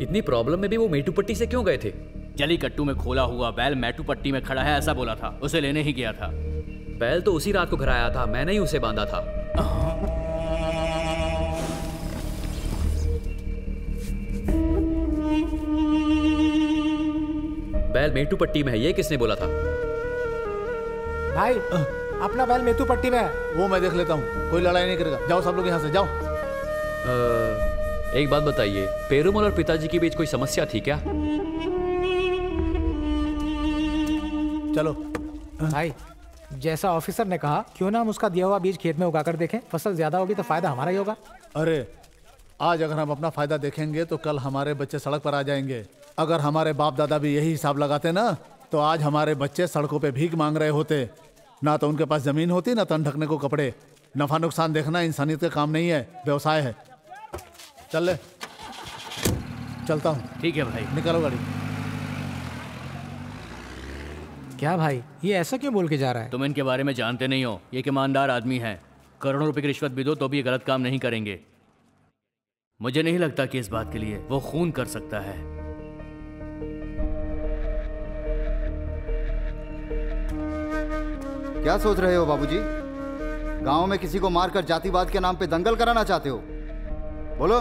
इतनी प्रॉब्लम में भी वो मेटू पट्टी से क्यों गए थे? जली कट्टू में खोला हुआ बैल मैटू पट्टी में खड़ा है ऐसा बोला था। उसे लेने ही गया था। बैल तो उसी रात को घर आया था। मैंने ही उसे बांधा था। बैल मेटू पट्टी में है ये किसने बोला था? भाई अपना बैल मेतू पट्टी में है। वो मैं देख लेता हूँ। कोई लड़ाई नहीं करेगा। जाओ सब लोग यहाँ से जाओ। एक बात बताइए पेरुमल और पिताजी के बीच कोई समस्या थी क्या? चलो। भाई जैसा ऑफिसर ने कहा क्यों ना हम उसका दिया हुआ बीज खेत में उगाकर देखें? फ़सल ज़्यादा होगी तो फ़ायदा हमारा ही होगा। अरे आज अगर हम अपना फ़ायदा देखेंगे तो कल हमारे बच्चे सड़क पर आ जाएँगे। अगर हमारे बाप दादा भी यही हिसाब लगाते ना तो आज हमारे बच्चे सड़कों पे भीख मांग रहे होते। ना तो उनके पास ज़मीन होती ना तन ढकने को कपड़े। नफा नुकसान देखना इंसानियत का काम नहीं है व्यवसाय है। चल ले। चलता हूँ। ठीक है भाई। निकालो गाड़ी। क्या भाई? ये ऐसा क्यों बोल के जा रहा है? तुम इनके बारे में जानते नहीं हो। ये एक ईमानदार आदमी है। करोड़ों रुपए की रिश्वत भी दो तो भी ये गलत काम नहीं करेंगे। मुझे नहीं लगता कि इस बात के लिए वो खून कर सकता है। क्या सोच रहे हो बाबूजी? गाँव में किसी को मारकर जातिवाद के नाम पे दंगल कराना चाहते हो? बोलो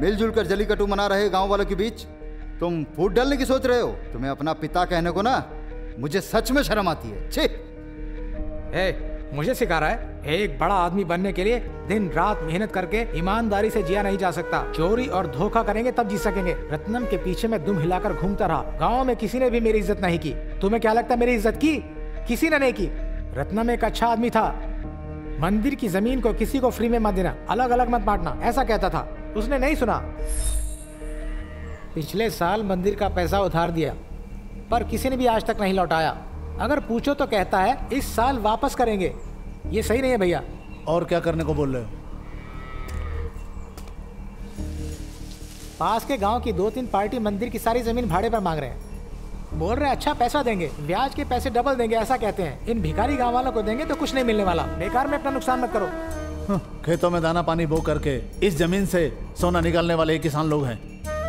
मिलजुल कर जलीकट्टू मना रहे गाँव वालों के बीच तुम फूट डालने की सोच रहे हो? तुम्हें अपना पिता कहने को ना मुझे सच में शर्म आती है। छी! ए, मुझे सिखा रहा है एक बड़ा आदमी बनने के लिए दिन रात मेहनत करके ईमानदारी से जिया नहीं जा सकता। चोरी और धोखा करेंगे तब जी सकेंगे। रत्नम के पीछे मैं दुम हिलाकर घूमता रहा। गाँव में किसी ने भी मेरी इज़्ज़त नहीं की। तुम्हें क्या लगता मेरी इज़्ज़त की? किसी ने नहीं की। रत्नम एक अच्छा आदमी था। मंदिर की ज़मीन को किसी को फ्री में मत देना। अलग अलग मत बांटना ऐसा कहता था। उसने नहीं सुना। पिछले साल मंदिर का पैसा उधार दिया पर किसी ने भी आज तक नहीं लौटाया। अगर पूछो तो कहता है इस साल वापस करेंगे। ये सही नहीं है भैया। और क्या करने को बोल रहे हो? पास के गाँव की दो तीन पार्टी मंदिर की सारी ज़मीन भाड़े पर मांग रहे हैं। बोल रहे अच्छा पैसा देंगे। ब्याज के पैसे डबल देंगे, ऐसा कहते हैं। इन भिखारी गाँव वालों को देंगे तो कुछ नहीं मिलने वाला। बेकार में अपना नुकसान मत करो। खेतों में दाना पानी बो करके इस ज़मीन से सोना निकालने वाले किसान लोग हैं।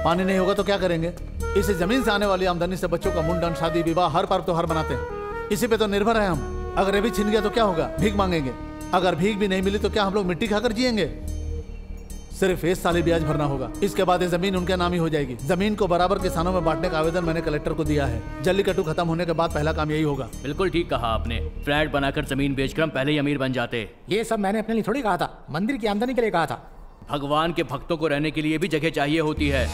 पानी नहीं होगा तो क्या करेंगे? इस ज़मीन से आने वाली आमदनी से बच्चों का मुंडन, शादी, विवाह, हर पर्व त्योहार मनाते हैं। इसी पे तो निर्भर है हम। अगर ये भी छिन गया तो क्या होगा? भीख मांगेंगे। अगर भीख भी नहीं मिली तो क्या हम लोग मिट्टी खाकर जिएँगे? सिर्फ़ एक साल ही ब्याज भरना होगा। इसके बाद ये ज़मीन उनके नाम ही हो जाएगी। ज़मीन को बराबर किसानों में बांटने का आवेदन मैंने कलेक्टर को दिया है। जल्लीकट्टू खत्म होने के बाद पहला काम यही होगा। बिल्कुल ठीक कहा आपने। फ्लैट बनाकर ज़मीन बेचकर हम पहले ही अमीर बन जाते। ये सब मैंने अपने लिए थोड़ी कहा था। मंदिर की आमदनी के लिए कहा था। भगवान के भक्तों को रहने के लिए भी जगह चाहिए होती है।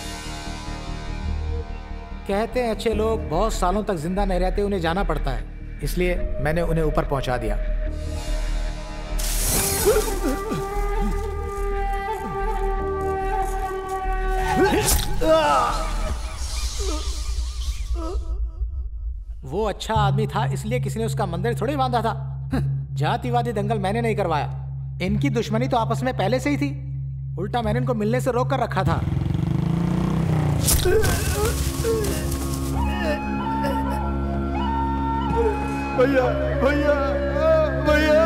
कहते हैं अच्छे लोग बहुत सालों तक ज़िंदा नहीं रहते उन्हें जाना पड़ता है। इसलिए मैंने उन्हें ऊपर पहुँचा दिया। वो अच्छा आदमी था, इसलिए किसी ने उसका मंदिर थोड़ी बांधा था। जातिवादी दंगल मैंने नहीं करवाया। इनकी दुश्मनी तो आपस में पहले से ही थी। उल्टा मैंने इनको मिलने से रोक कर रखा था। भैया भैया भैया।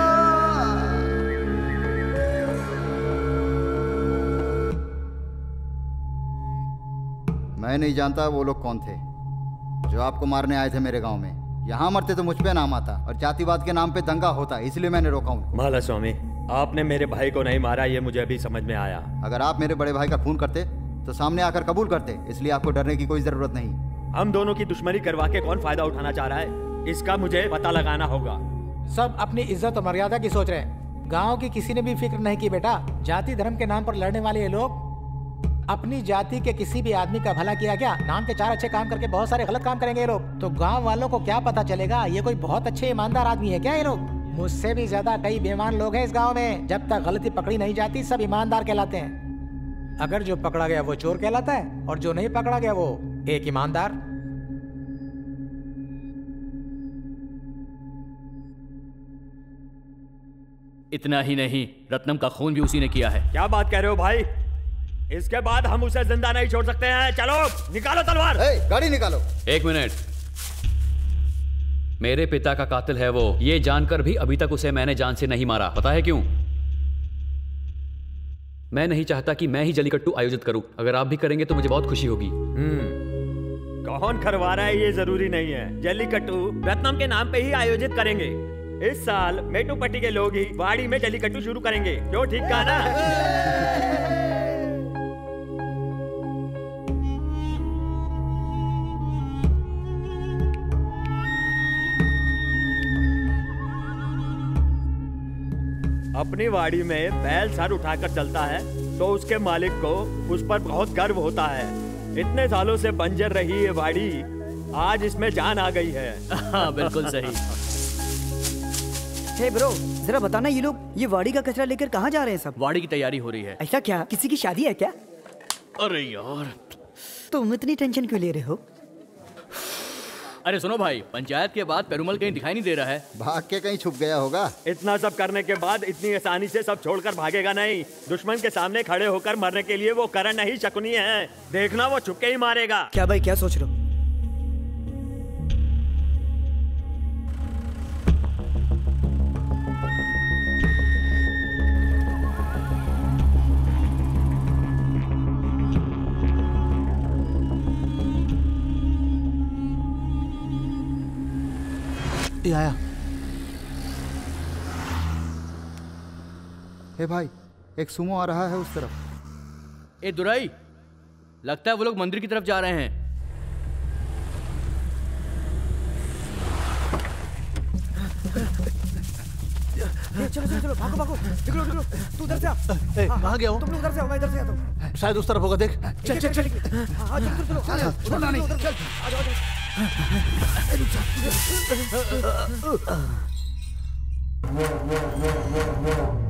मैं नहीं जानता वो लोग कौन थे जो आपको मारने आए थे मेरे गाँव में। यहाँ मरते तो मुझ पे नाम आता और जातिवाद के नाम पे दंगा होता इसलिए मैंने रोका उनको। माला स्वामी आपने मेरे भाई को नहीं मारा ये मुझे अभी समझ में आया। अगर आप मेरे बड़े भाई का खून करते तो सामने आकर कबूल करते इसलिए आपको डरने की कोई ज़रूरत नहीं। हम दोनों की दुश्मनी करवा के कौन फ़ायदा उठाना चाह रहा है इसका मुझे पता लगाना होगा। सब अपनी इज़्ज़त और मर्यादा की सोच रहे हैं। गाँव की किसी ने भी फ़िक्र नहीं की बेटा। जाति धर्म के नाम पर लड़ने वाले ये लोग अपनी जाति के किसी भी आदमी का भला किया क्या नाम के चार अच्छे काम करके बहुत सारे गलत काम करेंगे ये लोग। तो गाँव वालों को क्या पता चलेगा? ये कोई बहुत अच्छे ईमानदार आदमी है क्या ये लोग? मुझसे भी ज़्यादा कई बेईमान लोग हैं इस गाँव में। जब तक गलती पकड़ी नहीं जाती सब ईमानदार कहलाते हैं। अगर जो पकड़ा गया वो चोर कहलाता है और जो नहीं पकड़ा गया वो एक ईमानदार। इतना ही नहीं रत्नम का खून भी उसी ने किया है। क्या बात कह रहे हो भाई? इसके बाद हम उसे ज़िंदा नहीं छोड़ सकते हैं। चलो निकालो तलवार। गाड़ी निकालो। एक मिनट। मेरे पिता का कातिल है वो। ये जानकर भी अभी तक उसे मैंने जान से नहीं मारा। पता है क्यों? मैं नहीं चाहता कि मैं ही जलीकट्टू आयोजित करूँ। अगर आप भी करेंगे तो मुझे बहुत खुशी होगी। कौन करवा रहा है ये ज़रूरी नहीं है। जल्लीकट्टू रत्नम के नाम पे ही आयोजित करेंगे। इस साल मेटू पट्टी के लोग ही वाड़ी में जलीकट्टू शुरू करेंगे। जो ठीक कहा ना? अपनी वाड़ी में बैल सर उठाकर चलता है तो उसके मालिक को उस पर बहुत गर्व होता है। इतने सालों से बंजर रही ये वाड़ी आज इसमें जान आ गई है। हाँ बिल्कुल सही। हे ब्रो जरा बताना ये लोग ये वाड़ी का कचरा लेकर कहाँ जा रहे हैं सब? वाड़ी की तैयारी हो रही है। ऐसा क्या? किसी की शादी है क्या? अरे यार। तुम इतनी टेंशन क्यों ले रहे हो? अरे सुनो भाई पंचायत के बाद पेरुमल कहीं दिखाई नहीं दे रहा है। भाग के कहीं छुप गया होगा। इतना सब करने के बाद इतनी आसानी से सब छोड़कर भागेगा नहीं। दुश्मन के सामने खड़े होकर मरने के लिए वो करण नहीं शकुनी है। देखना वो छुपके ही मारेगा। क्या भाई क्या सोच रहे हो? ये आया हे भाई एक सुमो आ रहा है उस तरफ़ ए दुराई लगता है वो लोग मंदिर की तरफ़ जा रहे हैं चलो चलो चलो भागो भागो निकलो निकलो तू उधर से आ ए, हाँ, कहाँ गया हूँ? तुम लोग उधर से आओ मैं इधर से आता हूँ शायद उस तरफ़ होगा देख चल चल चल हाँ हाँ, चलो चलो चलो छोड़ना नहीं। चल आ जाओ आ जाओ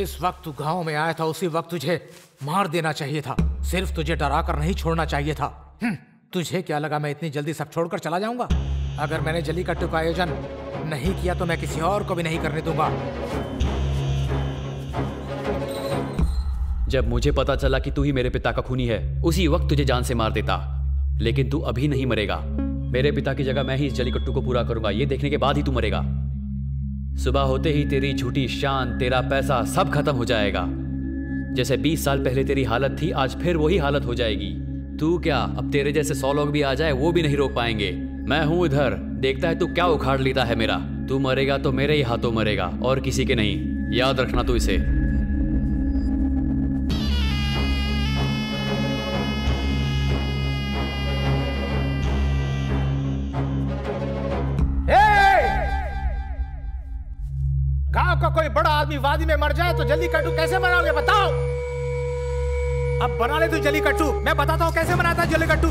जिस वक्त तू गाँव में आया था उसी वक्त तुझे मार देना चाहिए था। सिर्फ़ तुझे डरा कर नहीं छोड़ना चाहिए था। हम्म, तुझे क्या लगा मैं इतनी जल्दी सब छोड़कर चला जाऊँगा? अगर मैंने जलीकट्टू का आयोजन नहीं किया तो मैं किसी और को भी नहीं करने दूँगा। जब मुझे पता चला कि तू ही मेरे पिता का खूनी है उसी वक्त तुझे जान से मार देता। लेकिन तू अभी नहीं मरेगा। मेरे पिता की जगह मैं ही इस जलीकट्टू को पूरा करूँगा। ये देखने के बाद ही तू मरेगा। सुबह होते ही तेरी झूठी शान, तेरा पैसा सब खत्म हो जाएगा। जैसे 20 साल पहले तेरी हालत थी, आज फिर वही हालत हो जाएगी। तू क्या, अब तेरे जैसे सौ लोग भी आ जाए, वो भी नहीं रोक पाएँगे। मैं हूँ इधर देखता है तू क्या उखाड़ लेता है मेरा। तू मरेगा तो मेरे ही हाथों मरेगा, और किसी के नहीं। याद रखना तू इसे। आदमी वादी में मर जाए तो जल्दी कटू कैसे बनाओगे बताओ। अब बना ले तू जली कट्टू। मैं बताता हूँ कैसे बनाता है जली कट्टू।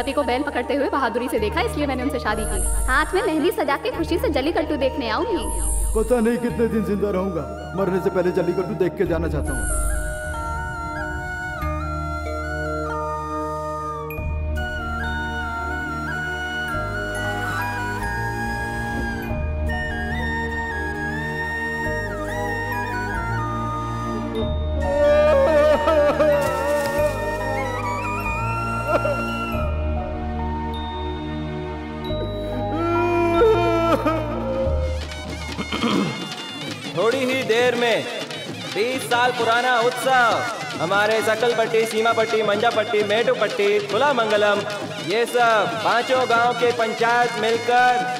पति को बैल पकड़ते हुए बहादुरी से देखा, इसलिए मैंने उनसे शादी की। हाथ में मेहंदी सजा के खुशी से जली कट्टू देखने आऊँगी। पता नहीं, कितने दिन ज़िंदा रहूँगा। मरने से पहले जली कट्टू देख के जाना चाहता हूँ। पुराना हमारे सकल पट्टी, सीमा पट्टी, मंजा पट्टी मेटू पट्टी, खुला मंगलम, ये सब पाँचों गाँव के पंचायत मिलकर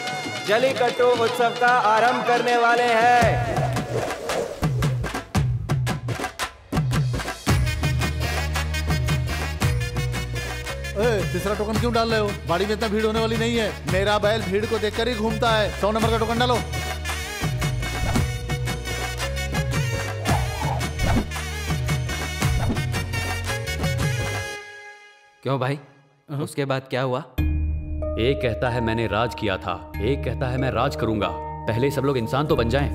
जलीकट्टू उत्सव का आरंभ करने वाले हैं। तीसरा टोकन क्यों डाल रहे हो? बाड़ी में इतना भीड़ होने वाली नहीं है। मेरा बैल भीड़ को देखकर ही घूमता है। सौ नंबर का टोकन डालो। क्यों भाई? उसके बाद क्या हुआ? एक कहता है मैंने राज किया था एक कहता है मैं राज करूँगा। पहले सब लोग इंसान तो बन जाएँ।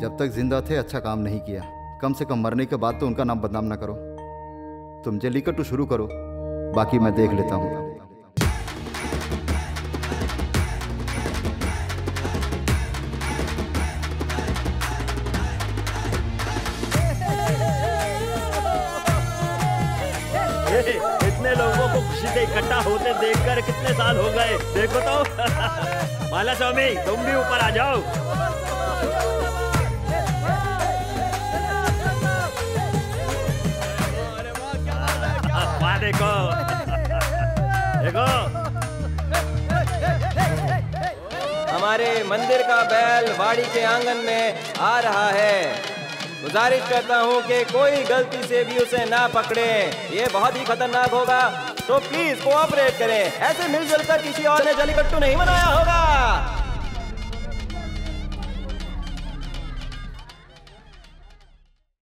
जब तक ज़िंदा थे अच्छा काम नहीं किया। कम से कम मरने के बाद तो उनका नाम बदनाम ना करो। तुम जल्दी कटू शुरू करो। बाकी मैं देख लेता हूँ। इकट्ठा होते देखकर कितने साल हो गए? देखो तो। माला स्वामी, तुम भी ऊपर आ जाओ। देखो। देखो। हमारे मंदिर का बैल वाड़ी के आँगन में आ रहा है। गुजारिश करता हूँ कि कोई गलती से भी उसे ना पकड़े। ये बहुत ही खतरनाक होगा। तो प्लीज़ कोऑपरेट करें। ऐसे मिलजुल कर किसी और ने जलीकट्टू नहीं बनाया होगा।